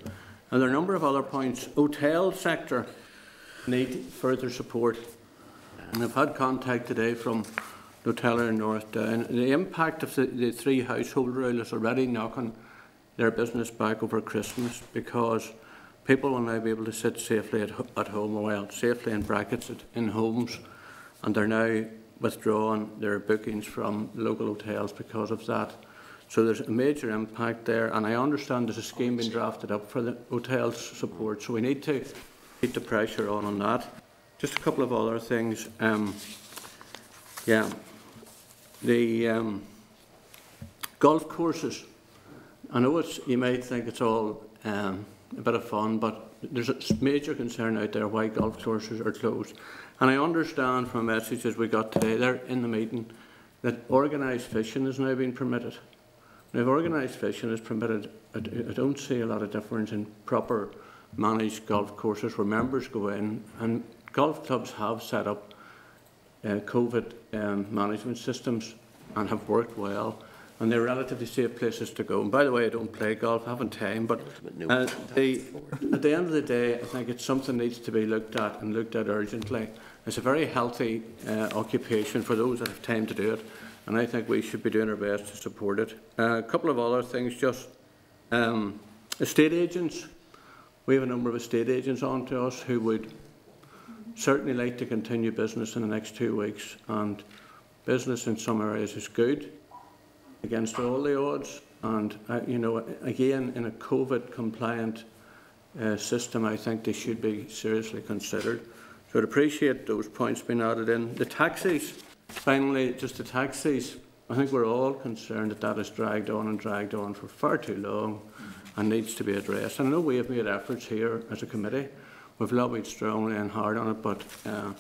And there are a number of other points. Hotel sector need further support. And I've had contact today from hoteler in North Down. The impact of the, the three household rule is already knocking their business back over Christmas because people will now be able to sit safely at, at home, well, safely in brackets at, in homes, and they're now withdrawing their bookings from local hotels because of that. So there's a major impact there, and I understand there's a scheme being drafted up for the hotels support, so we need to keep the pressure on on that. Just a couple of other things. Um, yeah, the um, golf courses. I know it's, you might think it's all um, a bit of fun, but there's a major concern out there why golf courses are closed. And I understand from messages we got today in the meeting that organised fishing is now being permitted. Now, if organised fishing is permitted, I don't see a lot of difference in proper managed golf courses where members go in, and golf clubs have set up uh, COVID um, management systems and have worked well, and they're relatively safe places to go. And by the way, I don't play golf, I haven't time, but uh, the, at the end of the day, I think it's something that needs to be looked at and looked at urgently. It's a very healthy uh, occupation for those that have time to do it, and I think we should be doing our best to support it. Uh, a couple of other things, just um, estate agents. We have a number of estate agents on to us who would certainly like to continue business in the next two weeks, and business in some areas is good against all the odds. And uh, you know, again, in a COVID compliant uh, system, I think they should be seriously considered. So I'd appreciate those points being added in. The taxis, finally, just the taxis. I think we're all concerned that that has dragged on and dragged on for far too long and needs to be addressed. And I know we have made efforts here as a committee. We've lobbied strongly and hard on it, but uh,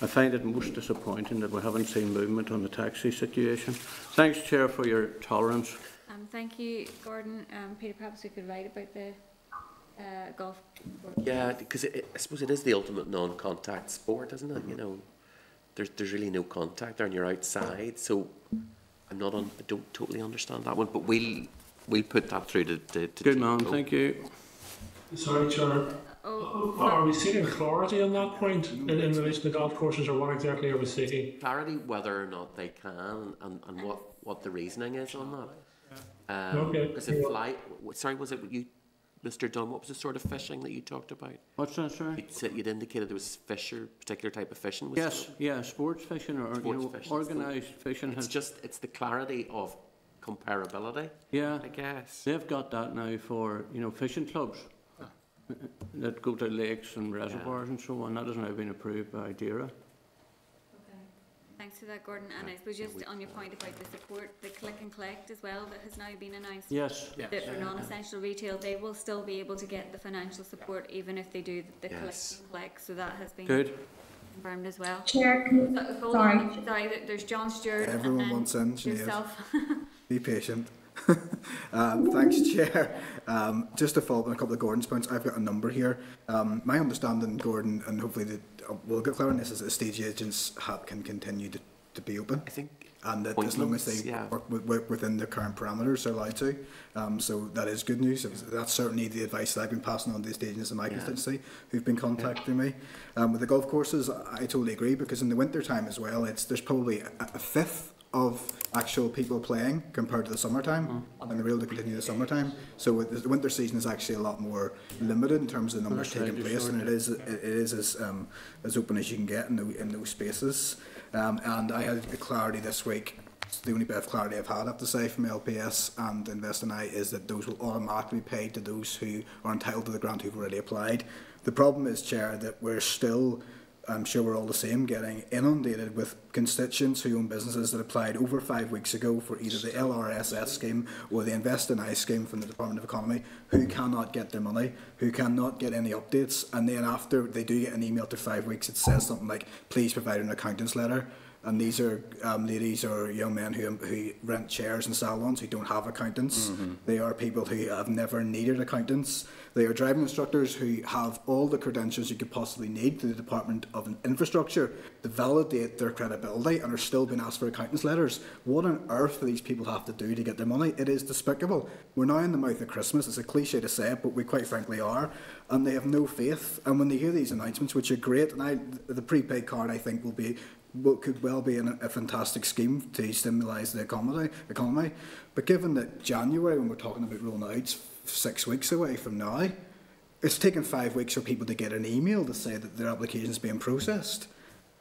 I find it most disappointing that we haven't seen movement on the taxi situation. Thanks, Chair, for your tolerance. Um, thank you, Gordon. Um, Peter, perhaps we could write about the uh, golf. course. Yeah, because it, I suppose it is the ultimate non-contact sport, isn't it? You know, there's there's really no contact there, and you're outside. So I'm not on. I don't totally understand that one, but we'll we'll put that through to. to, to Good to man, vote. thank you. Sorry, Chair. Oh, Are we seeking clarity on that point in, in relation to golf courses, or what exactly are we seeking? Clarity whether or not they can and, and what, what the reasoning is on that. Um, Okay. Because if fly, sorry, was it you, Mr Dunne, what was the sort of fishing that you talked about? What's that, sorry? You'd said, you'd indicated there was fisher, particular type of fishing. was Yes, it? yeah, sports fishing or, you know, fishing, so organised fishing It's just, it's the clarity of comparability, yeah. I guess. They've got that now for, you know, fishing clubs that go to lakes and reservoirs and so on. That has now been approved by DAERA. Okay. Thanks for that, Gordon. And I suppose just on your point about the support, the click and collect as well, that has now been announced. Yes. That for non-essential retail, they will still be able to get the financial support even if they do the collect Yes. and collect. So that has been Good. confirmed as well. Chair, can, So, sorry. sorry, there's John Stewart Everyone then wants in, yourself. Be patient. um, thanks, Chair. Um, just to follow up on a couple of Gordon's points, I've got a number here. Um, my understanding, Gordon, and hopefully the, uh, we'll get clear on this, is that stage agents ha can continue to, to be open. I think And that as long as they yeah. work, work within the current parameters, they're allowed to. Um, so that is good news. That's certainly the advice that I've been passing on to the stage agents in my constituency who've been contacting me. Um, with the golf courses, I totally agree because in the winter time as well, it's there's probably a, a fifth of actual people playing compared to the summertime, and they're able to continue the summertime. So with the winter season is actually a lot more limited in terms of the numbers taking place, and it is it is as um, as open as you can get in, the, in those spaces. Um, and I had the clarity this week. The only bit of clarity I've had, I have to say, from LPS and Invest NI is that those will automatically be paid to those who are entitled to the grant who've already applied. The problem is, Chair, that we're still I'm sure we're all the same, getting inundated with constituents who own businesses that applied over five weeks ago for either the LRSS scheme or the Invest NI scheme from the Department of Economy, who cannot get their money, who cannot get any updates, and then after they do get an email after five weeks, it says something like, please provide an accountant's letter. And these are um, ladies or young men who, who rent chairs and salons who don't have accountants. They are people who have never needed accountants. They are driving instructors who have all the credentials you could possibly need through the Department of Infrastructure to validate their credibility and are still being asked for accountants letters. What on earth do these people have to do to get their money? It is despicable. We're now in the mouth of Christmas. It's a cliche to say it, but we quite frankly are. And they have no faith. And when they hear these announcements, which are great, and I, the prepaid card I think will be what could well be an, a fantastic scheme to stimulise the economy, economy. But given that January, when we're talking about rolling out, six weeks away from now, it's taken five weeks for people to get an email to say that their application is being processed.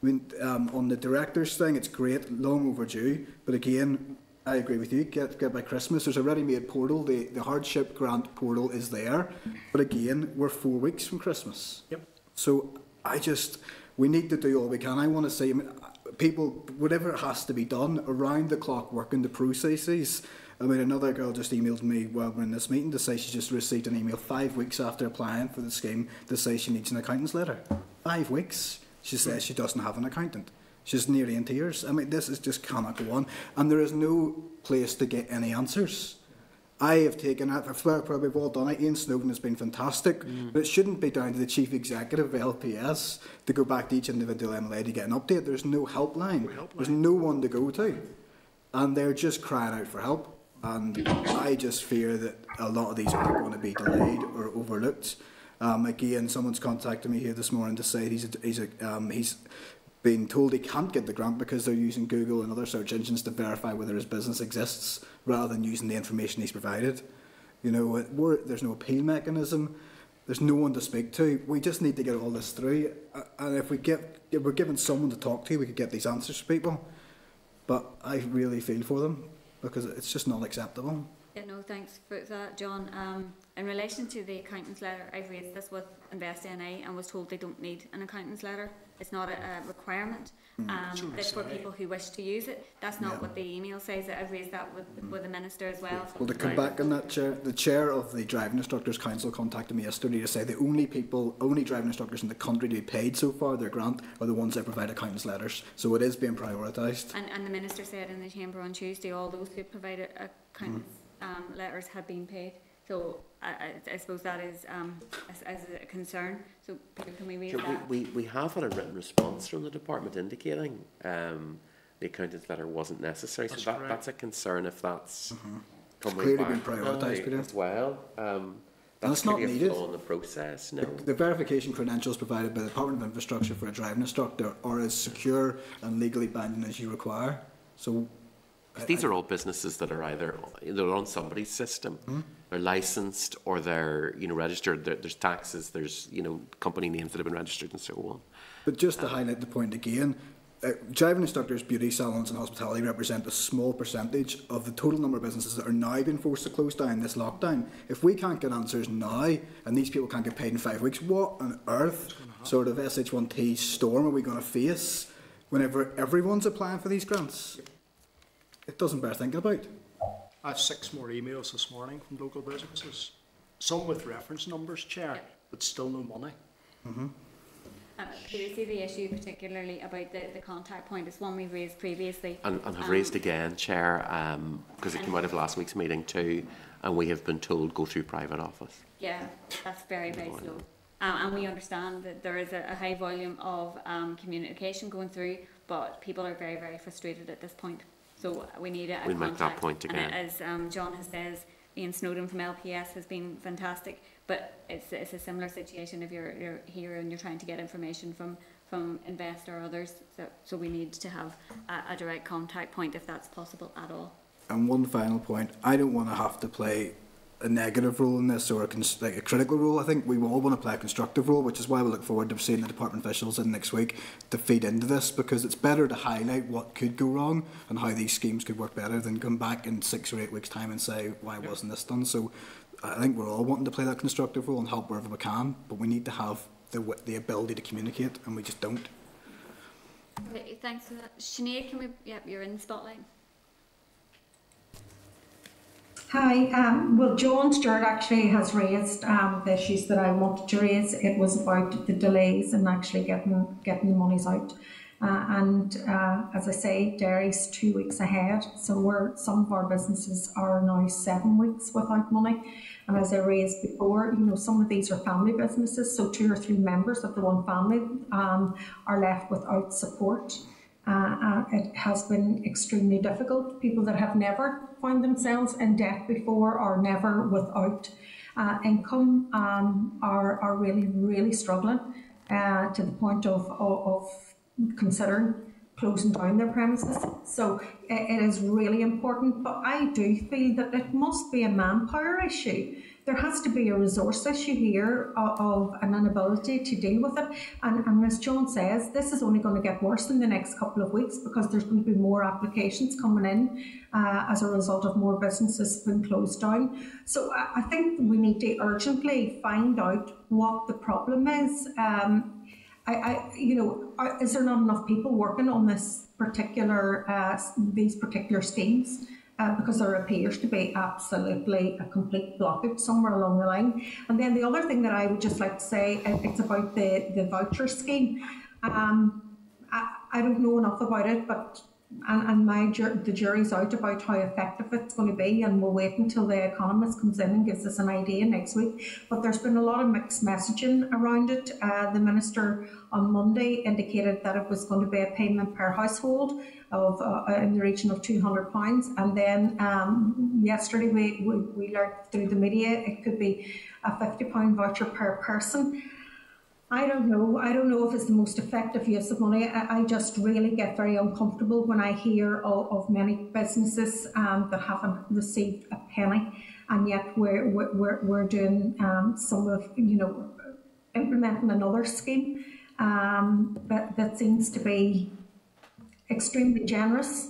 I mean, um, on the director's thing, it's great, long overdue. But again, I agree with you. Get get by Christmas. There's a ready-made portal. The the hardship grant portal is there. But again, we're four weeks from Christmas. Yep. So I just, we need to do all we can. I want to say, I mean, people, whatever has to be done, around the clock working the processes. I mean, another girl just emailed me while we're in this meeting to say she just received an email five weeks after applying for the scheme to say she needs an accountant's letter. Five weeks. She says she doesn't have an accountant. She's nearly in tears. I mean, this is just cannot go on. And there is no place to get any answers. I have taken it, I've probably all done it. Ian Snowden has been fantastic, mm. but it shouldn't be down to the chief executive of LPS to go back to each individual MLA to get an update. There's no helpline. There's no one to go to. And they're just crying out for help. And I just fear that a lot of these are going to be delayed or overlooked. Um, again, someone's contacted me here this morning to say he's a, he's a, um, he's been told he can't get the grant because they're using Google and other search engines to verify whether his business exists rather than using the information he's provided. You know, there's no appeal mechanism. There's no one to speak to. We just need to get all this through. And if we get, if we're given someone to talk to, we could get these answers for people. But I really feel for them because it's just not acceptable. Yeah, no, thanks for that, John. Um, in relation to the accountant's letter, I've raised this with Invest NI and was told they don't need an accountant's letter. It's not a, a requirement. Um, that's for people who wish to use it. That's not Yeah. what the email says. I've raised that with, with the minister as well. Well, to come back on that, chair, the chair of the Driving Instructors Council contacted me yesterday to say the only people, only driving instructors in the country to be paid so far their grant are the ones that provide accountants letters. So it is being prioritised. And, and the minister said in the chamber on Tuesday, all those who provided accountants um, letters had been paid. So I, I, I suppose that is um, as, as a concern. So can we raise Sure, that? we, we, we have had a written response from the department indicating um, the accountant's letter wasn't necessary. So That's that, correct. that's a concern if that's coming clearly back been prioritised, as well. Um, And That's it's not needed. flaw in the process, no. The verification credentials provided by the Department of Infrastructure for a driving instructor are as secure and legally binding as you require. So 'Cause these are all businesses that are either they're on somebody's system, Hmm? they're licensed or they're you know registered. There, there's taxes, there's you know company names that have been registered and so on. But just to highlight the point again, uh, driving instructors, beauty salons, and hospitality represent a small percentage of the total number of businesses that are now being forced to close down in this lockdown. If we can't get answers now, and these people can't get paid in five weeks, what on earth sort of SH1T storm are we going to face whenever everyone's applying for these grants? It doesn't bear thinking about. I have six more emails this morning from local businesses, some with reference numbers, Chair, but still no money. Um, see the issue particularly about the, the contact point is one we've raised previously. And, and have Um, raised again, Chair, because it came out of last week's meeting too, and we have been told go through private office. Yeah, that's very, very slow. Um, and we understand that there is a, a high volume of um, communication going through, but people are very, very frustrated at this point. So we need a, a We'll make that contact. point again. And as um, John has says, Ian Snowden from LPS has been fantastic, but it's, it's a similar situation if you're, you're here and you're trying to get information from, from Invest or others. So, so we need to have a, a direct contact point if that's possible at all. And one final point, I don't want to have to play a negative role in this or a, like a critical role. I think we all want to play a constructive role, which is why we look forward to seeing the department officials in next week to feed into this because it's better to highlight what could go wrong and how these schemes could work better than come back in six or eight weeks' time and say, why wasn't this done? So I think we're all wanting to play that constructive role and help wherever we can, but we need to have the, the ability to communicate and we just don't. Okay, thanks for that. Sinead, can we, yep, you're in the spotlight. Hi, um, well, John Stewart actually has raised um, the issues that I wanted to raise. It was about the delays in actually getting getting the monies out. Uh, and uh, as I say, Derry's two weeks ahead. So we're, some of our businesses are now seven weeks without money. And as I raised before, you know, some of these are family businesses. So two or three members of the one family um, are left without support. Uh, uh, it has been extremely difficult. People that have never found themselves in debt before or never without uh, income um, are, are really, really struggling uh, to the point of, of, of considering closing down their premises. So it, it is really important, but I do feel that it must be a manpower issue. There has to be a resource issue here of, of an inability to deal with it. And, and as John says, this is only going to get worse in the next couple of weeks because there's going to be more applications coming in uh, as a result of more businesses being closed down. So I, I think we need to urgently find out what the problem is. Um, I, I, you know, are, is there not enough people working on this particular, uh, these particular schemes? Uh, because there appears to be absolutely a complete blockage somewhere along the line. And then the other thing that I would just like to say, uh, it's about the, the voucher scheme. Um, I, I don't know enough about it, but and, and my the jury's out about how effective it's going to be, and we'll wait until the economist comes in and gives us an idea next week. But there's been a lot of mixed messaging around it. Uh, the minister on Monday indicated that it was going to be a payment per household of uh, in the region of two hundred pounds, and then um, yesterday we, we we learned through the media it could be a fifty pound voucher per person. I don't know. I don't know if it's the most effective use of money. I, I just really get very uncomfortable when I hear of, of many businesses um, that haven't received a penny, and yet we're we're, we're doing um, some of you know implementing another scheme um, that that seems to be extremely generous.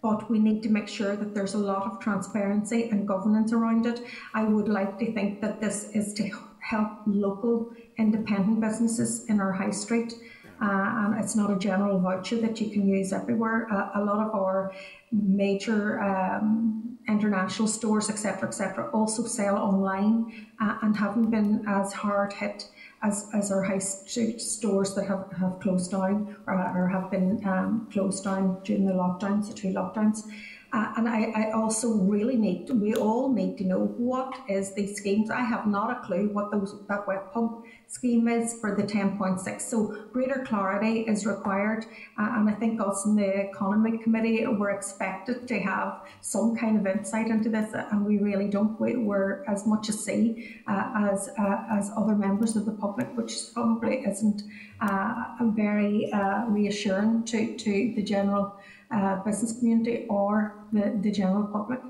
But we need to make sure that there's a lot of transparency and governance around it. I would like to think that this is to help local independent businesses in our high street. Uh, and it's not a general voucher that you can use everywhere. Uh, a lot of our major um, international stores, etc., etc., also sell online uh, and haven't been as hard hit as, as our high street stores that have, have closed down or, or have been um, closed down during the lockdowns, the two lockdowns. Uh, and I, I also really need, to, we all need to know what is these schemes. I have not a clue what those that wet pub scheme is for the 10.6. So greater clarity is required. Uh, and I think us in the Economy Committee were expected to have some kind of insight into this, and we really don't. We, we're as much a see uh, as uh, as other members of the public, which probably isn't uh, very uh, reassuring to, to the general uh, business community or the, the general public.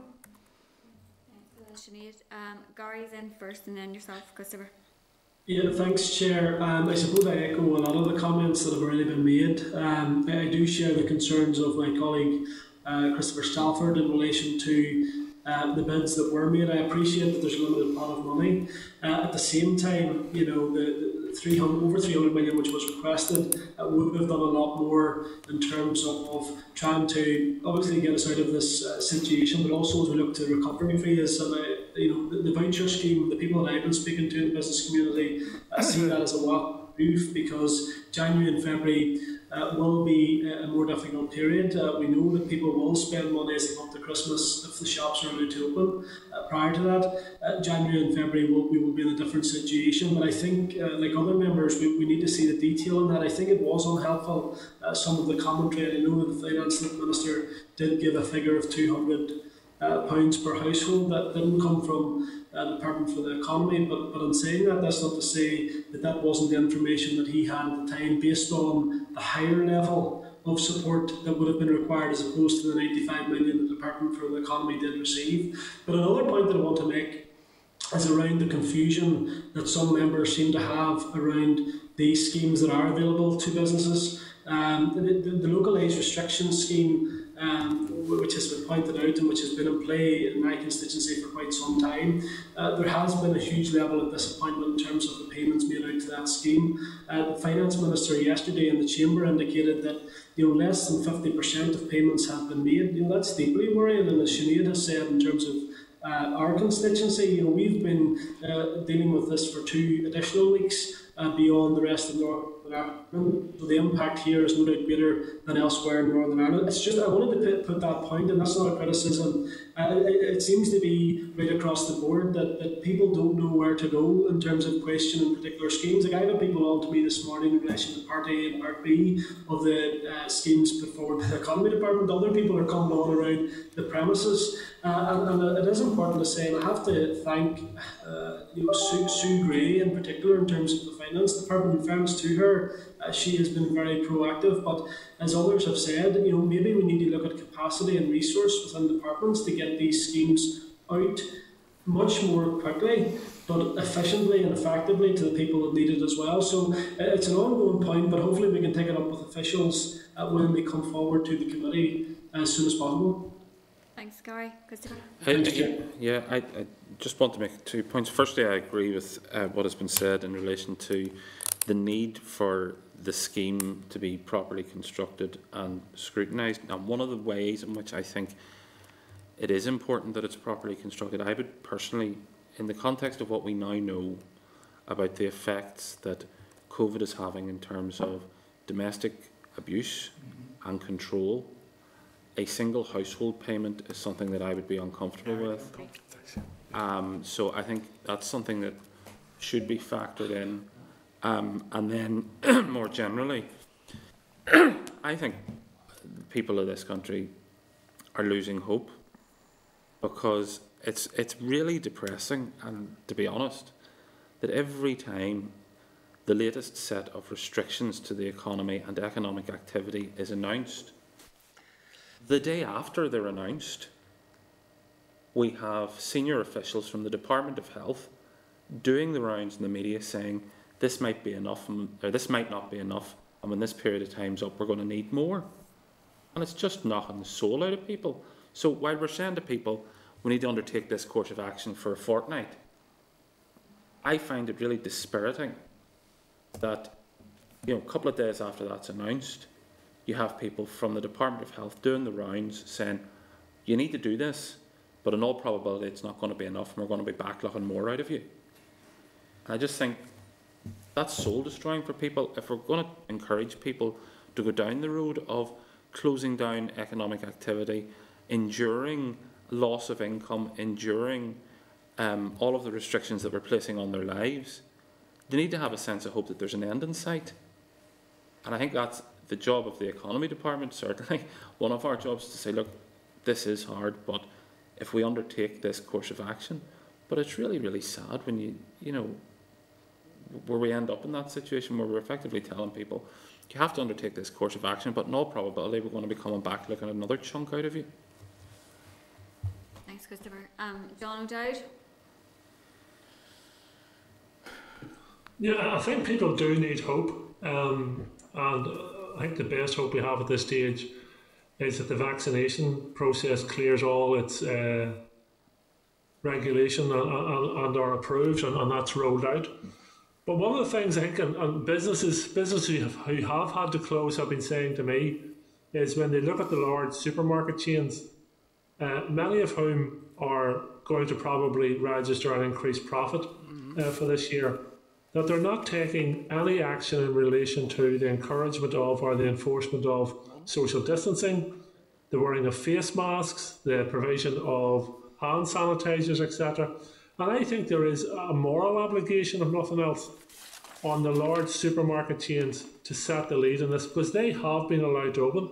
Sinead. Um, Gary's in first and then yourself, Christopher. Yeah, thanks, Chair. Um, I suppose I echo a lot of the comments that have already been made. Um, I do share the concerns of my colleague uh, Christopher Stalford in relation to uh, the bids that were made. I appreciate that there's a limited pot of money. Uh, at the same time, you know, the 300, over 300 million which was requested. Uh, would have done a lot more in terms of, of trying to obviously get us out of this uh, situation, but also as we look to recovery phase. And uh, you know the, the, voucher scheme, the people that I've been speaking to in the business community uh, see that as a welcome move because January and February uh, will be a more difficult period. Uh, we know that people will spend money as they come to Christmas if the shops are allowed to open. Uh, prior to that, uh, January and February will, we will be in a different situation. But I think, uh, like other members, we, we need to see the detail in that. I think it was unhelpful, uh, some of the commentary. I know that the Finance Minister did give a figure of 200 pounds per household. That didn't come from uh, Department for the Economy. But, but in saying that, that's not to say that that wasn't the information that he had at the time based on the higher level of support that would have been required as opposed to the 95 million the Department for the Economy did receive. But another point that I want to make is around the confusion that some members seem to have around these schemes that are available to businesses. Um, the, the, the localised restriction scheme um, which has been pointed out and which has been in play in my constituency for quite some time. Uh, there has been a huge level of disappointment in terms of the payments made out to that scheme. Uh, the Finance Minister yesterday in the Chamber indicated that you know less than 50% of payments have been made. You know, that's deeply worrying, and as Sinead has said in terms of uh, our constituency, you know, we've been uh, dealing with this for two additional weeks uh, beyond the rest of So the impact here is no doubt greater than elsewhere in Northern Ireland. It's just I wanted to put, put that point, and that's not a criticism. Uh, it, it, seems to be right across the board that, that people don't know where to go in terms of questioning particular schemes. Like I had people on to me this morning in relation to Part A and Part B of the uh, schemes put forward by the Economy Department. Other people are coming on around the premises, uh, and, and, it is important to say, and I have to thank uh, you know Sue, Sue Gray in particular in terms of the Finance Department. In fairness to her uh, she has been very proactive. But as others have said, you know, maybe we need to look at capacity and resource within departments to get these schemes out much more quickly, but efficiently and effectively to the people that need it as well. So uh, it's an ongoing point, but hopefully we can take it up with officials uh, when they come forward to the committee as soon as possible. Thanks, Gary. Christopher? yeah, I, I, just want to make two points. Firstly, I agree with uh, what has been said in relation to the need for the scheme to be properly constructed and scrutinised. Now, one of the ways in which I think it is important that it's properly constructed, I would personally, in the context of what we now know about the effects that COVID is having in terms of domestic abuse and control, a single household payment is something that I would be uncomfortable with. Um, so I think that's something that should be factored in um, and then, more generally, I think the people of this country are losing hope because it's it's really depressing and to be honest that every time the latest set of restrictions to the economy and economic activity is announced the day after they're announced we have senior officials from the Department of Health doing the rounds in the media saying this might be enough, um, or this might not be enough, and when this period of time's up, we're going to need more. And it's just knocking the soul out of people. So while we're saying to people, we need to undertake this course of action for a fortnight, I find it really dispiriting that, you know, a couple of days after that's announced, you have people from the Department of Health doing the rounds saying, you need to do this, but in all probability it's not going to be enough and we're going to be backlocking more out of you. I just think that's soul destroying for people. If we're going to encourage people to go down the road of closing down economic activity, enduring loss of income, enduring um, all of the restrictions that we're placing on their lives, they need to have a sense of hope that there's an end in sight. And I think that's the job of the economy department, certainly. One of our jobs is to say, look, this is hard, but if we undertake this course of action, but it's really, really sad when you, you know, where we end up in that situation where we're effectively telling people, you have to undertake this course of action, but in all probability, we're going to be coming back looking at another chunk out of you. Thanks, Christopher. Um, John O'Dowd? Yeah, I think people do need hope, um, and I think the best hope we have at this stage is that the vaccination process clears all its uh, regulation and, and, are approved, and, and, that's rolled out. But one of the things I think, and, and businesses businesses who have, who have had to close have been saying to me, is when they look at the large supermarket chains, uh, many of whom are going to probably register an increased profit uh, for this year that they're not taking any action in relation to the encouragement of or the enforcement of social distancing, the wearing of face masks, the provision of hand sanitizers, etc. And I think there is a moral obligation, if nothing else, on the large supermarket chains to set the lead in this because they have been allowed to open.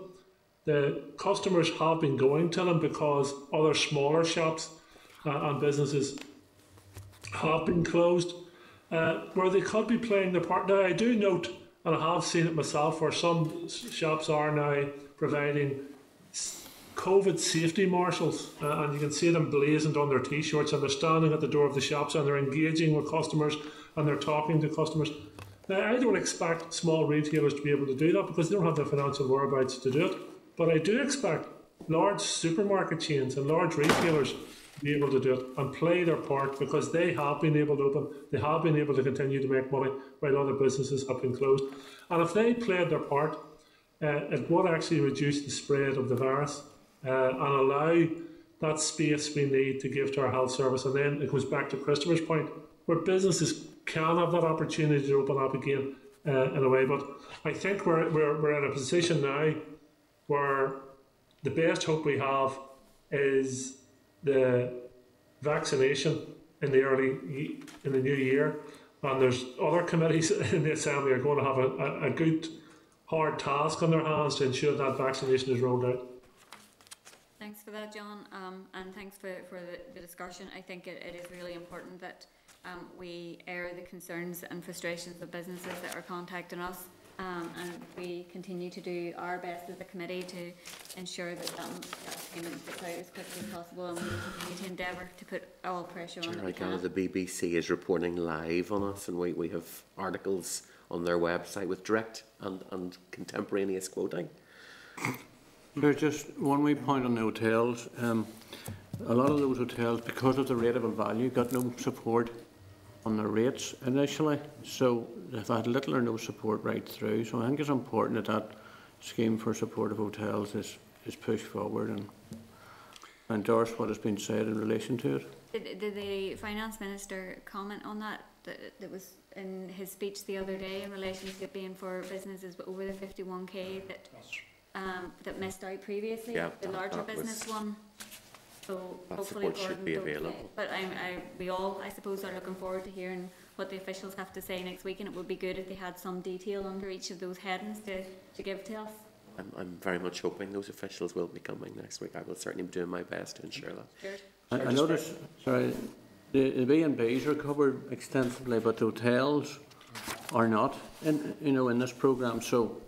The customers have been going to them because other smaller shops uh, and businesses have been closed uh, where they could be playing the part. Now, I do note, and I have seen it myself, where some shops are now providing COVID safety marshals, uh, and you can see them blazoned on their t-shirts, and they're standing at the door of the shops and they're engaging with customers and they're talking to customers. Now, I don't expect small retailers to be able to do that because they don't have the financial whereabouts to do it. But I do expect large supermarket chains and large retailers be able to do it and play their part because they have been able to open, they have been able to continue to make money while other businesses have been closed. And if they played their part, uh, it would actually reduce the spread of the virus uh, and allow that space we need to give to our health service. And then it goes back to Christopher's point, where businesses can have that opportunity to open up again uh, in a way. But I think we're, we're, we're in a position now where the best hope we have is the vaccination in the early in the new year, and there's other committees in the assembly are going to have a, a, good hard task on their hands to ensure that vaccination is rolled out. Thanks for that, John, um, and thanks for, for the, the discussion. I think it, it is really important that um, we air the concerns and frustrations of the businesses that are contacting us um, and we continue to do our best as a committee to ensure that that, that payment gets out as quickly as possible and we continue to endeavour to put all pressure on it. Like the BBC is reporting live on us and we, we have articles on their website with direct and, and contemporaneous quoting. There's just one wee point on the hotels. Um, a lot of those hotels, because of the rateable value, got no support on the rates initially, so they've had little or no support right through. So I think it's important that that scheme for support of hotels is, is pushed forward and endorse what has been said in relation to it. Did, did the finance minister comment on that? that? That was in his speech the other day in relation to it being for businesses over the 51k that um, that missed out previously, yeah, the larger business one. So that hopefully support should be available. But I, I, we all, I suppose, are looking forward to hearing what the officials have to say next week, and it would be good if they had some detail under each of those headings to, to give to us. I'm, I'm very much hoping those officials will be coming next week. I will certainly be doing my best to ensure that. Sure. I, I noticed, sorry, the, the B&Bs are covered extensively, but the hotels are not in, you know, in this programme. So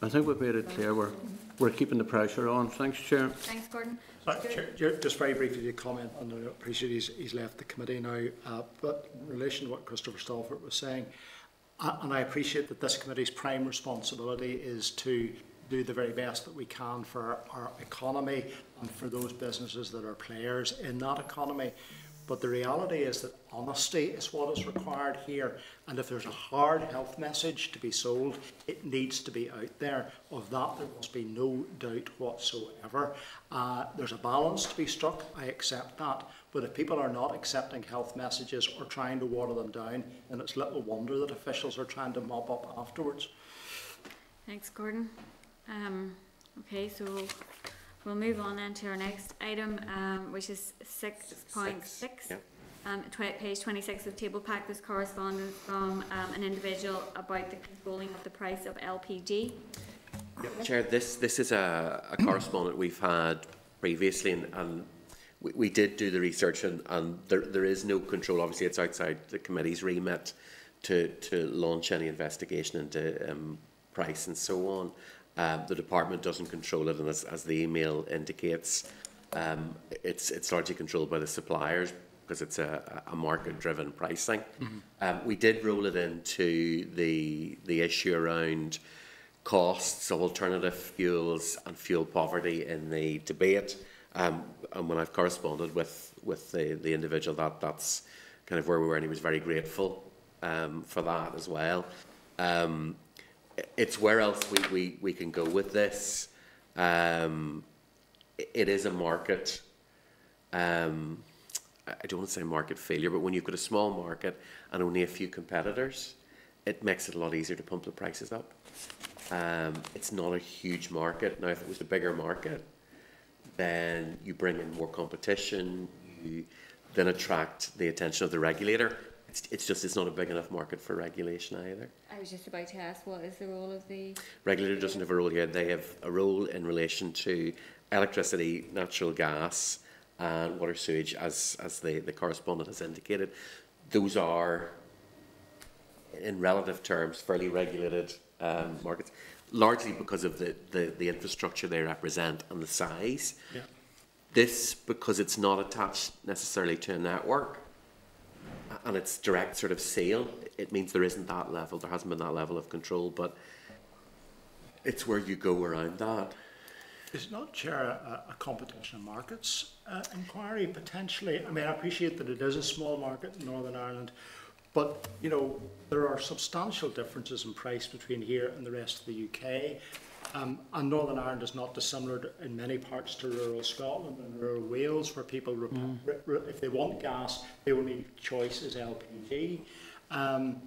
I think we've made it clear we're, we're keeping the pressure on. Thanks, Chair. Thanks, Gordon. Sorry, just very briefly to comment, and I appreciate he's, he's left the committee now, uh, but in relation to what Christopher Stalford was saying, uh, and I appreciate that this committee's prime responsibility is to do the very best that we can for our, our economy and for those businesses that are players in that economy. But the reality is that honesty is what is required here. And if there's a hard health message to be sold, it needs to be out there. Of that, there must be no doubt whatsoever. Uh, there's a balance to be struck. I accept that. But if people are not accepting health messages or trying to water them down, then it's little wonder that officials are trying to mop up afterwards. Thanks, Gordon. Um, okay, so We'll move on then to our next item, um, which is six point six. Um, tw- page twenty-six of table pack, this correspondence from, um, an individual about the controlling of the price of LPG. Chair, this, this is a, a correspondent we've had previously, and, and we, we did do the research, and, and there, there is no control. Obviously, it's outside the committee's remit to, to launch any investigation into um, price and so on. Um, the department doesn't control it, and as, as the email indicates, um, it's, it's largely controlled by the suppliers because it's a, a market-driven pricing. Um, we did roll it into the, the issue around costs of alternative fuels and fuel poverty in the debate. Um, and when I've corresponded with, with the, the individual, that, that's kind of where we were, and he was very grateful um, for that as well. Um, it's where else we, we, we can go with this. Um, it is a market. Um, I don't want to say market failure, but when you've got a small market and only a few competitors, it makes it a lot easier to pump the prices up. Um, it's not a huge market. Now, if it was a bigger market, then you bring in more competition, you then attract the attention of the regulator. It's, it's just it's not a big enough market for regulation either. I was just about to ask, what is the role of the, Regulator doesn't have a role here. They have a role in relation to electricity, natural gas, and water sewage, as, as the, the correspondent has indicated. Those are, in relative terms, fairly regulated um, markets, largely because of the, the, the infrastructure they represent and the size. Yeah. This, because it's not attached necessarily to a network, a- and it's direct sort of sale, it means there isn't that level, there hasn't been that level of control, but it's where you go around that. Is not chair a, a competition of markets uh, inquiry potentially? I mean, I appreciate that it is a small market in Northern Ireland, but you know there are substantial differences in price between here and the rest of the UK. Um, and Northern Ireland is not dissimilar in many parts to rural Scotland and rural Wales, where people, re- if they want gas, the only choice is LPG. Um,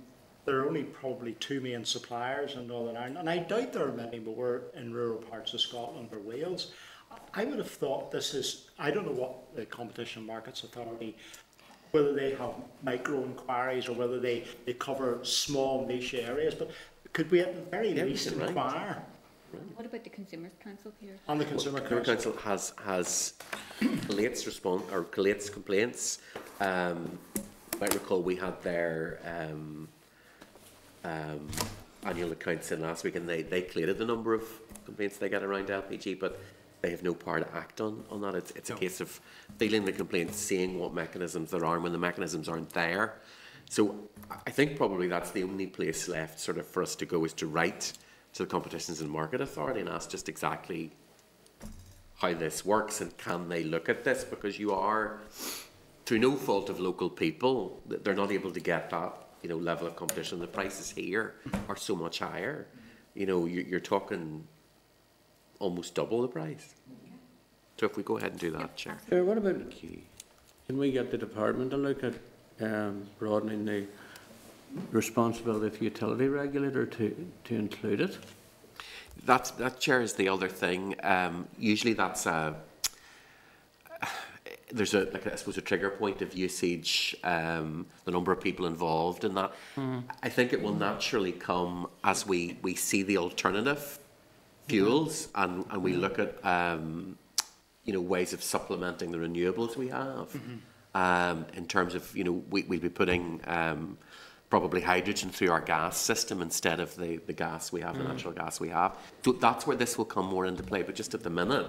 there are only probably two main suppliers in Northern Ireland, and I doubt there are many more in rural parts of Scotland or Wales. I would have thought this is, I don't know what the Competition Markets Authority, whether they have micro inquiries or whether they, they cover small niche areas, but could we at the very Yeah, least can, right. Inquire? what about the Consumers Council here? On the Consumer Consumer Council. Council has, has collates response, or collates complaints. Um, you might recall we had their, um, um, annual accounts in last week and they, they collated the number of complaints they get around LPG, but they have no power to act on, on that. It's, it's a case of feeling the complaints, seeing what mechanisms there are, and when the mechanisms aren't there. So I- I think probably that's the only place left sort of for us to go is to write to the Competitions and Market Authority and ask just exactly how this works and can they look at this? Because you are through no fault of local people they're not able to get that you know level of competition. The prices here are so much higher. You know you- you're talking almost double the price. So if we go ahead and do that chair. What about, can we get the department to look at um, broadening the responsibility of the utility regulator to, to include it? That that chair is the other thing. Um, usually, that's a there's a like I suppose a trigger point of usage, um, the number of people involved in that. I think it will naturally come as we we see the alternative fuels and and we look at um, you know ways of supplementing the renewables we have. Um, in terms of you know we we'll be putting. Probably hydrogen through our gas system instead of the, the gas we have, the natural gas we have. So that's where this will come more into play. But just at the minute,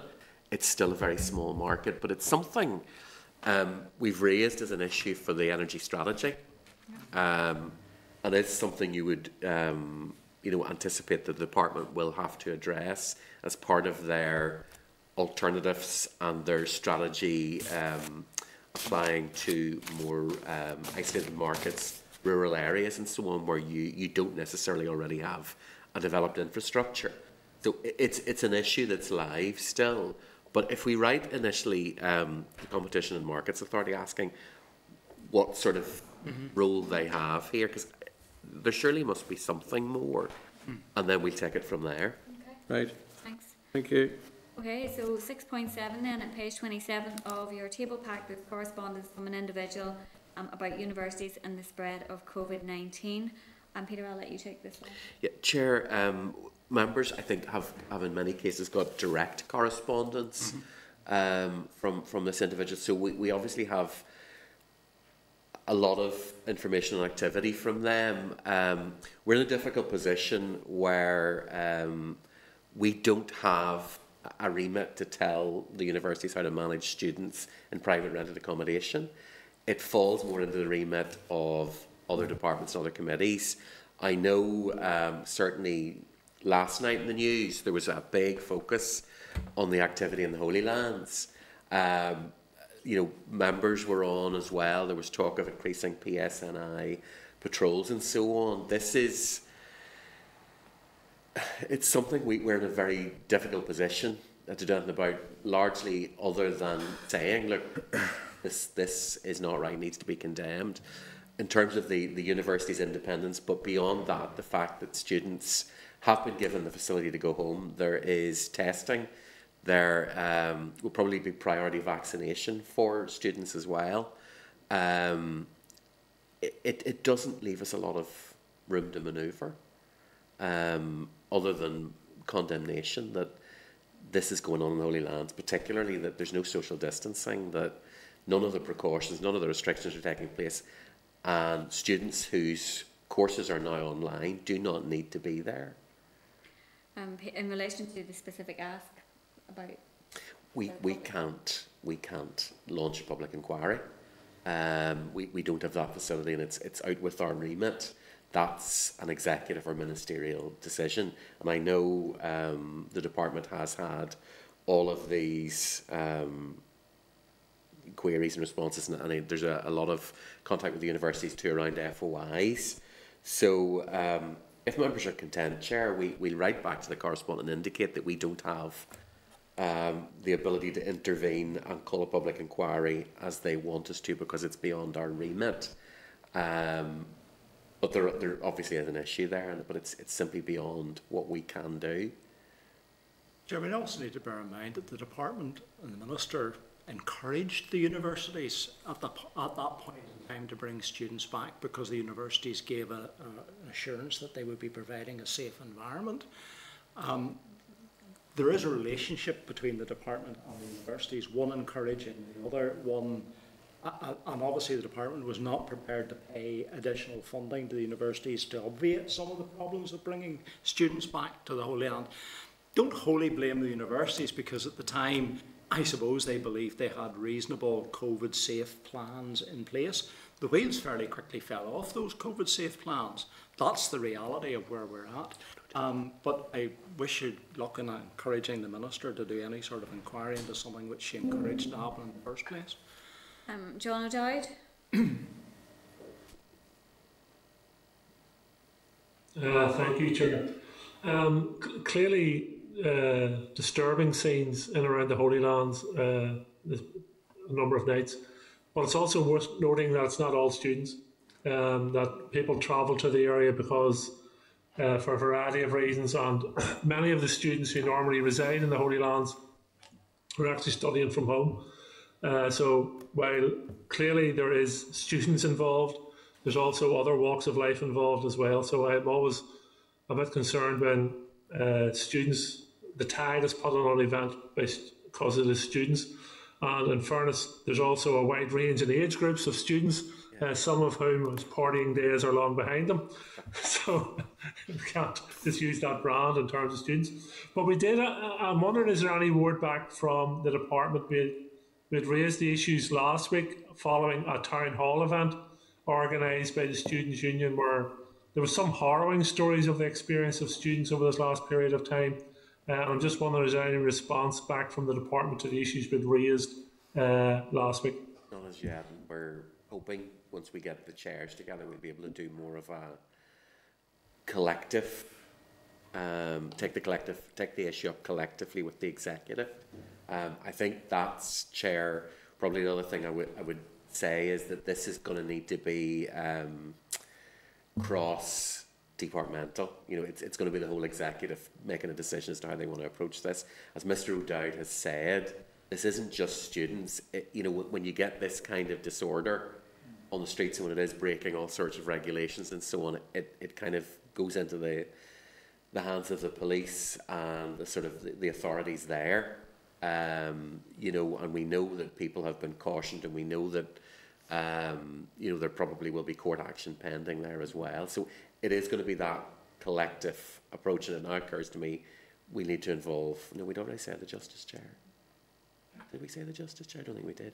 it's still a very small market. But it's something um, we've raised as an issue for the energy strategy. Um, and it's something you would, um, you know, anticipate the department will have to address as part of their alternatives and their strategy um, applying to more um, isolated markets, rural areas, and so on, where you, you don't necessarily already have a developed infrastructure. So it's it's an issue that's live still. But if we write initially um, the Competition and Markets Authority asking what sort of role they have here, because there surely must be something more, and then we'll take it from there. Okay, Right, thanks. thank you. Okay, so 6.7 then at page 27 of your table pack with correspondence from an individual um, about universities and the spread of COVID 19. Um, Peter, I'll let you take this one. Yeah, Chair, um, members, I think, have, have in many cases got direct correspondence um, from, from this individual. So we, we obviously have a lot of information and activity from them. Um, we're in a difficult position where um, we don't have a remit to tell the universities how to manage students in private rented accommodation. It falls more into the remit of other departments and other committees. I know um, certainly last night in the news there was a big focus on the activity in the Holy Lands. Um, you know, members were on as well. There was talk of increasing PSNI patrols and so on. This is it's something we, we're in a very difficult position to do anything about, largely other than saying, look, this this is not right, needs to be condemned. In terms of the, the university's independence, but beyond that, the fact that students have been given the facility to go home, there is testing, there um, will probably be priority vaccination for students as well. Um, it, it, it doesn't leave us a lot of room to manoeuvre, um, other than condemnation that this is going on in the Holy Lands, particularly that there's no social distancing, that none of the precautions, none of the restrictions are taking place, and students whose courses are now online do not need to be there. Um, in relation to the specific ask about we we can't we can't launch a public inquiry. Um, we, we don't have that facility, and it's it's out with our remit. That's an executive or ministerial decision, and I know um, the department has had all of these um, queries and responses, and, and there's a, a, lot of contact with the universities too around FOIs. So um, if members are content, Chair, we, we'll write back to the correspondent and indicate that we don't have um, the ability to intervene and call a public inquiry as they want us to because it's beyond our remit. Um, but there, there obviously is an issue there, but it's, it's simply beyond what we can do. Chair, we also need to bear in mind that the department and the minister encouraged the universities at, the, at that point in time to bring students back because the universities gave a, a, an assurance that they would be providing a safe environment. Um, there is a relationship between the department and the universities, one encouraging the other, one, uh, and obviously the department was not prepared to pay additional funding to the universities to obviate some of the problems of bringing students back to the Holy Land. Don't wholly blame the universities because at the time I suppose they believed they had reasonable COVID safe plans in place. The wheels fairly quickly fell off those COVID safe plans. That's the reality of where we're at. Um, but I wish you luck in encouraging the Minister to do any sort of inquiry into something which she encouraged to happen in the first place. Um, John O'Dowd? uh, thank you, Chair. Um, clearly, uh, disturbing scenes in around the Holy Lands uh, a number of nights. But it's also worth noting that it's not all students, um, that people travel to the area because uh, for a variety of reasons, and many of the students who normally reside in the Holy Lands are actually studying from home. Uh, so while clearly there is students involved, there's also other walks of life involved as well. So I'm always a bit concerned when uh, students the tag is put on an event because it is students. And in fairness, there's also a wide range in age groups of students, yeah. uh, some of whom whose partying days are long behind them. so we can't just use that brand in terms of students. But we did, uh, I'm wondering, is there any word back from the department? We we raised the issues last week following a town hall event organised by the Students' Union where there were some harrowing stories of the experience of students over this last period of time. Uh, I'm just wondering, is there any response back from the department to the issues we'd raised uh, last week? Not as yet. We're hoping once we get the chairs together, we'll be able to do more of a collective, um, take the collective, take the issue up collectively with the executive. Um, I think that's chair. Probably another thing I would I would say is that this is going to need to be um, cross departmental. You know, it's, it's going to be the whole executive making a decision as to how they want to approach this. As Mr O'Dowd has said, this isn't just students. It, you know, when you get this kind of disorder on the streets and when it is breaking all sorts of regulations and so on, it, it kind of goes into the the hands of the police and the sort of the, the authorities there. Um, you know, and we know that people have been cautioned, and we know that um, you know there probably will be court action pending there as well. So it is going to be that collective approach, and it now occurs to me we need to involve. No, we don't really say the Justice Chair. Did we say the Justice Chair? I don't think we did.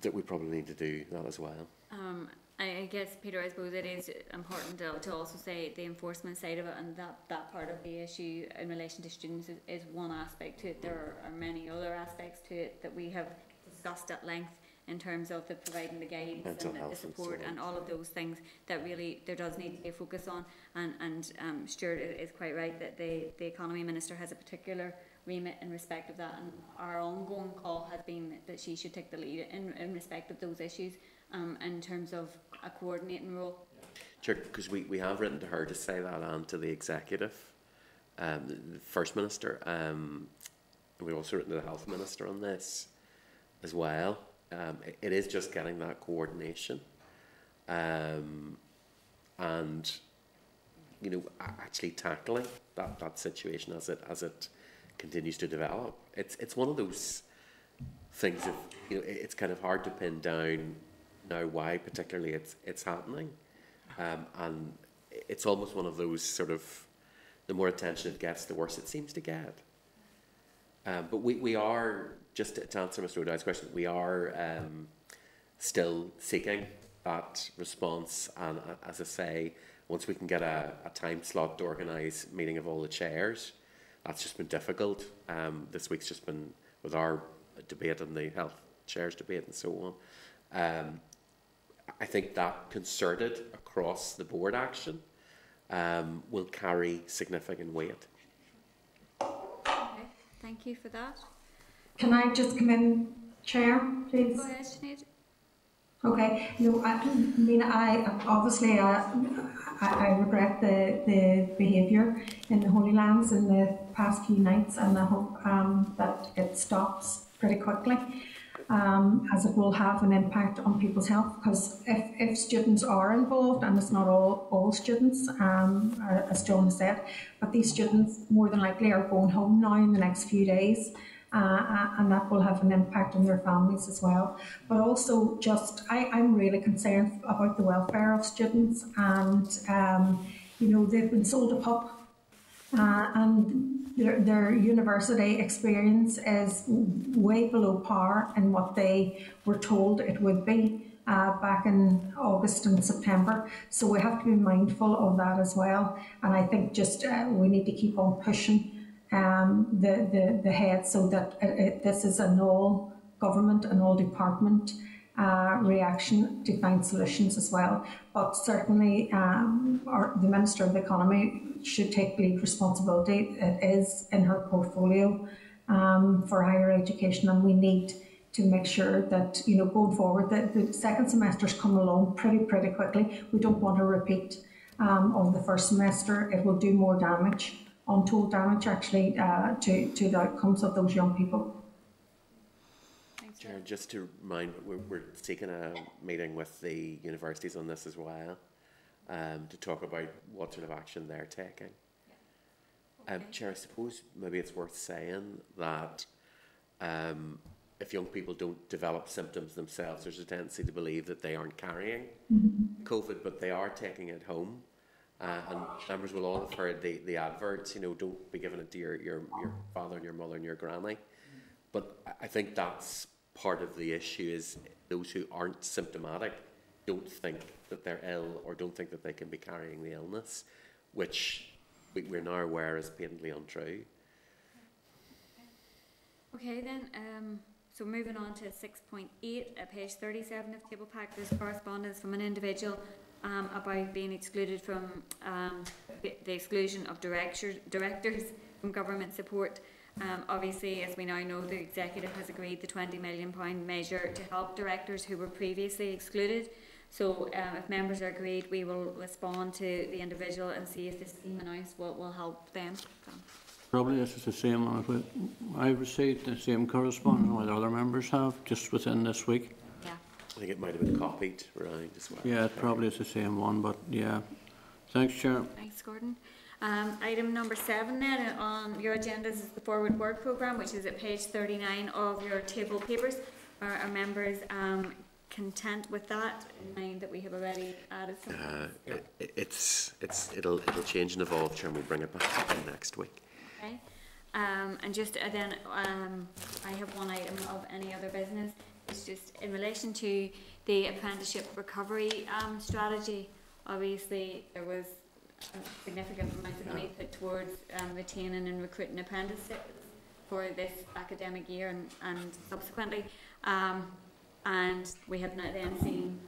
That we probably need to do that as well. Um, I, guess, Peter, I suppose it is important to, to also say the enforcement side of it and that, that part of the issue in relation to students is, is one aspect to it. There are, are many other aspects to it that we have discussed at length in terms of the providing the guidance Mental and the, the health and so support and all of those things that really there does need to be a focus on. And, and um, Stuart is quite right that the, the economy minister has a particular remit in respect of that. And our ongoing call has been that she should take the lead in, in respect of those issues um, in terms of a coordinating role. Sure, because we, we have written to her to say that and to the executive, um, the the First Minister. Um, we've also written to the Health Minister on this as well. Um, it, it is just getting that coordination. Um, and, you know, actually tackling that, that situation as it, as it continues to develop. It's, it's one of those things of, you know, it- it's kind of hard to pin down now why particularly it's, it's happening. Um, and it's almost one of those sort of, the more attention it gets, the worse it seems to get. Um, but we, we are, just to, to answer Mr. O'Dowd's question, we are um, still seeking that response. And uh, as I say, once we can get a, a time slot to organise meeting of all the chairs, that's just been difficult. Um, this week's just been with our debate and the health chairs debate and so on. Um, I think that concerted across the board action um, will carry significant weight. Thank you for that. Can I just come in, Chair, please? Go ahead, Sinead. Okay, no, I, I mean, I, obviously, uh, I, I regret the, the behaviour in the Holy Lands in the past few nights and I hope um, that it stops pretty quickly. Um, as it will have an impact on people's health because if, if students are involved and it's not all, all students um, as John said but these students more than likely are going home now in the next few days uh, uh, and that will have an impact on their families as well. But also, just I, I'm really concerned about the welfare of students, and um, you know they've been sold a pup, uh, and their, their university experience is way below par in what they were told it would be. Uh, back in August and September. So we have to be mindful of that as well. And I think just uh, we need to keep on pushing um, the, the, the head so that it, it, this is an all government and all department uh, reaction to find solutions as well. But certainly, um, our, the Minister of the Economy should take lead responsibility. It is in her portfolio um, for higher education, and we need to make sure that you know going forward that the second semesters come along pretty pretty quickly. We don't want a repeat um, of the first semester. It will do more damage untold damage actually uh, to, to the outcomes of those young people. Just to remind, we're, we're taking a meeting with the universities on this as well um, to talk about what sort of action they're taking. Um, Okay. Chair, I suppose maybe it's worth saying that um, if young people don't develop symptoms themselves, there's a tendency to believe that they aren't carrying COVID, but they are taking it home. Uh, and members will all have heard the, the adverts, you know, don't be giving it to your, your, your father and your mother and your granny. But I- I think that's part of the issue is those who aren't symptomatic don't think that they're ill or don't think that they can be carrying the illness, which we- we're now aware is patently untrue. Okay then, um, so moving on to six point eight, at page thirty-seven of table pack, there's correspondence from an individual um, about being excluded from, um, the exclusion of directors from government support. Um, obviously, as we now know, the executive has agreed the twenty million pound measure to help directors who were previously excluded. So um, if members are agreed, we will respond to the individual and see if the scheme announced will, will help them. Probably this is the same one as we, I received, the same correspondence what other members have, just within this week. yeah. I think it might have been copied around as well. Yeah, it probably is the same one, but yeah. Thanks, Chair. Thanks, Gordon. Um, item number seven then on your agendas is the Forward Work Programme, which is at page 39 of your table papers. Are, are members um, content with that, in mind that we have already added some? Uh, it, it's, it's, it'll, it'll change and evolve, Chair, and we'll bring it back next week. Okay. Um, and just uh, then, um, I have one item of any other business. It's just in relation to the apprenticeship recovery um, strategy. Obviously, there was significant amount of money put towards um, retaining and recruiting apprentices for this academic year and, and subsequently. Um, and we have now then seen,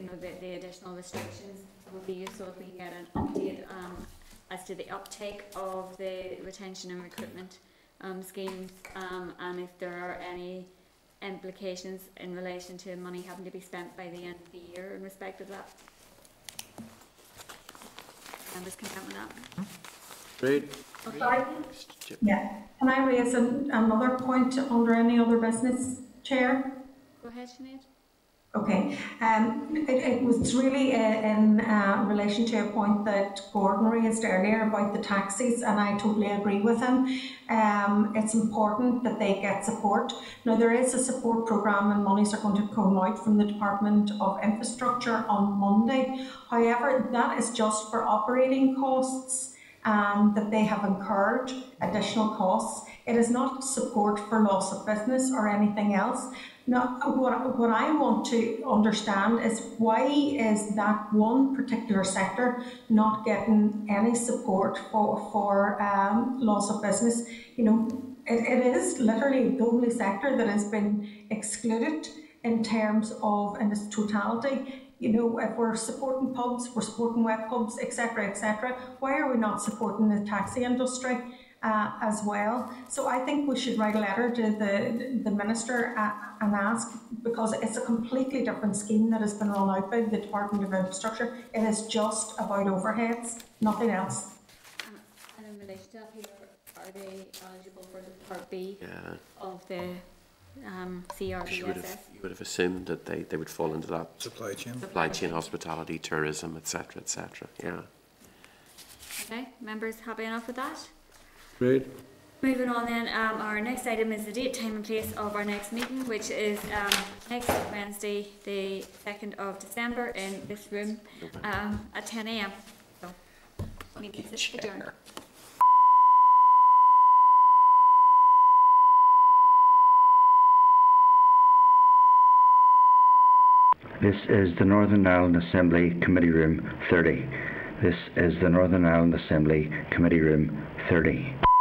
you know, the, the additional restrictions. It would be useful if we get an update um, as to the uptake of the retention and recruitment um, schemes um, and if there are any implications in relation to money having to be spent by the end of the year in respect of that. Members content with that? Great. Sorry. Yeah, can I raise an, another point under any other business, Chair? Go ahead, Sinead. Okay, um, it, it was really uh, in uh, relation to a point that Gordon raised earlier about the taxis, and I totally agree with him. Um, it's important that they get support. Now, there is a support programme, and monies are going to come out from the Department of Infrastructure on Monday. However, that is just for operating costs um, that they have incurred, additional costs. It is not support for loss of business or anything else. Now, what, what I want to understand is why is that one particular sector not getting any support for, for um, loss of business? You know, it, it is literally the only sector that has been excluded in terms of in its totality. You know, if we're supporting pubs, we're supporting wet pubs, etc., etc. Why are we not supporting the taxi industry? Uh, as well. So I think we should write a letter to the, the Minister uh, and ask, because it's a completely different scheme that has been rolled out by the Department of Infrastructure. It is just about overheads, nothing else. Um, and in relation to that, Peter, are they eligible for the Part B Yeah. of the um, You would have, you would have assumed that they, they would fall into that Supply chain. supply chain, hospitality, tourism, etc., etc. Yeah. Okay, members happy enough with that? Great. Moving on then, um, our next item is the date, time and place of our next meeting, which is um, next Wednesday, the 2nd of December in this room um, at 10 a.m. So, meeting is adjourned. This is the Northern Ireland Assembly Committee Room 30. This is the Northern Ireland Assembly Committee Room 30.